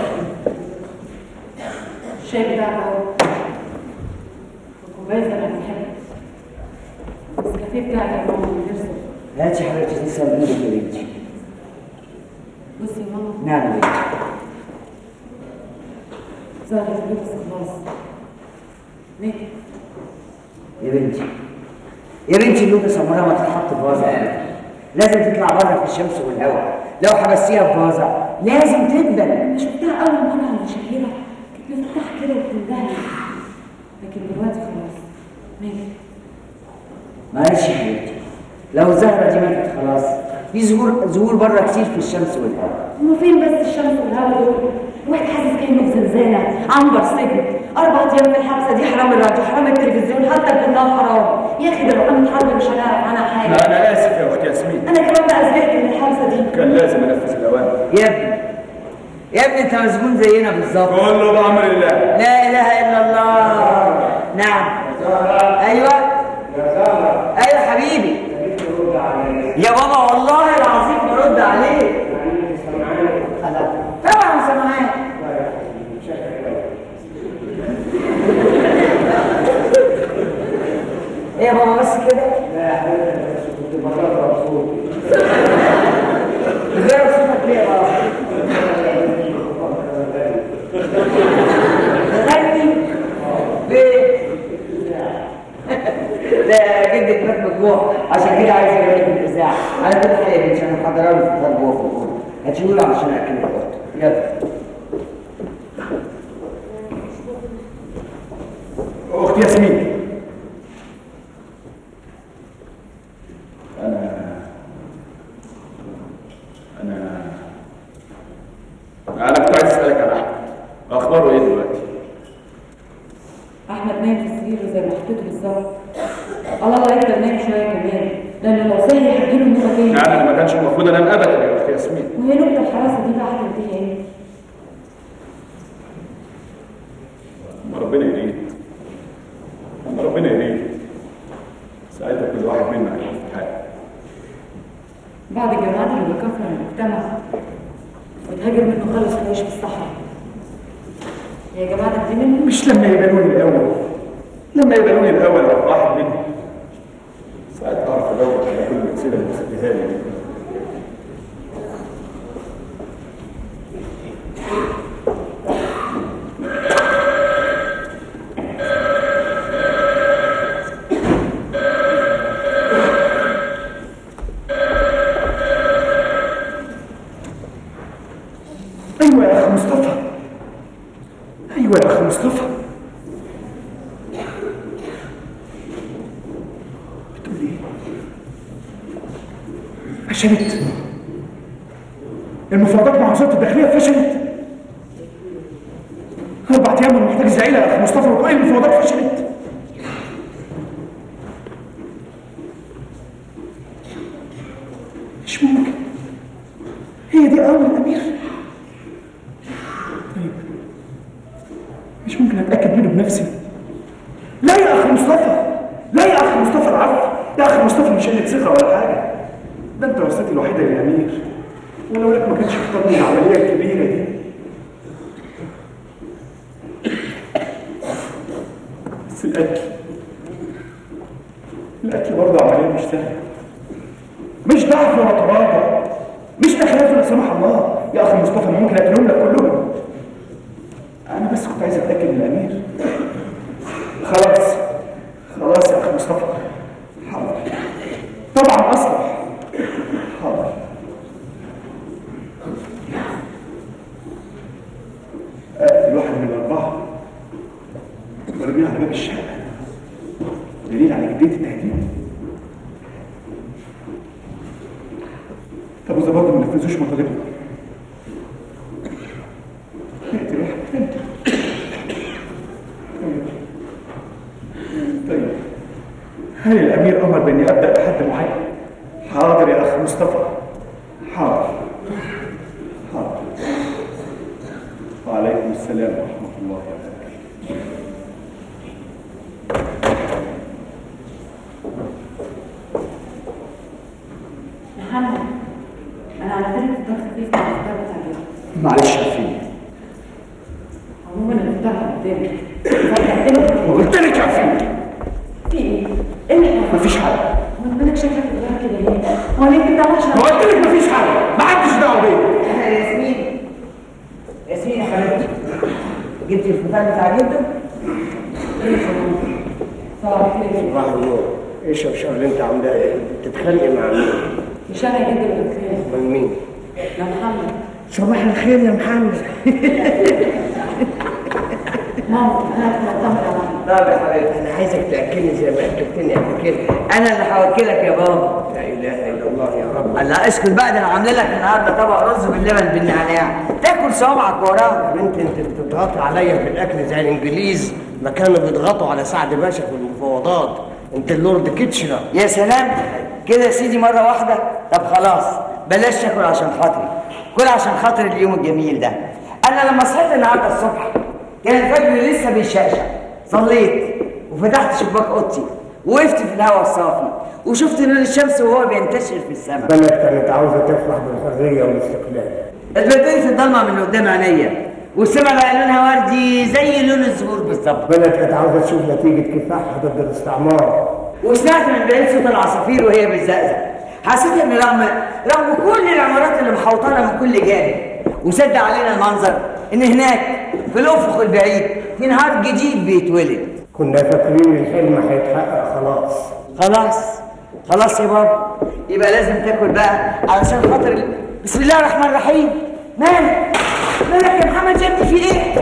الشاي بتاع الكوباية أنا بحبها الكافيه بتاعك يا هاتي حضرتك لسه بنقول يا بنتي. بصي يا ماما. نعم يا بنتي. زهرة بس خلاص ليه؟ يا بنتي. يا بنتي اللوكس عمرها ما تتحط في وضع. لازم تطلع بره في الشمس والهواء. لو حبستيها انت زينا بالظبط كله له بقى ما أخباره إيه دلوقتي؟ أحمد نايم في السرير زي ما حطيته بالظبط. الله لا يقدر نايم شوية كمان لأن لو صحي هتجيله نومه تاني. يعني ما كانش المفروض أنام ابدا يا أختي ياسمين. وهي نقطة الحراسة دي بقى هتعمل إيه؟ الله اسكت بقى ده أنا عامله لك النهارده طبق رز باللبن بالنعناع. تاكل صوابعك وراه يا بنت انت بتضغطي عليا في الأكل زي الإنجليز ما كانوا بيضغطوا على سعد باشا في المفاوضات. انت اللورد كيتشنر. يا سلام. كده يا سيدي مرة واحدة؟ طب خلاص بلاش تاكل عشان خاطري. كل عشان خاطر اليوم الجميل ده. أنا لما صحيت النهاردة الصبح كان الفجر لسه بيشأشأ صليت وفتحت شباك أوضتي وقفت في الهواء الصافي. وشفت نور الشمس وهو بينتشر في السماء. بلد كانت عاوزة تفرح بالحرية والاستقلال. اتبدلت في الضلمة من قدام عينيا والسماء بقى لونها وردي زي لون الزهور بالظبط. بلد كانت عاوزة تشوف نتيجة كفاحها ضد الاستعمار. وسمعت من بعيد صوت العصافير وهي بتزقزق. حسيت إن رغم رغم كل العمارات اللي محوطانا من كل جانب وسد علينا المنظر إن هناك في الأفق البعيد في نهار جديد بيتولد. كنا فاكرين الحلم هيتحقق خلاص. خلاص. خلاص يا بابا. يبقى لازم تاكل بقى علشان خاطر ال- بسم الله الرحمن الرحيم. مالك؟ مالك يا محمد يا ابني في إيه؟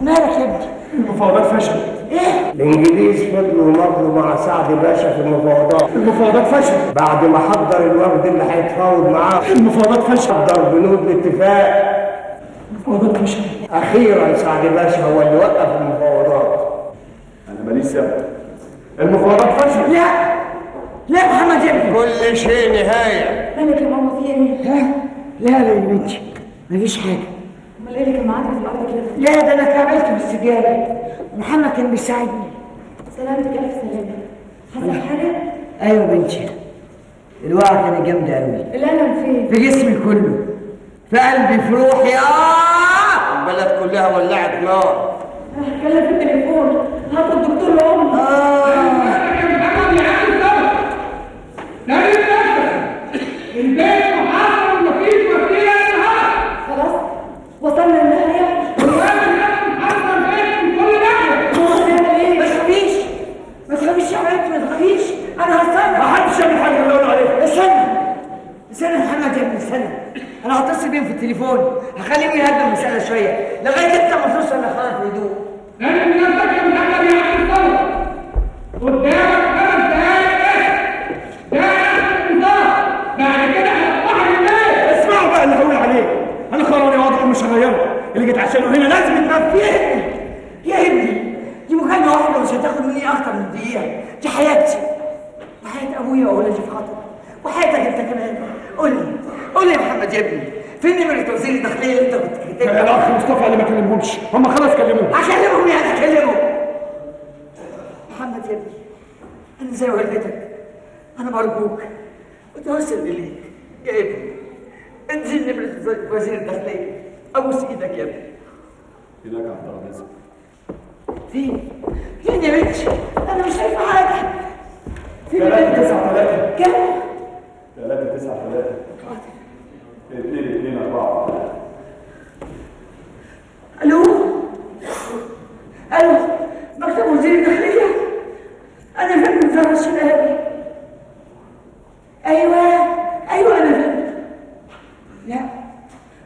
مالك يا ابني؟ المفاوضات فشلت إيه؟ الإنجليز فضلوا يمضوا مع سعد باشا في المفاوضات. المفاوضات فشلت بعد ما حضر الوفد اللي هيتفاوض معاه. المفاوضات فشلت حضر بنود الاتفاق. المفاوضات فشلت أخيرا سعد باشا هو اللي وقف المفاوضات. أنا ماليش سبب. المفاوضات فشلت لا. لا يا محمد يا ابني كل شيء نهاية. مالك يا ماما في إيه؟ ها؟ لا لا يا بنتي. مفيش حاجة. أمال إيه اللي كان معاك في الأرض كده؟ لا ده أنا اتعاملت بالسجاده محمد كان بيساعدني. سلامتك الف سلامه حصل حاجة؟ أيوه يا بنتي. الوقعه كانت جامده قوي الألم فين؟ في جسمي كله. في قلبي في روحي. آه! البلد كلها ولعت نار. هتكلم في التليفون. هاخد الدكتور لامي آه! خلاص وصلنا للنهايه ما تخافيش ما تخافيش يا حبيبتي ما تخافيش أنا هستنى ما حدش يعمل حاجة اللي أقول عليه استنى استنى يا محمد يا ابني استنى أنا هتصل بيهم في التليفون هخليهم يهدوا المساله شوية لغايه انت ما توصل لخالد في هدوء اسمعوا بقى اللي هقول عليه أنا قراري هغيره اللي جيت عشانه هنا لازم يتنفذ. يا ابني دي مكالمة واحدة مش هتاخد مني أكتر من دقيقة. دي حياتي. وحياة أبويا وأولادي في خطر وحياتك أنت كمان. قول لي قول لي يا محمد يا ابني فين نمرة وزير الداخلية اللي أنت كنت كاتبها؟ الاخ مصطفى اللي ما كلمهمش. هم خلاص كلموه. هكلمهم يعني هكلمهم محمد يا ابني أنا زي والدتك. أنا برجوك متوسل إليك. يا ابني وزير وزير الداخلية. ابوس إيدك يا ابني. هناك على الترابيزه فين فين يا بنتي؟ أنا مش شايفة حاجة. فين ثلاثة تسعة ثلاثة كم ثلاثة تسعة ثلاثة اثنين اثنين أربعة. ألو؟ ألو؟ مكتب وزير الداخلية؟ أنا فندم زهر الشناوي أيوه أيوه أنا فندم لا.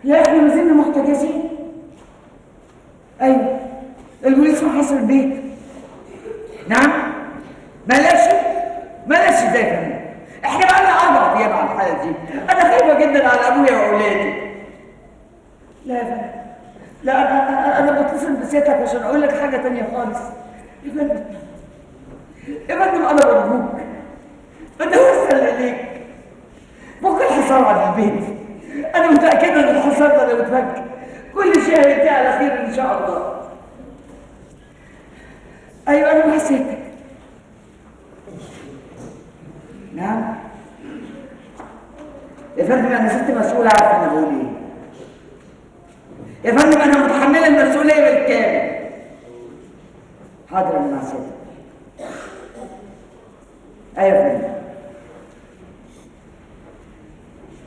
لا إحنا ما زلنا محتجزين. أيوه البوليس محاصر البيت. نعم؟ بلاش بلاش يا فندم. إحنا بقالنا أربع أيام على الحالة دي. أنا خايفة جدا على أبويا وأولادي. لا يا فندم. لا أنا أنا بتصل بسيادتك عشان أقول لك حاجة تانية خالص. يا فندم. يا فندم أنا برجوك بتوسل اليك فك الحصار على البيت. أنا متاكده أن الحصار ده لو اتفك كل شيء هينتهي على خير إن شاء الله. أنا مع سيادتك. نعم. يا فندم أنا ست مسؤول عارف أنا بقول إيه. يا فندم أنا متحمله المسؤولية بالكامل. حاضر أنا مع سيادتك. أيوه يا فندم.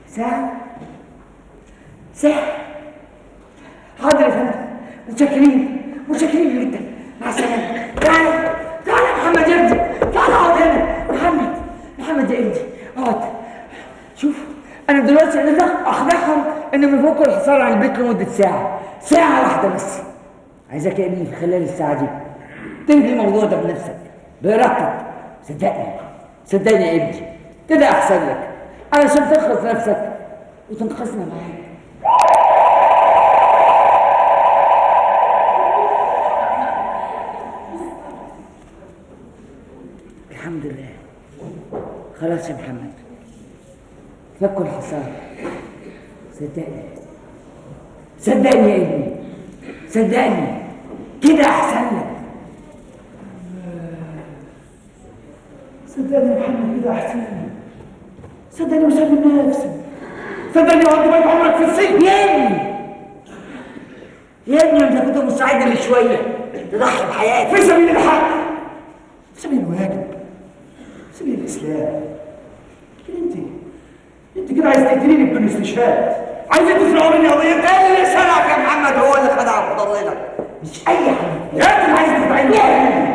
ساعة؟ ساعه حاضر يا فندم. متشكرين. متشكرين جدا. مع السلامة. تعال. تعال يا محمد يا ابني. تعال اقعد هنا. محمد. محمد يا ابني. اقعد. شوف أنا دلوقتي قدرت اقنعهم انهم يفكوا الحصار على البيت لمدة ساعة. ساعة واحدة بس. عايزك يا ابني في خلال الساعة دي تنهي الموضوع ده بنفسك. بارادتك صدقني. صدقني يا ابني. كده أحسن لك. علشان تخلص نفسك وتنقذنا معاك الحمد لله خلاص يا محمد. فكوا الحصار صدقني. صدقني يا ابني. صدقني. كده أحسن لك. صدقني يا محمد كده أحسن لك. صدقني وسلم نفسي. صدقني وقضي بقيت عمرك في السجن يا ابني. يا ابني أنت كنت مستعد لشويه تضحي بحياتك في سبيل الحق في سبيل الواجب في سبيل الاسلام لكن انت انت كده عايز تقتليني استشهاد. عايز تسرقوا مني قضية اللي سرقك يا محمد هو اللي خدعك وضللك مش أي حاجة يا انت اللي عايز تتبعني يا ابني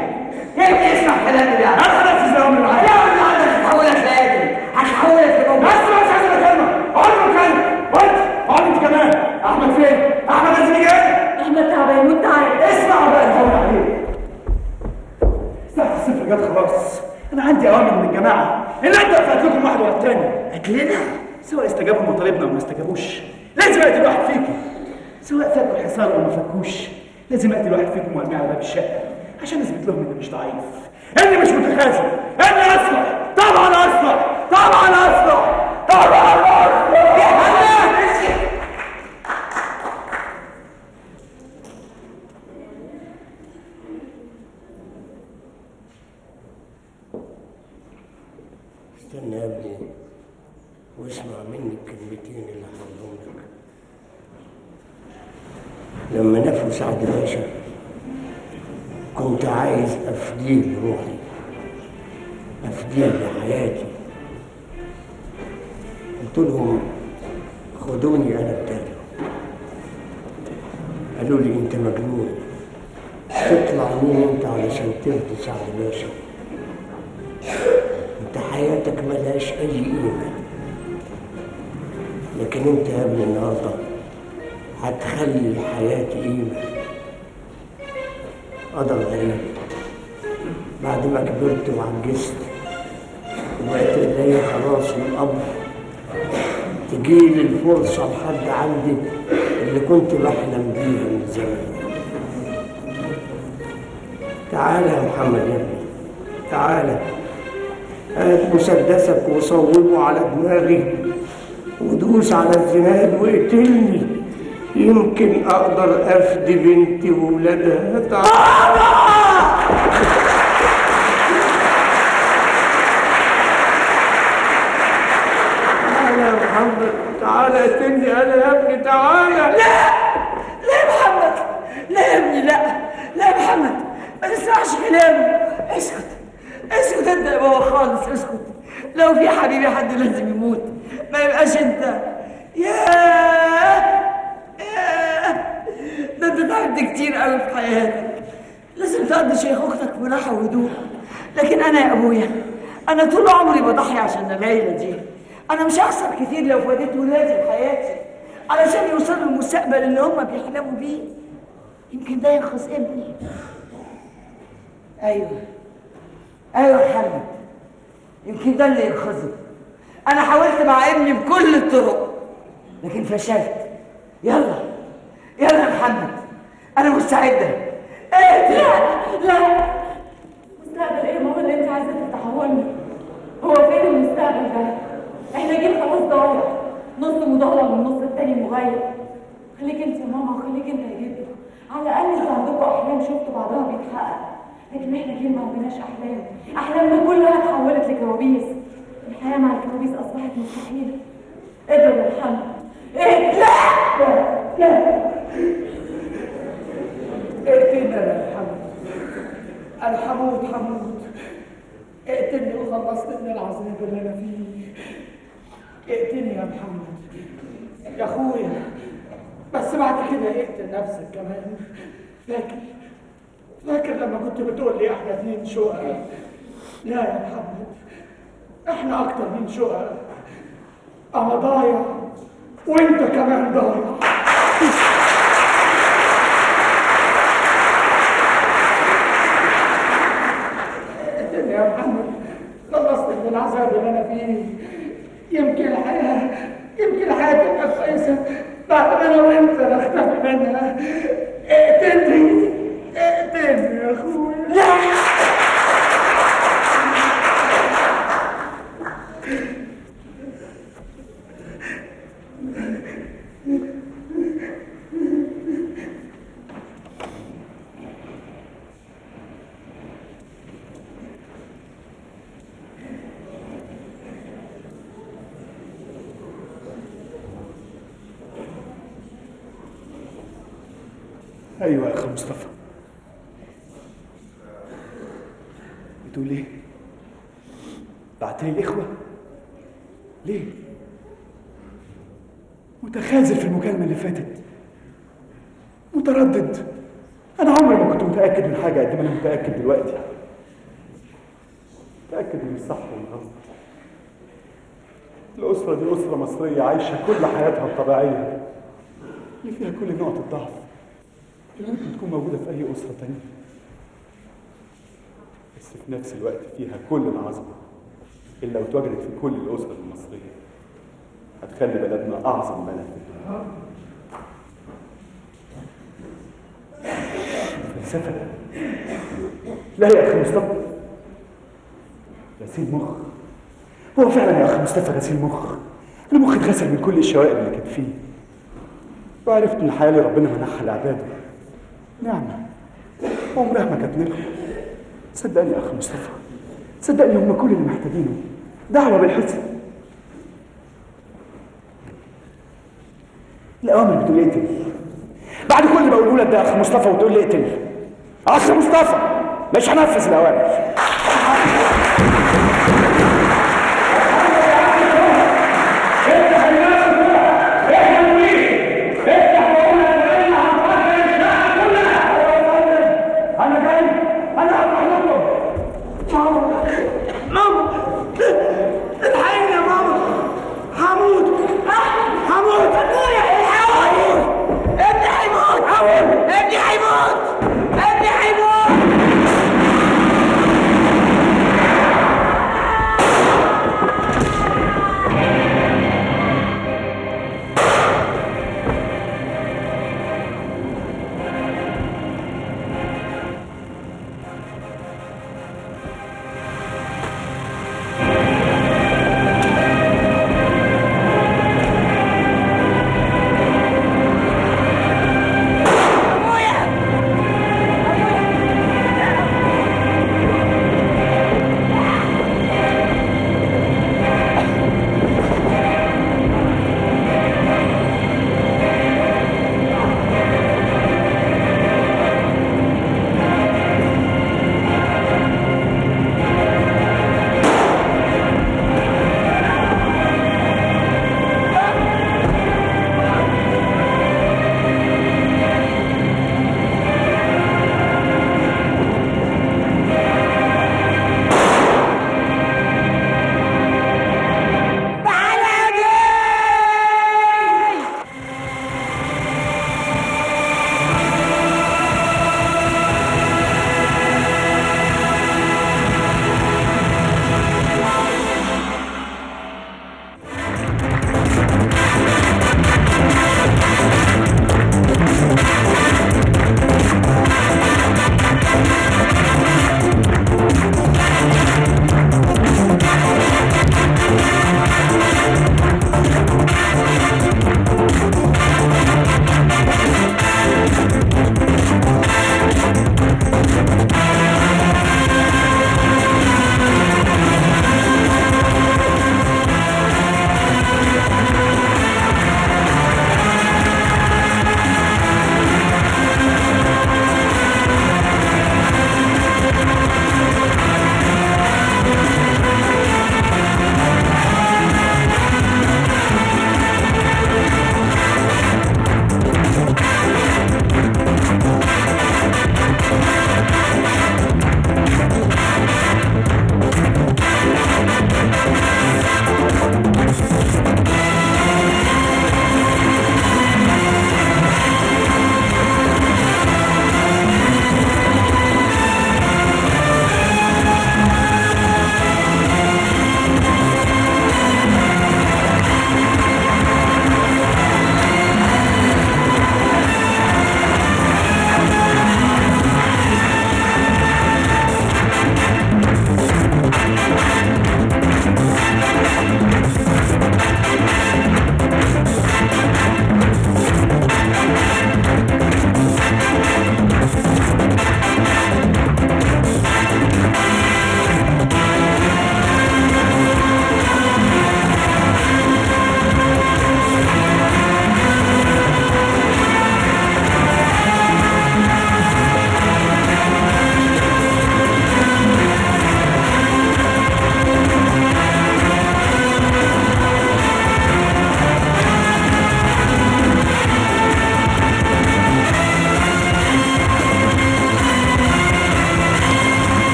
يا ابني اسمع كلامي ده. أنا خلاص تسرقوا مني يا ابني أنا هحولك لادم هحولك لبابا بس مش عايز كلمه اقعد مكانك وانت اقعد انت كمان. أحمد فين؟ أحمد لازم يجي أحمد تعبان وانت عارف اسمع بقى الحول عليك ساعة الصفر جت خلاص. أنا عندي أوامر من الجماعة. إن انت قتلكم واحد ورا الثاني قتلنا؟ سواء استجابوا مطالبنا وما استجابوش. لازم اقتل واحد فيكم. سواء فكوا الحصار أو ما فكوش لازم اقتل واحد فيكم وأرميه على باب الشقة. عشان اثبت لهم اني مش ضعيف. أني مش متخاذل. أني أصلح. طبعا أصلح. طبعا أصلح. طبعا أصلح يا حلاق استنى يا ابني واسمع اللي هقولهم لك لما نفوا سعد باشا كنت عايز افديه بروحي افديه بحياتي قلت لهم خدوني أنا بداله قالوا لي أنت مجنون. تطلع مين أنت علشان تفدي سعد باشا أنت حياتك ملهاش أي قيمة. لكن انت يا ابني النهارده هتخلي حياتي قيمة. قدر غريب بعد ما كبرت وعجزت وبقيت رجلي خلاص القبر تجيلي الفرصة لحد عندي اللي كنت بحلم بيها من زمان. تعالى يا محمد يا ابني تعالى هات مسدسك وصوبه على دماغي. ودوس على الزناد واقتلني يمكن أقدر أفدي بنتي وولادها تعالى تعالى يا محمد تعالى اقتلني أنا يا ابني تعالى لا لا يا محمد لا يا ابني لا لا يا محمد ما تسمعش كلامه اسكت اسكت انت يا بابا خالص اسكت لو في حبيبي حد لازم يموت ما يبقاش انت ياه ياه ده انت تعبت كتير قوي في حياتك لازم تقضي شيخوختك في راحه وهدوء لكن أنا يا ابويا أنا طول عمري بضحي عشان العيله دي أنا مش هخسر كتير لو فديت ولادي بحياتي علشان يوصلوا للمستقبل اللي هم بيحلموا بيه. يمكن ده ينقذ ابني. أيوه. أيوه يا محمد. يمكن ده اللي ينقذه. أنا حاولت مع ابني بكل الطرق لكن فشلت. يلا. يلا يا محمد. أنا مستعدة. إيه؟ لا. لا. مستقبل إيه؟ ماما اللي أنت عايزة تفتحه هو فين المستقبل ده؟ إحنا جيل خلاص ضايع. نص مضلل والنص التاني مغير. خليك انت يا ماما وخليك انت يا جدو على الأقل أنتوا عندكم أحلام شفتوا بعضها بيتحقق. لكن إحنا جيل ما عندناش أحلام. احلامنا كلها اتحولت لكوابيس. الحياة مع الكوابيس أصبحت مستحيلة. اضرب يا محمد. اقتلني أنا يا محمد. هموت هموت اقتلني وخلصت من العذاب اللي أنا فيه. يا محمد يا أخويا. بس بعد كده اقتل نفسك كمان. فاكر فاكر لما كنت بتقول لي إحنا اتنين شقق لا يا محمد إحنا أكتر من شقق أنا ضايع وإنت كمان ضايع. اقتلني يا محمد خلصت من العذاب اللي أنا فيه. يمكن الحياة يمكن الحياة تبقى كويسة. بعد ما أنا وأنت نختفي منها. اقتلني اقتلني يا اخويا لا أيوه يا اخ مصطفى بتقول إيه بعت لي الاخوه ليه متخاذل في المكالمه اللي فاتت متردد أنا عمري ما كنت متاكد من حاجة قد ما أنا متاكد دلوقتي متاكد من الصح والغلط مصرية عايشة كل حياتها الطبيعية. اللي فيها كل نقط الضعف. اللي ممكن تكون موجودة في أي أسرة تانية. بس في نفس الوقت فيها كل العظمة. اللي لو اتوجدت في كل الأسر المصرية. هتخلي بلدنا أعظم بلد في الدنيا. فلسفة. لا يا أخي مصطفى. غسيل مخ. هو فعلا يا أخي مصطفى غسيل مخ. المخ اتغسل من كل الشوائب اللي كانت فيه. وعرفت إن الحياة اللي ربنا منحها لعباده نعمه عمرها ما كانت نقمه صدقني يا اخ مصطفى. صدقني هم كل اللي محتاجينه. دعوه بالحسن. الأوامر بتقول اقتل بعد كل اللي بقوله لك ده يا اخ مصطفى وتقول لي اقتل اخ مصطفى مش هنفذ الأوامر.